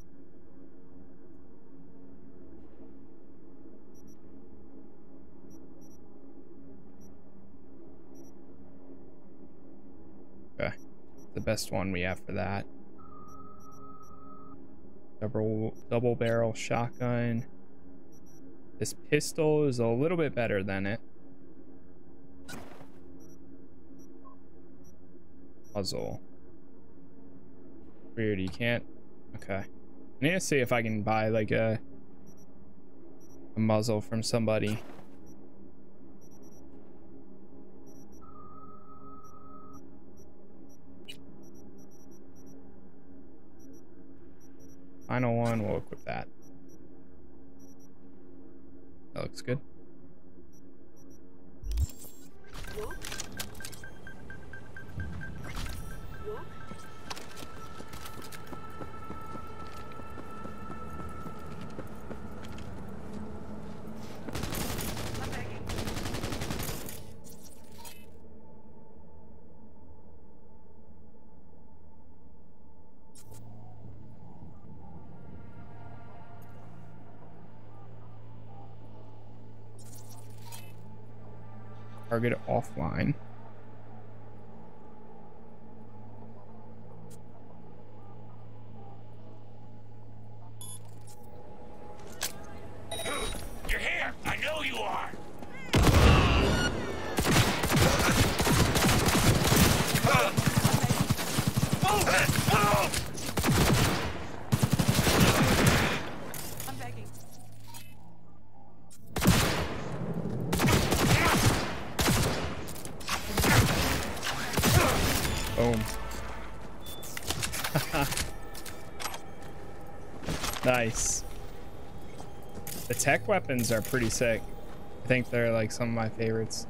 Okay. The best one we have for that. Double double barrel shotgun. This pistol is a little bit better than it. Puzzle. Weird, you can't. Okay. I need to see if I can buy like a a muzzle from somebody. Final one, we'll equip that. That looks good. Target offline. Weapons are pretty sick. I think they're like some of my favorites.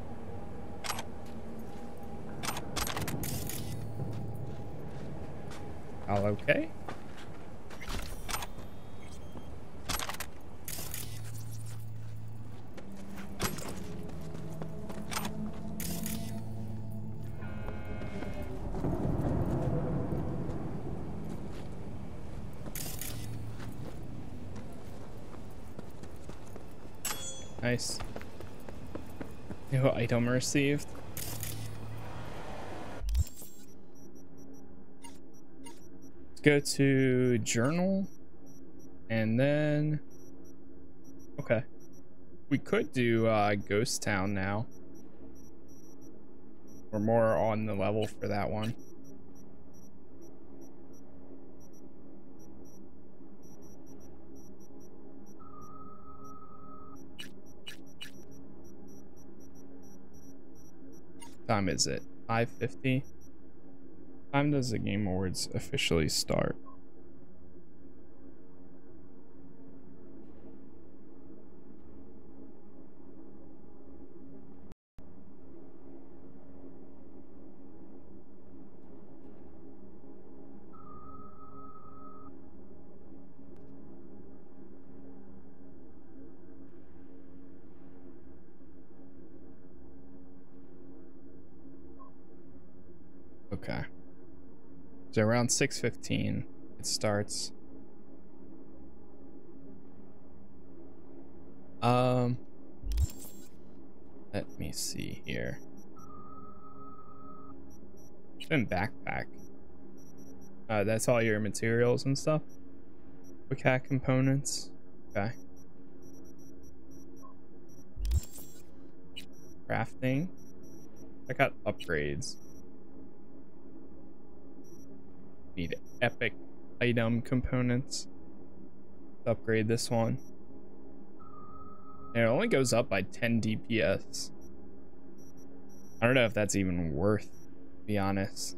All okay? Nice. New item received. Let's go to journal and then okay. We could do uh, Ghost Town now. We're more on the level for that one. Time is it? 5.50? Time does the Game Awards officially start? So around 6.15 it starts. Um, let me see here. Then backpack. Uh, that's all your materials and stuff. Quick components. Okay. Crafting. I got upgrades need epic item components to upgrade this one. And it only goes up by 10 DPS. I don't know if that's even worth, to be honest.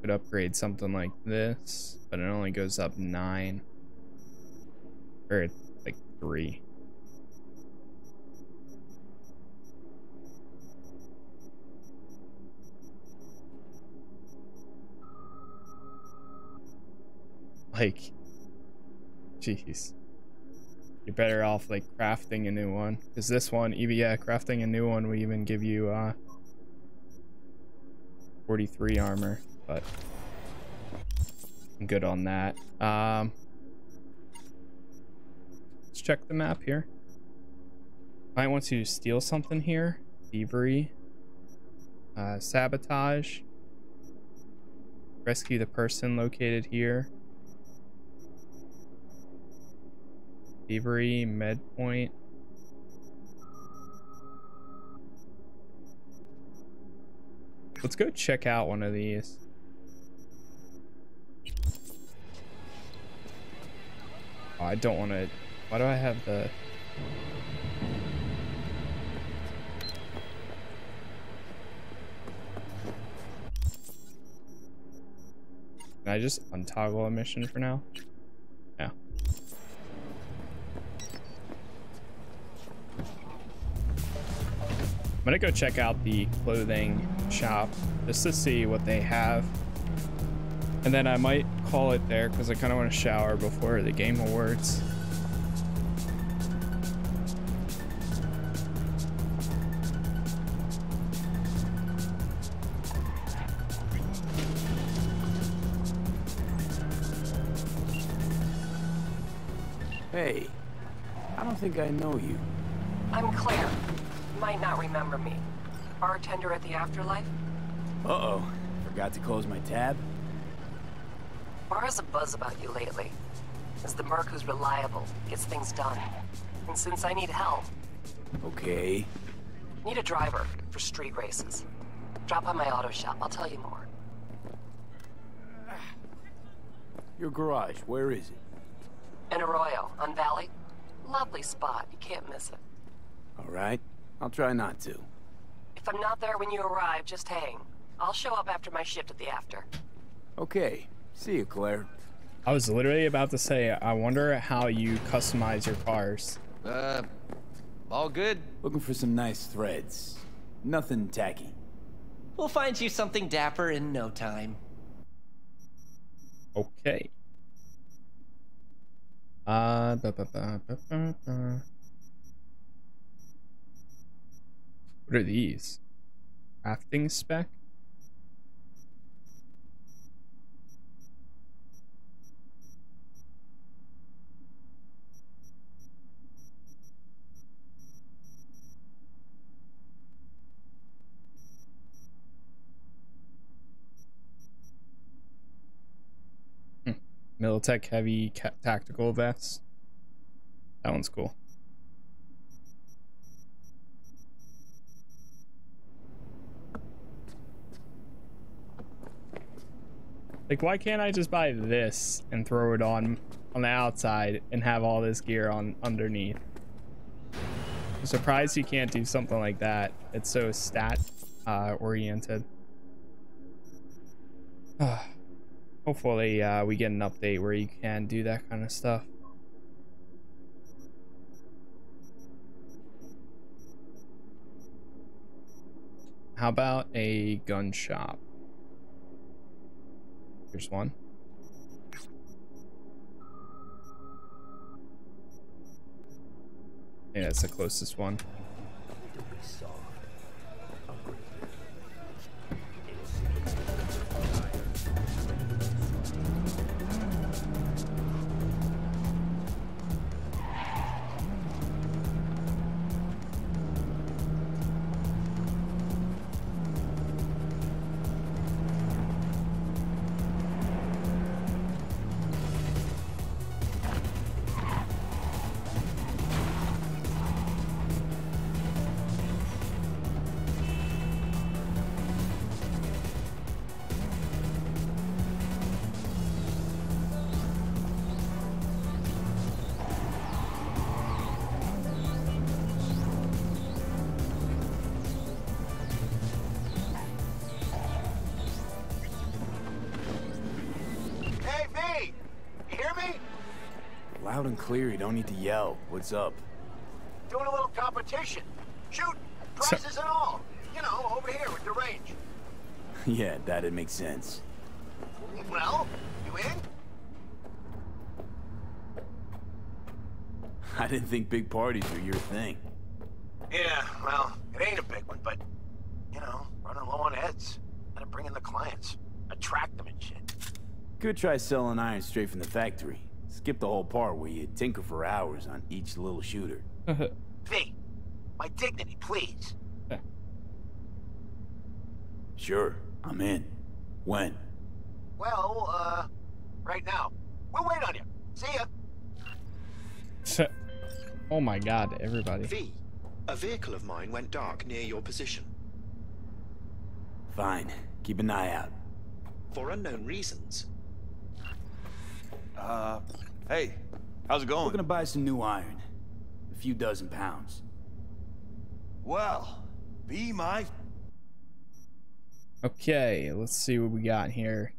Could upgrade something like this, but it only goes up 9. Or like 3. Like, jeez. You're better off like crafting a new one. Because this one, even yeah, crafting a new one will even give you uh 43 armor, but I'm good on that. Um let's check the map here. Might want to steal something here. Thievery. Uh, sabotage. Rescue the person located here. Thievery, med point. Let's go check out one of these. Oh, I don't want to... Why do I have the... Can I just untoggle a mission for now? Gonna go check out the clothing shop just to see what they have. And then I might call it there because I kind of want to shower before the Game Awards. Hey, I don't think I know you. I'm Claire. You might not remember me. Bartender at the Afterlife? Uh-oh. Forgot to close my tab? Bar has a buzz about you lately. As the merc who's reliable, gets things done. And since I need help, Okay. need a driver for street races. Drop by my auto shop, I'll tell you more. Your garage, where is it? In Arroyo, on Valley. Lovely spot, you can't miss it. All right. I'll try not to. If I'm not there when you arrive, just hang. I'll show up after my shift at the after. Okay. See you, Claire. I was literally about to say, I wonder how you customize your cars. Uh, all good. Looking for some nice threads. Nothing tacky. We'll find you something dapper in no time. Okay. Uh, ba, ba, ba, ba, ba, ba. What are these? Crafting spec? Hmm. Militech heavy tactical vest. That one's cool. Like, why can't I just buy this and throw it on on the outside and have all this gear on underneath? I'm surprised you can't do something like that. It's so stat uh, oriented. Hopefully, uh, we get an update where you can do that kind of stuff. How about a gun shop? Here's one. Yeah, it's the closest one. Clear, you don't need to yell. What's up? Doing a little competition. Shoot, prizes and all. You know, over here with the range. yeah, that'd make sense. Well, you in? I didn't think big parties were your thing. Yeah, well, it ain't a big one, but, you know, running low on heads. Gotta bring in the clients. Attract them and shit. Could try selling iron straight from the factory. Skip the whole part where you tinker for hours on each little shooter. V, my dignity, please. Sure, I'm in. When? Well, uh, right now. We'll wait on you. See ya. oh my god, everybody. V, a vehicle of mine went dark near your position. Fine. Keep an eye out. For unknown reasons. Uh, hey, how's it going? We're gonna buy some new iron. A few dozen pounds. Well, be my Okay, let's see what we got here.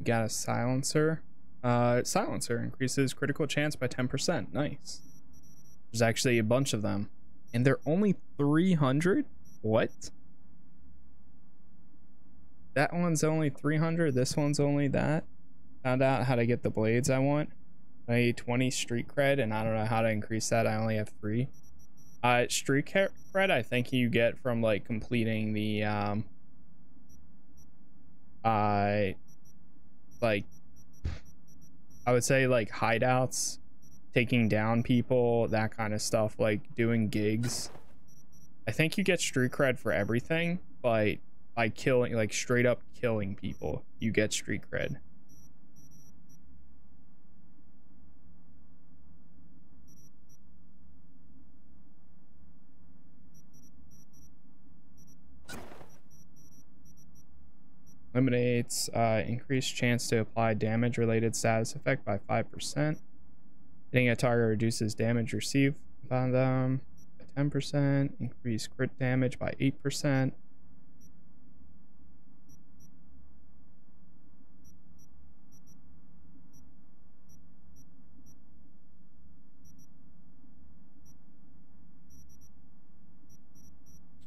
We got a silencer. Uh, silencer increases critical chance by 10%. Nice. There's actually a bunch of them. And they're only 300? What? That one's only 300. This one's only that. Found out how to get the blades I want. Need 20 street cred, and I don't know how to increase that. I only have three. Uh, street cred, I think you get from like completing the um, uh, like I would say like hideouts, taking down people, that kind of stuff, like doing gigs. I think you get street cred for everything, but by killing, like straight up killing people, you get street cred. Eliminates uh, increased chance to apply damage related status effect by 5%. Hitting a target reduces damage received by them by 10%. Increase crit damage by 8%.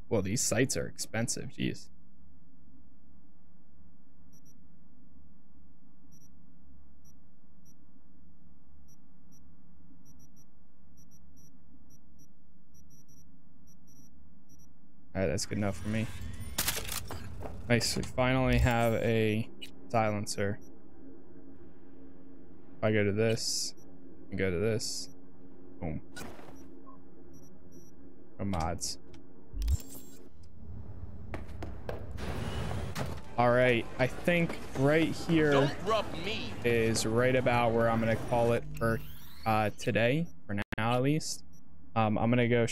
Well, these sights are expensive, jeez. All right, that's good enough for me. Nice. We finally have a silencer. If I go to this, and go to this, boom. No mods. All right, I think right here Don't rub me. is right about where I'm gonna call it for uh, today, for now at least. Um, I'm gonna go